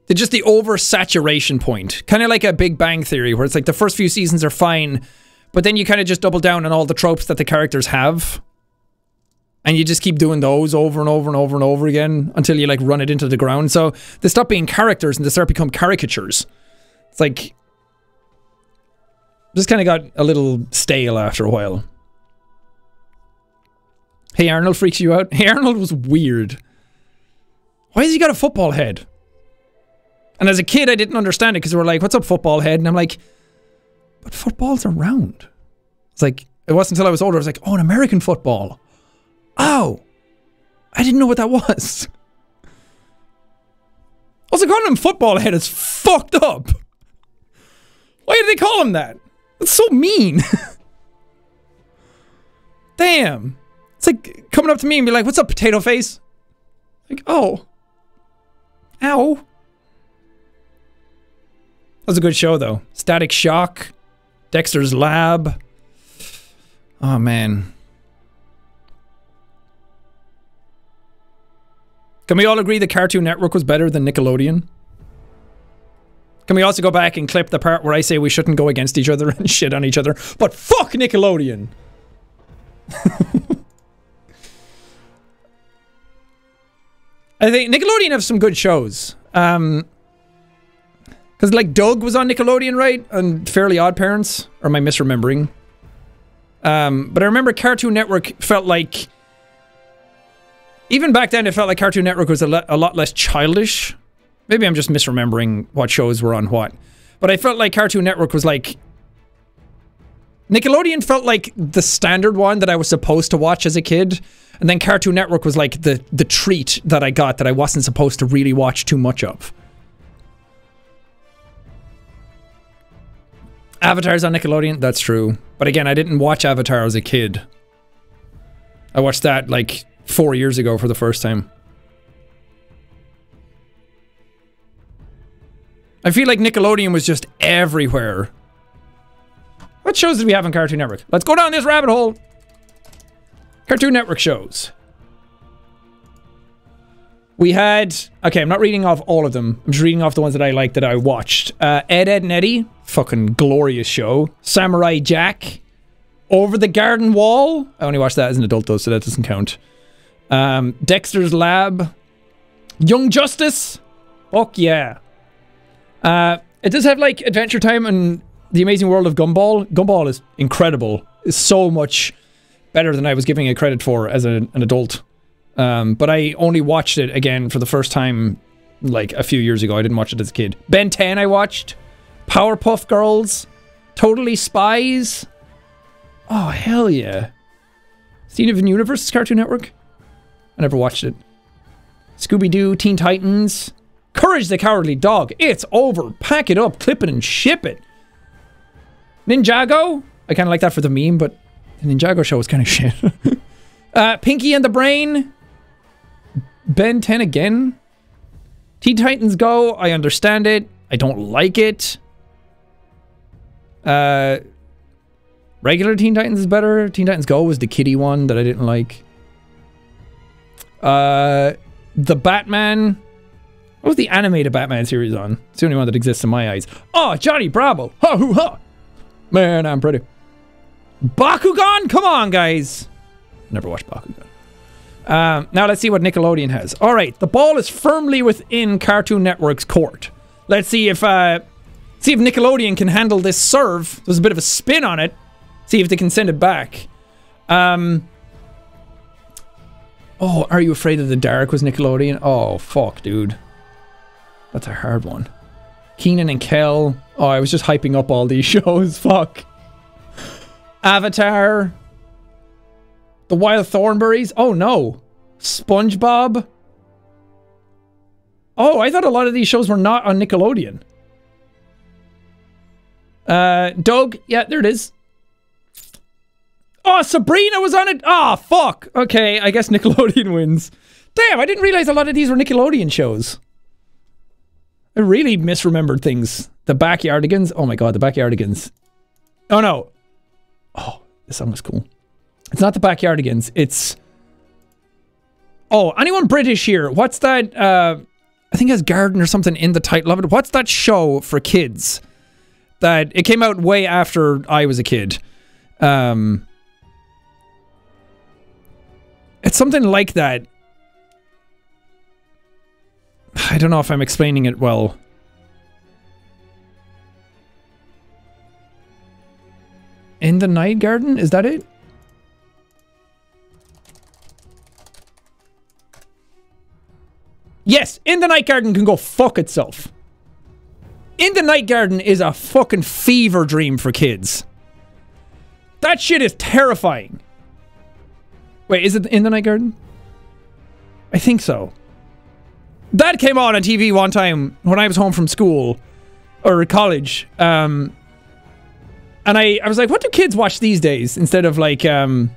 they're just the oversaturation point. Kind of like a Big Bang Theory, where it's like the first few seasons are fine, but then you kind of just double down on all the tropes that the characters have. And you just keep doing those over and over and over and over again until you like run it into the ground. So they stop being characters and they start become caricatures. It's like just kind of got a little stale after a while. Hey Arnold freaks you out? Hey Arnold was weird. Why has he got a football head? And as a kid, I didn't understand it because they were like, what's up, football head? And I'm like, but footballs are round. It's like, it wasn't until I was older, I was like, oh, an American football. Oh, I didn't know what that was. Also, calling him football head is fucked up. Why did they call him that? That's so mean. Damn. It's like coming up to me and be like, what's up, potato face? Like, oh. Ow. That was a good show, though. Static Shock. Dexter's Lab. Oh, man. Can we all agree the Cartoon Network was better than Nickelodeon? Can we also go back and clip the part where I say we shouldn't go against each other and shit on each other? But fuck Nickelodeon! I think Nickelodeon have some good shows. Um, because like Doug was on Nickelodeon, right? And Fairly Odd Parents, or am I misremembering? Um, but I remember Cartoon Network felt like, even back then, it felt like Cartoon Network was a, a lot less childish. Maybe I'm just misremembering what shows were on what. But I felt like Cartoon Network was like Nickelodeon felt like the standard one that I was supposed to watch as a kid. And then Cartoon Network was like the, the treat that I got that I wasn't supposed to really watch too much of. Avatar's on Nickelodeon? That's true. But again, I didn't watch Avatar as a kid. I watched that like four years ago for the first time. I feel like Nickelodeon was just everywhere. What shows did we have on Cartoon Network? Let's go down this rabbit hole. Cartoon Network shows. We had... Okay, I'm not reading off all of them. I'm just reading off the ones that I like that I watched. Uh, Ed, Ed, and Eddy. Fucking glorious show. Samurai Jack. Over the Garden Wall. I only watched that as an adult though, so that doesn't count. Um, Dexter's Lab. Young Justice. Fuck yeah. Uh, it does have like Adventure Time and The Amazing World of Gumball. Gumball is incredible. It's so much better than I was giving it credit for as a, an adult. Um, but I only watched it again for the first time like a few years ago. I didn't watch it as a kid. Ben 10 I watched. Powerpuff Girls. Totally Spies. Oh, hell yeah. Steven Universe Cartoon Network? I never watched it. Scooby-Doo, Teen Titans. Courage the Cowardly Dog. It's over. Pack it up, clip it, and ship it. Ninjago. I kind of like that for the meme, but the Ninjago show was kind of shit. uh, Pinky and the Brain. Ben 10 again. Teen Titans Go. I understand it. I don't like it. Uh, Regular Teen Titans is better. Teen Titans Go was the kiddie one that I didn't like. Uh, the Batman. What was the animated Batman series on? It's the only one that exists in my eyes. Oh, Johnny Bravo. Ha hoo ha. Man, I'm pretty. Bakugan? Come on, guys. Never watched Bakugan. Um, now let's see what Nickelodeon has. All right, the ball is firmly within Cartoon Network's court. Let's see if uh, see if Nickelodeon can handle this serve. There's a bit of a spin on it. See if they can send it back. Um, oh, Are You Afraid of the Dark was Nickelodeon? Oh, fuck, dude. That's a hard one. Kenan and Kel. Oh, I was just hyping up all these shows. Fuck. Avatar. The Wild Thornberrys. Oh, no. SpongeBob. Oh, I thought a lot of these shows were not on Nickelodeon. Uh, Doug. Yeah, there it is. Oh, Sabrina was on it. Oh, fuck. Okay, I guess Nickelodeon wins. Damn, I didn't realize a lot of these were Nickelodeon shows. I really misremembered things. The Backyardigans. Oh my god, the Backyardigans. Oh no. Oh, this song is cool. It's not the Backyardigans. It's. Oh, anyone British here? What's that? Uh, I think it has garden or something in the title of it. What's that show for kids? That it came out way after I was a kid. Um, it's something like that. I don't know if I'm explaining it well. In the night garden? Is that it? Yes, In the Night Garden can go fuck itself. In the Night Garden is a fucking fever dream for kids. That shit is terrifying. Wait, is it In the Night Garden? I think so. That came on on TV one time when I was home from school or college. Um, and I, I was like, what do kids watch these days instead of like, um,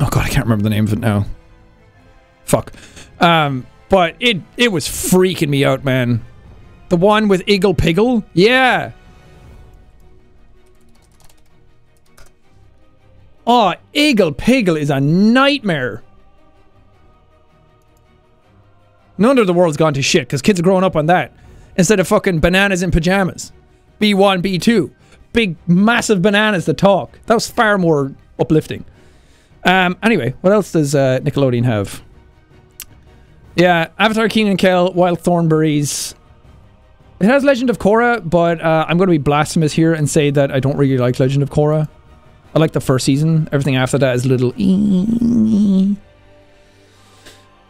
oh god, I can't remember the name of it now. Fuck. Um, but it it was freaking me out, man. The one with Iggle Piggle? Yeah. Oh, Iggle Piggle is a nightmare. No wonder the world's gone to shit, because kids are growing up on that. Instead of fucking bananas in pajamas. B1, B2. Big, massive bananas that talk. That was far more uplifting. Um, anyway, what else does uh, Nickelodeon have? Yeah, Avatar Kenan and Kel, Wild Thornberrys. It has Legend of Korra, but uh, I'm going to be blasphemous here and say that I don't really like Legend of Korra. I like the first season. Everything after that is little...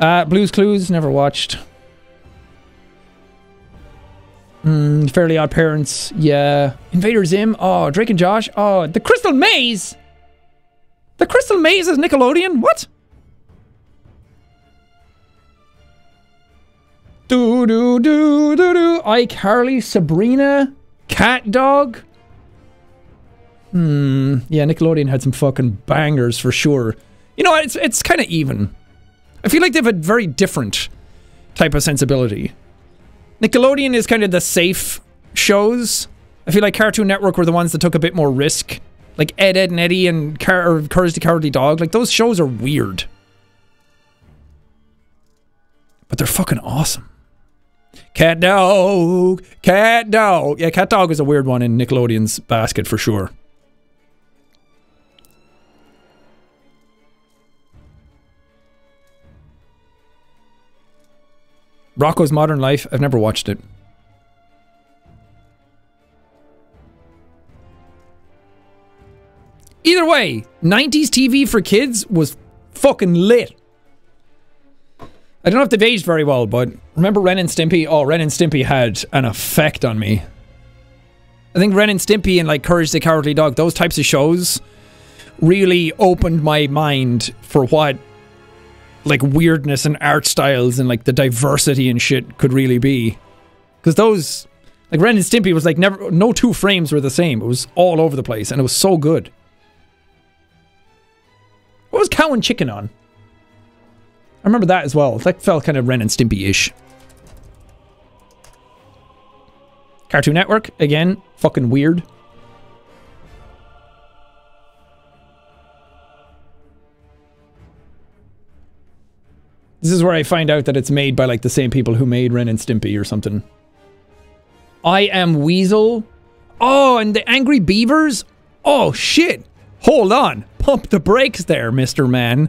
Uh, Blue's Clues, never watched. Mm, Fairly Odd Parents, yeah. Invader Zim, oh, Drake and Josh, oh, The Crystal Maze! The Crystal Maze is Nickelodeon? What? Do do do do do. iCarly, Sabrina, CatDog. Hmm. Yeah, Nickelodeon had some fucking bangers for sure. You know, it's it's kind of even. I feel like they have a very different type of sensibility. Nickelodeon is kind of the safe shows. I feel like Cartoon Network were the ones that took a bit more risk. Like Ed, Ed and Eddy and Car Courage the Cowardly Dog. Like, those shows are weird. But they're fucking awesome. Cat dog, cat dog. Yeah, cat dog is a weird one in Nickelodeon's basket for sure. Rocko's Modern Life. I've never watched it. Either way, 90s TV for kids was fucking lit. I don't know if they've aged very well, but remember Ren and Stimpy? Oh, Ren and Stimpy had an effect on me. I think Ren and Stimpy and like Courage the Cowardly Dog, those types of shows really opened my mind for what like weirdness and art styles and like the diversity and shit could really be. Because those, like Ren and Stimpy was like never, no two frames were the same. It was all over the place and it was so good. What was Cow and Chicken on? I remember that as well. That felt kind of Ren and Stimpy-ish. Cartoon Network, again, fucking weird. This is where I find out that it's made by like the same people who made Ren and Stimpy or something. I am Weasel. Oh, and the Angry Beavers? Oh, shit. Hold on. Pump the brakes there, Mr. Man.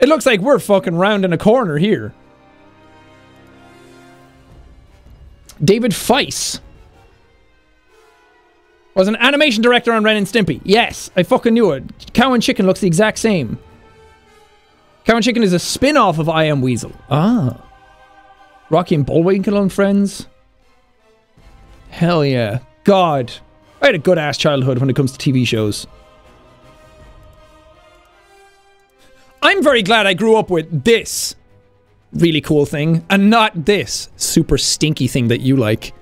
It looks like we're fucking rounding a corner here. David Feiss was an animation director on Ren and Stimpy. Yes, I fucking knew it. Cow and Chicken looks the exact same. Cow Chicken is a spin-off of I Am Weasel. Ah. Rocky and Bullwinkle on Friends. Hell yeah. God. I had a good ass childhood when it comes to TV shows. I'm very glad I grew up with this really cool thing and not this super stinky thing that you like.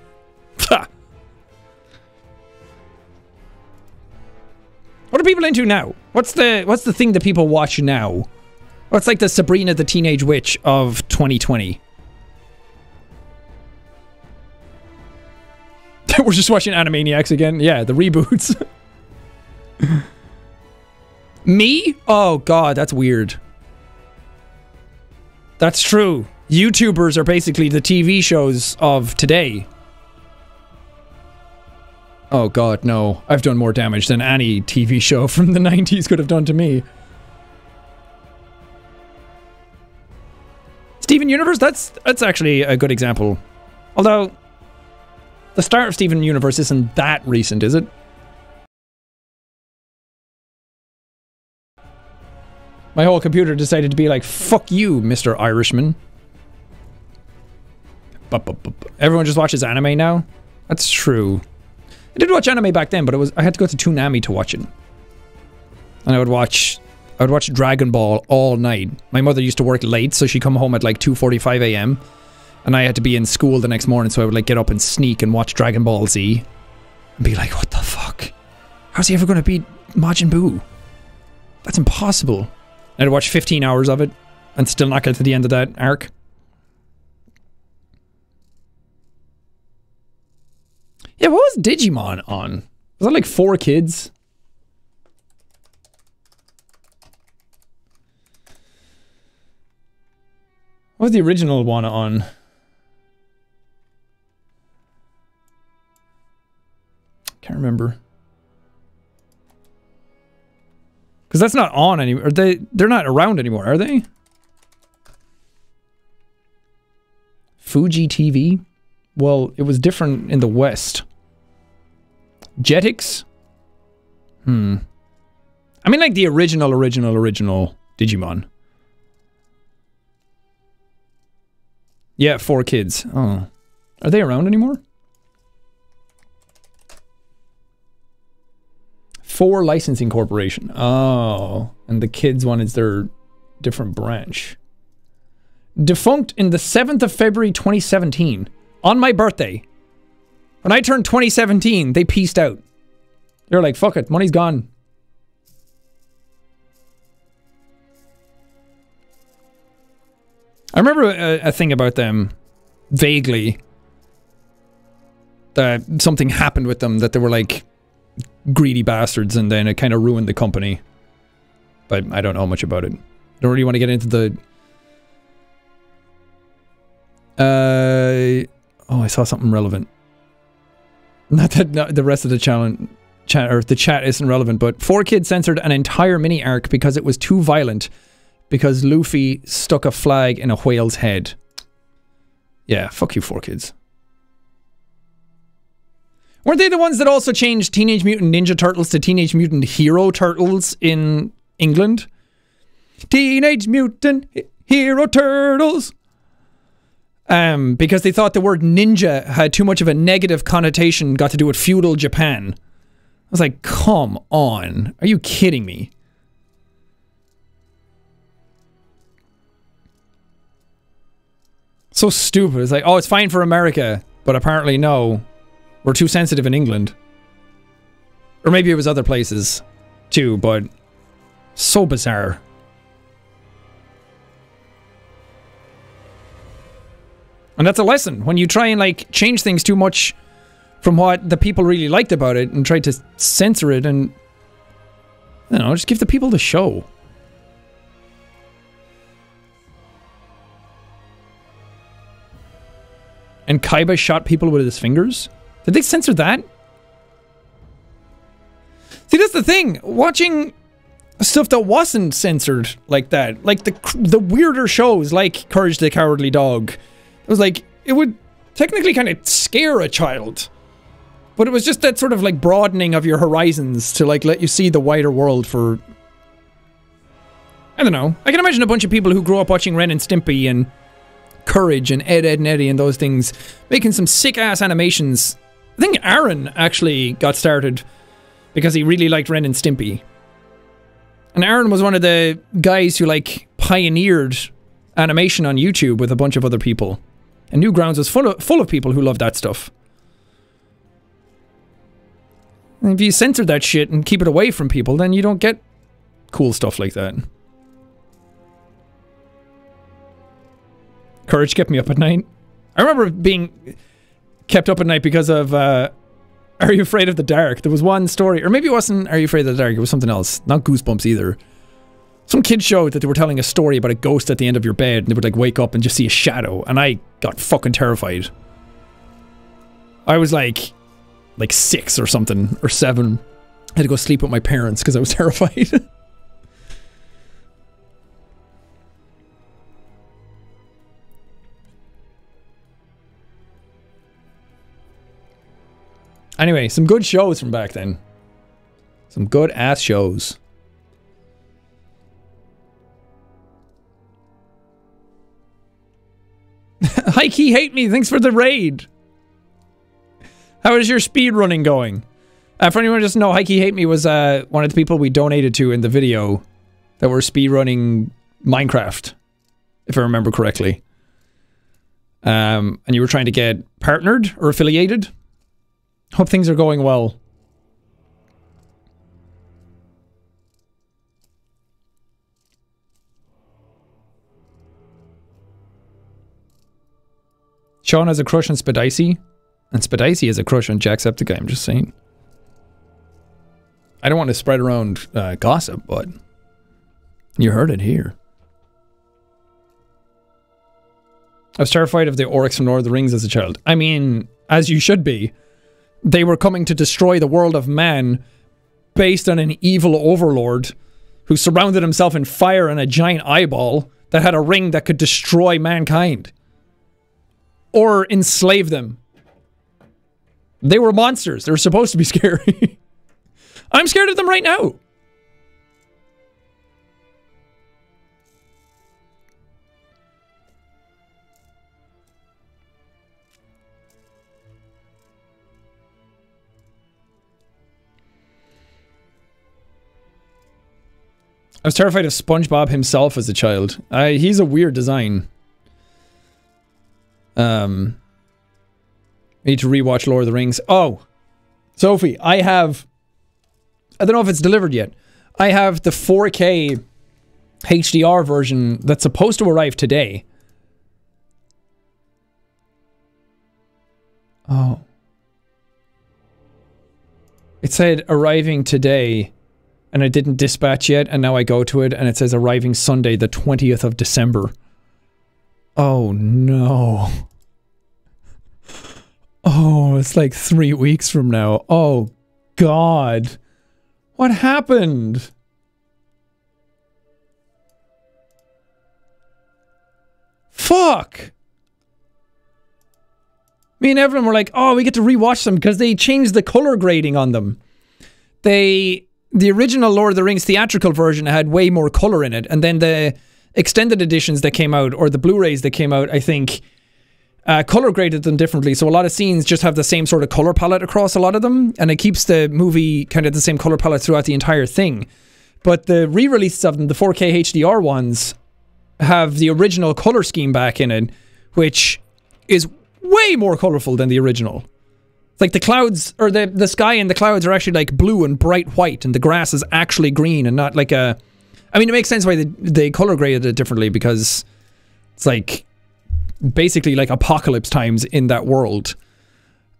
What are people into now? What's the what's the thing that people watch now? What's like the Sabrina the Teenage Witch of 2020? We're just watching Animaniacs again. Yeah, the reboots. Me? Oh god, that's weird. That's true. YouTubers are basically the TV shows of today. Oh god, no. I've done more damage than any TV show from the 90s could have done to me. Steven Universe, that's that's actually a good example. Although the start of Steven Universe isn't that recent, is it? My whole computer decided to be like, fuck you, Mr. Irishman. Everyone just watches anime now? That's true. I did watch anime back then, but it was I had to go to Toonami to watch it. And I would watch I would watch Dragon Ball all night. My mother used to work late, so she'd come home at like 2:45 a.m. and I had to be in school the next morning, so I would like get up and sneak and watch Dragon Ball Z and be like, "What the fuck? How's he ever going to beat Majin Buu? That's impossible." I'd watch 15 hours of it and still not get to the end of that arc. Yeah, what was Digimon on? Was that like 4Kids? What was the original one on? Can't remember. Because that's not on anymore. They? They're not around anymore, are they? Fuji TV? Well, it was different in the West. Jetix? Hmm. I mean, like the original, original, original Digimon. Yeah, four kids. Oh. Are they around anymore? Four licensing corporation. Oh. And the kids one is their different branch. Defunct in the 7th of February 2017. On my birthday. When I turned 2017, they pieced out. They're like, fuck it, money's gone. I remember a, a thing about them vaguely that something happened with them that they were like greedy bastards and then it kind of ruined the company. But I don't know much about it. Don't really want to get into the uh oh, I saw something relevant. Not that not the rest of the challenge chat or the chat isn't relevant, but 4Kids censored an entire mini arc because it was too violent because Luffy stuck a flag in a whale's head. Yeah, fuck you, 4Kids. Weren't they the ones that also changed Teenage Mutant Ninja Turtles to Teenage Mutant Hero Turtles in England? Teenage Mutant Hero Turtles. Um, because they thought the word ninja had too much of a negative connotation, got to do with feudal Japan. I was like, come on. Are you kidding me? So stupid. It's like, oh, it's fine for America, but apparently no. We're too sensitive in England. Or maybe it was other places too, but so bizarre. And that's a lesson. When you try and like change things too much from what the people really liked about it and try to censor it and you know, just give the people the show. And Kaiba shot people with his fingers? Did they censor that? See, that's the thing. Watching stuff that wasn't censored like that, like the the weirder shows, like Courage the Cowardly Dog, it was like it would technically kind of scare a child, but it was just that sort of like broadening of your horizons to like let you see the wider world for. I don't know. I can imagine a bunch of people who grew up watching Ren and Stimpy and Courage and Ed, Ed, and Eddy and those things making some sick ass animations. I think Arin actually got started because he really liked Ren and Stimpy. And Arin was one of the guys who like pioneered animation on YouTube with a bunch of other people. And Newgrounds was full of, full of people who loved that stuff. And if you censor that shit and keep it away from people, then you don't get cool stuff like that. Courage kept me up at night. I remember being kept up at night because of uh, Are You Afraid of the Dark? There was one story, or maybe it wasn't Are You Afraid of the Dark, it was something else. Not Goosebumps either. Some kid showed that they were telling a story about a ghost at the end of your bed, and they would like wake up and just see a shadow, and I got fucking terrified. I was like, like six or something, or seven. I had to go sleep with my parents because I was terrified. Anyway, some good shows from back then. Some good ass shows. Hikey Hate Me. Thanks for the raid. How is your speed running going? Uh, for anyone who doesn't know, Hikey Hate Me was uh, one of the people we donated to in the video that were speed running Minecraft, if I remember correctly. Um, and you were trying to get partnered or affiliated. Hope things are going well. Sean has a crush on Spadicy, and Spadicy has a crush on Jacksepticeye, I'm just saying. I don't want to spread around uh, gossip, but you heard it here. I was terrified of the Orcs from Lord of the Rings as a child. I mean, as you should be. They were coming to destroy the world of man based on an evil overlord who surrounded himself in fire and a giant eyeball that had a ring that could destroy mankind or enslave them. They were monsters. They were supposed to be scary. I'm scared of them right now. I was terrified of SpongeBob himself as a child. I, he's a weird design. Um, I need to rewatch Lord of the Rings. Oh, Sophie, I have. I don't know if it's delivered yet. I have the 4K HDR version that's supposed to arrive today. Oh. It said arriving today and I didn't dispatch yet, and now I go to it, and it says arriving Sunday, the 20th of December. Oh no. Oh, it's like three weeks from now. Oh, God. What happened? Fuck. Me and Evelyn were like, oh, we get to rewatch them because they changed the color grading on them. They the original Lord of the Rings theatrical version had way more color in it, and then the extended editions that came out, or the Blu-rays that came out, I think, uh, color graded them differently. So a lot of scenes just have the same sort of color palette across a lot of them, and it keeps the movie kind of the same color palette throughout the entire thing. But the re-releases of them, the 4K HDR ones, have the original color scheme back in it, which is way more colorful than the original like the clouds or the the sky and the clouds are actually like blue and bright white, and the grass is actually green and not like a. I mean, it makes sense why they they color graded it differently because it's like basically like apocalypse times in that world.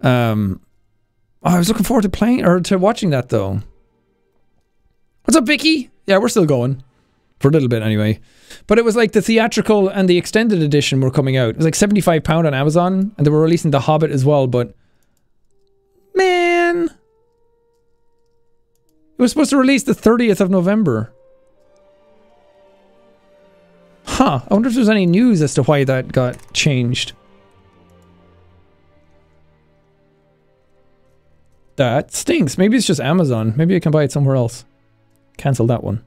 Um, oh, I was looking forward to playing or to watching that though. What's up, Vicky? Yeah, we're still going. For a little bit anyway. But it was like the theatrical and the extended edition were coming out. It was like £75 on Amazon and they were releasing The Hobbit as well, but It was supposed to release the 30th of November. Huh. I wonder if there's any news as to why that got changed. That stinks. Maybe it's just Amazon. Maybe I can buy it somewhere else. Cancel that one.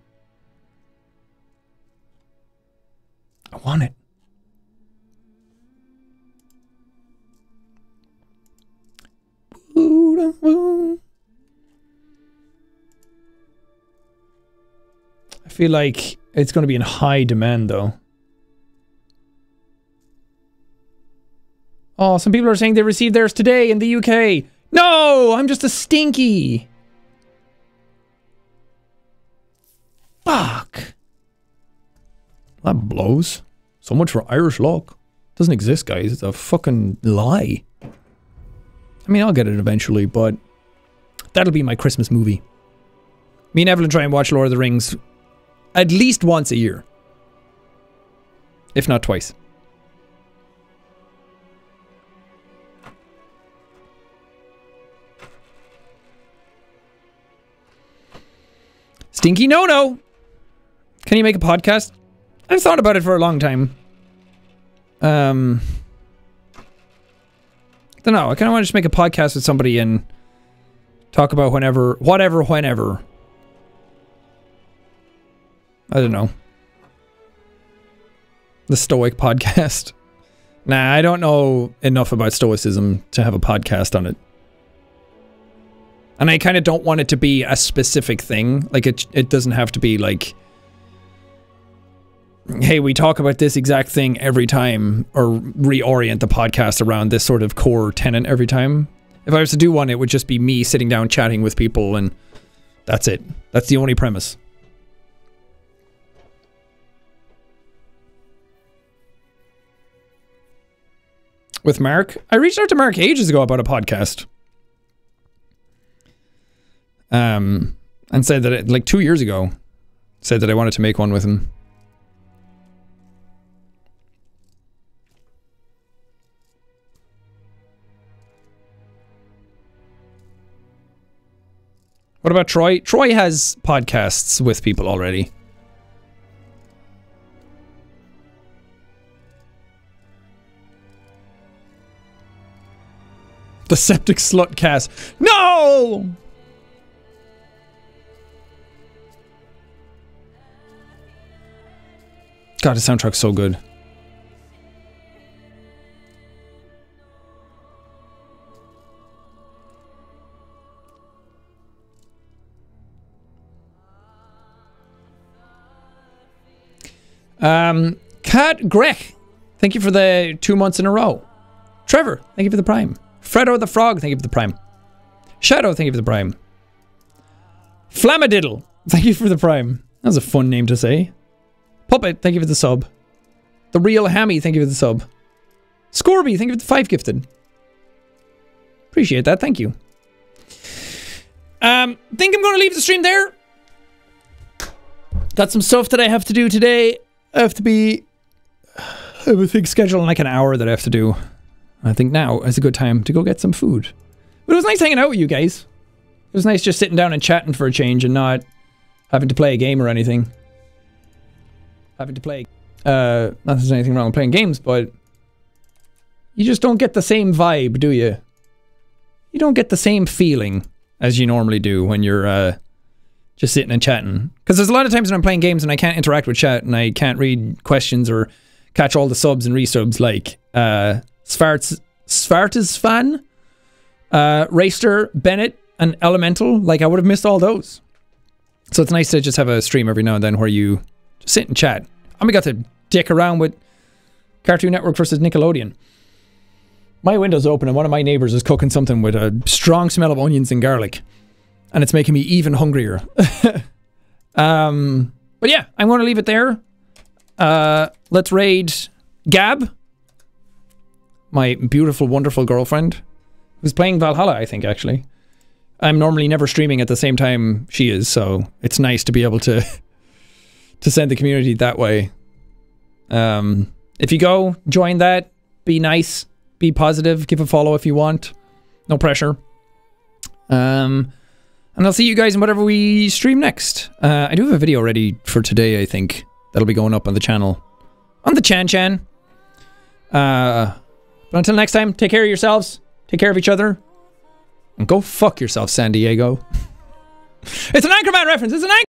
I want it. Feel like it's going to be in high demand though. Oh, some people are saying they received theirs today in the UK. No, I'm just a stinky. Fuck. That blows. So much for Irish luck. Doesn't exist, guys. It's a fucking lie. I mean, I'll get it eventually, but that'll be my Christmas movie. Me and Evelyn try and watch Lord of the Rings at least once a year. If not twice. Stinky no no. Can you make a podcast? I've thought about it for a long time. Um, I don't know. I kind of want to just make a podcast with somebody and talk about whenever, whatever, whenever. I don't know. The Stoic podcast. Nah, I don't know enough about Stoicism to have a podcast on it. And I kind of don't want it to be a specific thing. Like, it, it doesn't have to be like, hey, we talk about this exact thing every time, or reorient the podcast around this sort of core tenant every time. If I was to do one, it would just be me sitting down chatting with people, and that's it. That's the only premise. With Mark, I reached out to Mark ages ago about a podcast um, and said that it, like two years ago, said that I wanted to make one with him. What about Troy? Troy has podcasts with people already. The septic slut cast. No! God, the soundtrack's so good. Um, Kat Grech, thank you for the two months in a row. Trevor, thank you for the prime. Fredo the Frog, thank you for the prime. Shadow, thank you for the prime. Flammadiddle, thank you for the prime. That was a fun name to say. Puppet, thank you for the sub. The Real Hammy, thank you for the sub. Scorby, thank you for the five gifted. Appreciate that, thank you. Um, think I'm to leave the stream there. Got some stuff that I have to do today. I have to be... I have a big schedule in like an hour that I have to do. I think now is a good time to go get some food. But it was nice hanging out with you guys. It was nice just sitting down and chatting for a change and not having to play a game or anything having to play. Uh, not that there's anything wrong with playing games, but you just don't get the same vibe, do you? You don't get the same feeling as you normally do when you're uh, just sitting and chatting. Because there's a lot of times when I'm playing games and I can't interact with chat and I can't read questions or catch all the subs and resubs like uh, Svarts, fan, uh, Raster, Bennett, and Elemental. Like I would have missed all those. So it's nice to just have a stream every now and then where you sit and chat. And we got to dick around with Cartoon Network versus Nickelodeon. My window's open and one of my neighbors is cooking something with a strong smell of onions and garlic. And it's making me even hungrier. um, but yeah, I'm going to leave it there. Uh, let's raid Gab, my beautiful, wonderful girlfriend, who's playing Valhalla, I think, actually. I'm normally never streaming at the same time she is, so it's nice to be able to to send the community that way. Um, if you go, join that. Be nice. Be positive. Give a follow if you want. No pressure. Um, and I'll see you guys in whatever we stream next. Uh, I do have a video ready for today, I think. That'll be going up on the channel. On the Chan Chan. Uh, but until next time, take care of yourselves. Take care of each other. And go fuck yourself, San Diego. it's an Anchorman reference. It's an Anchorman.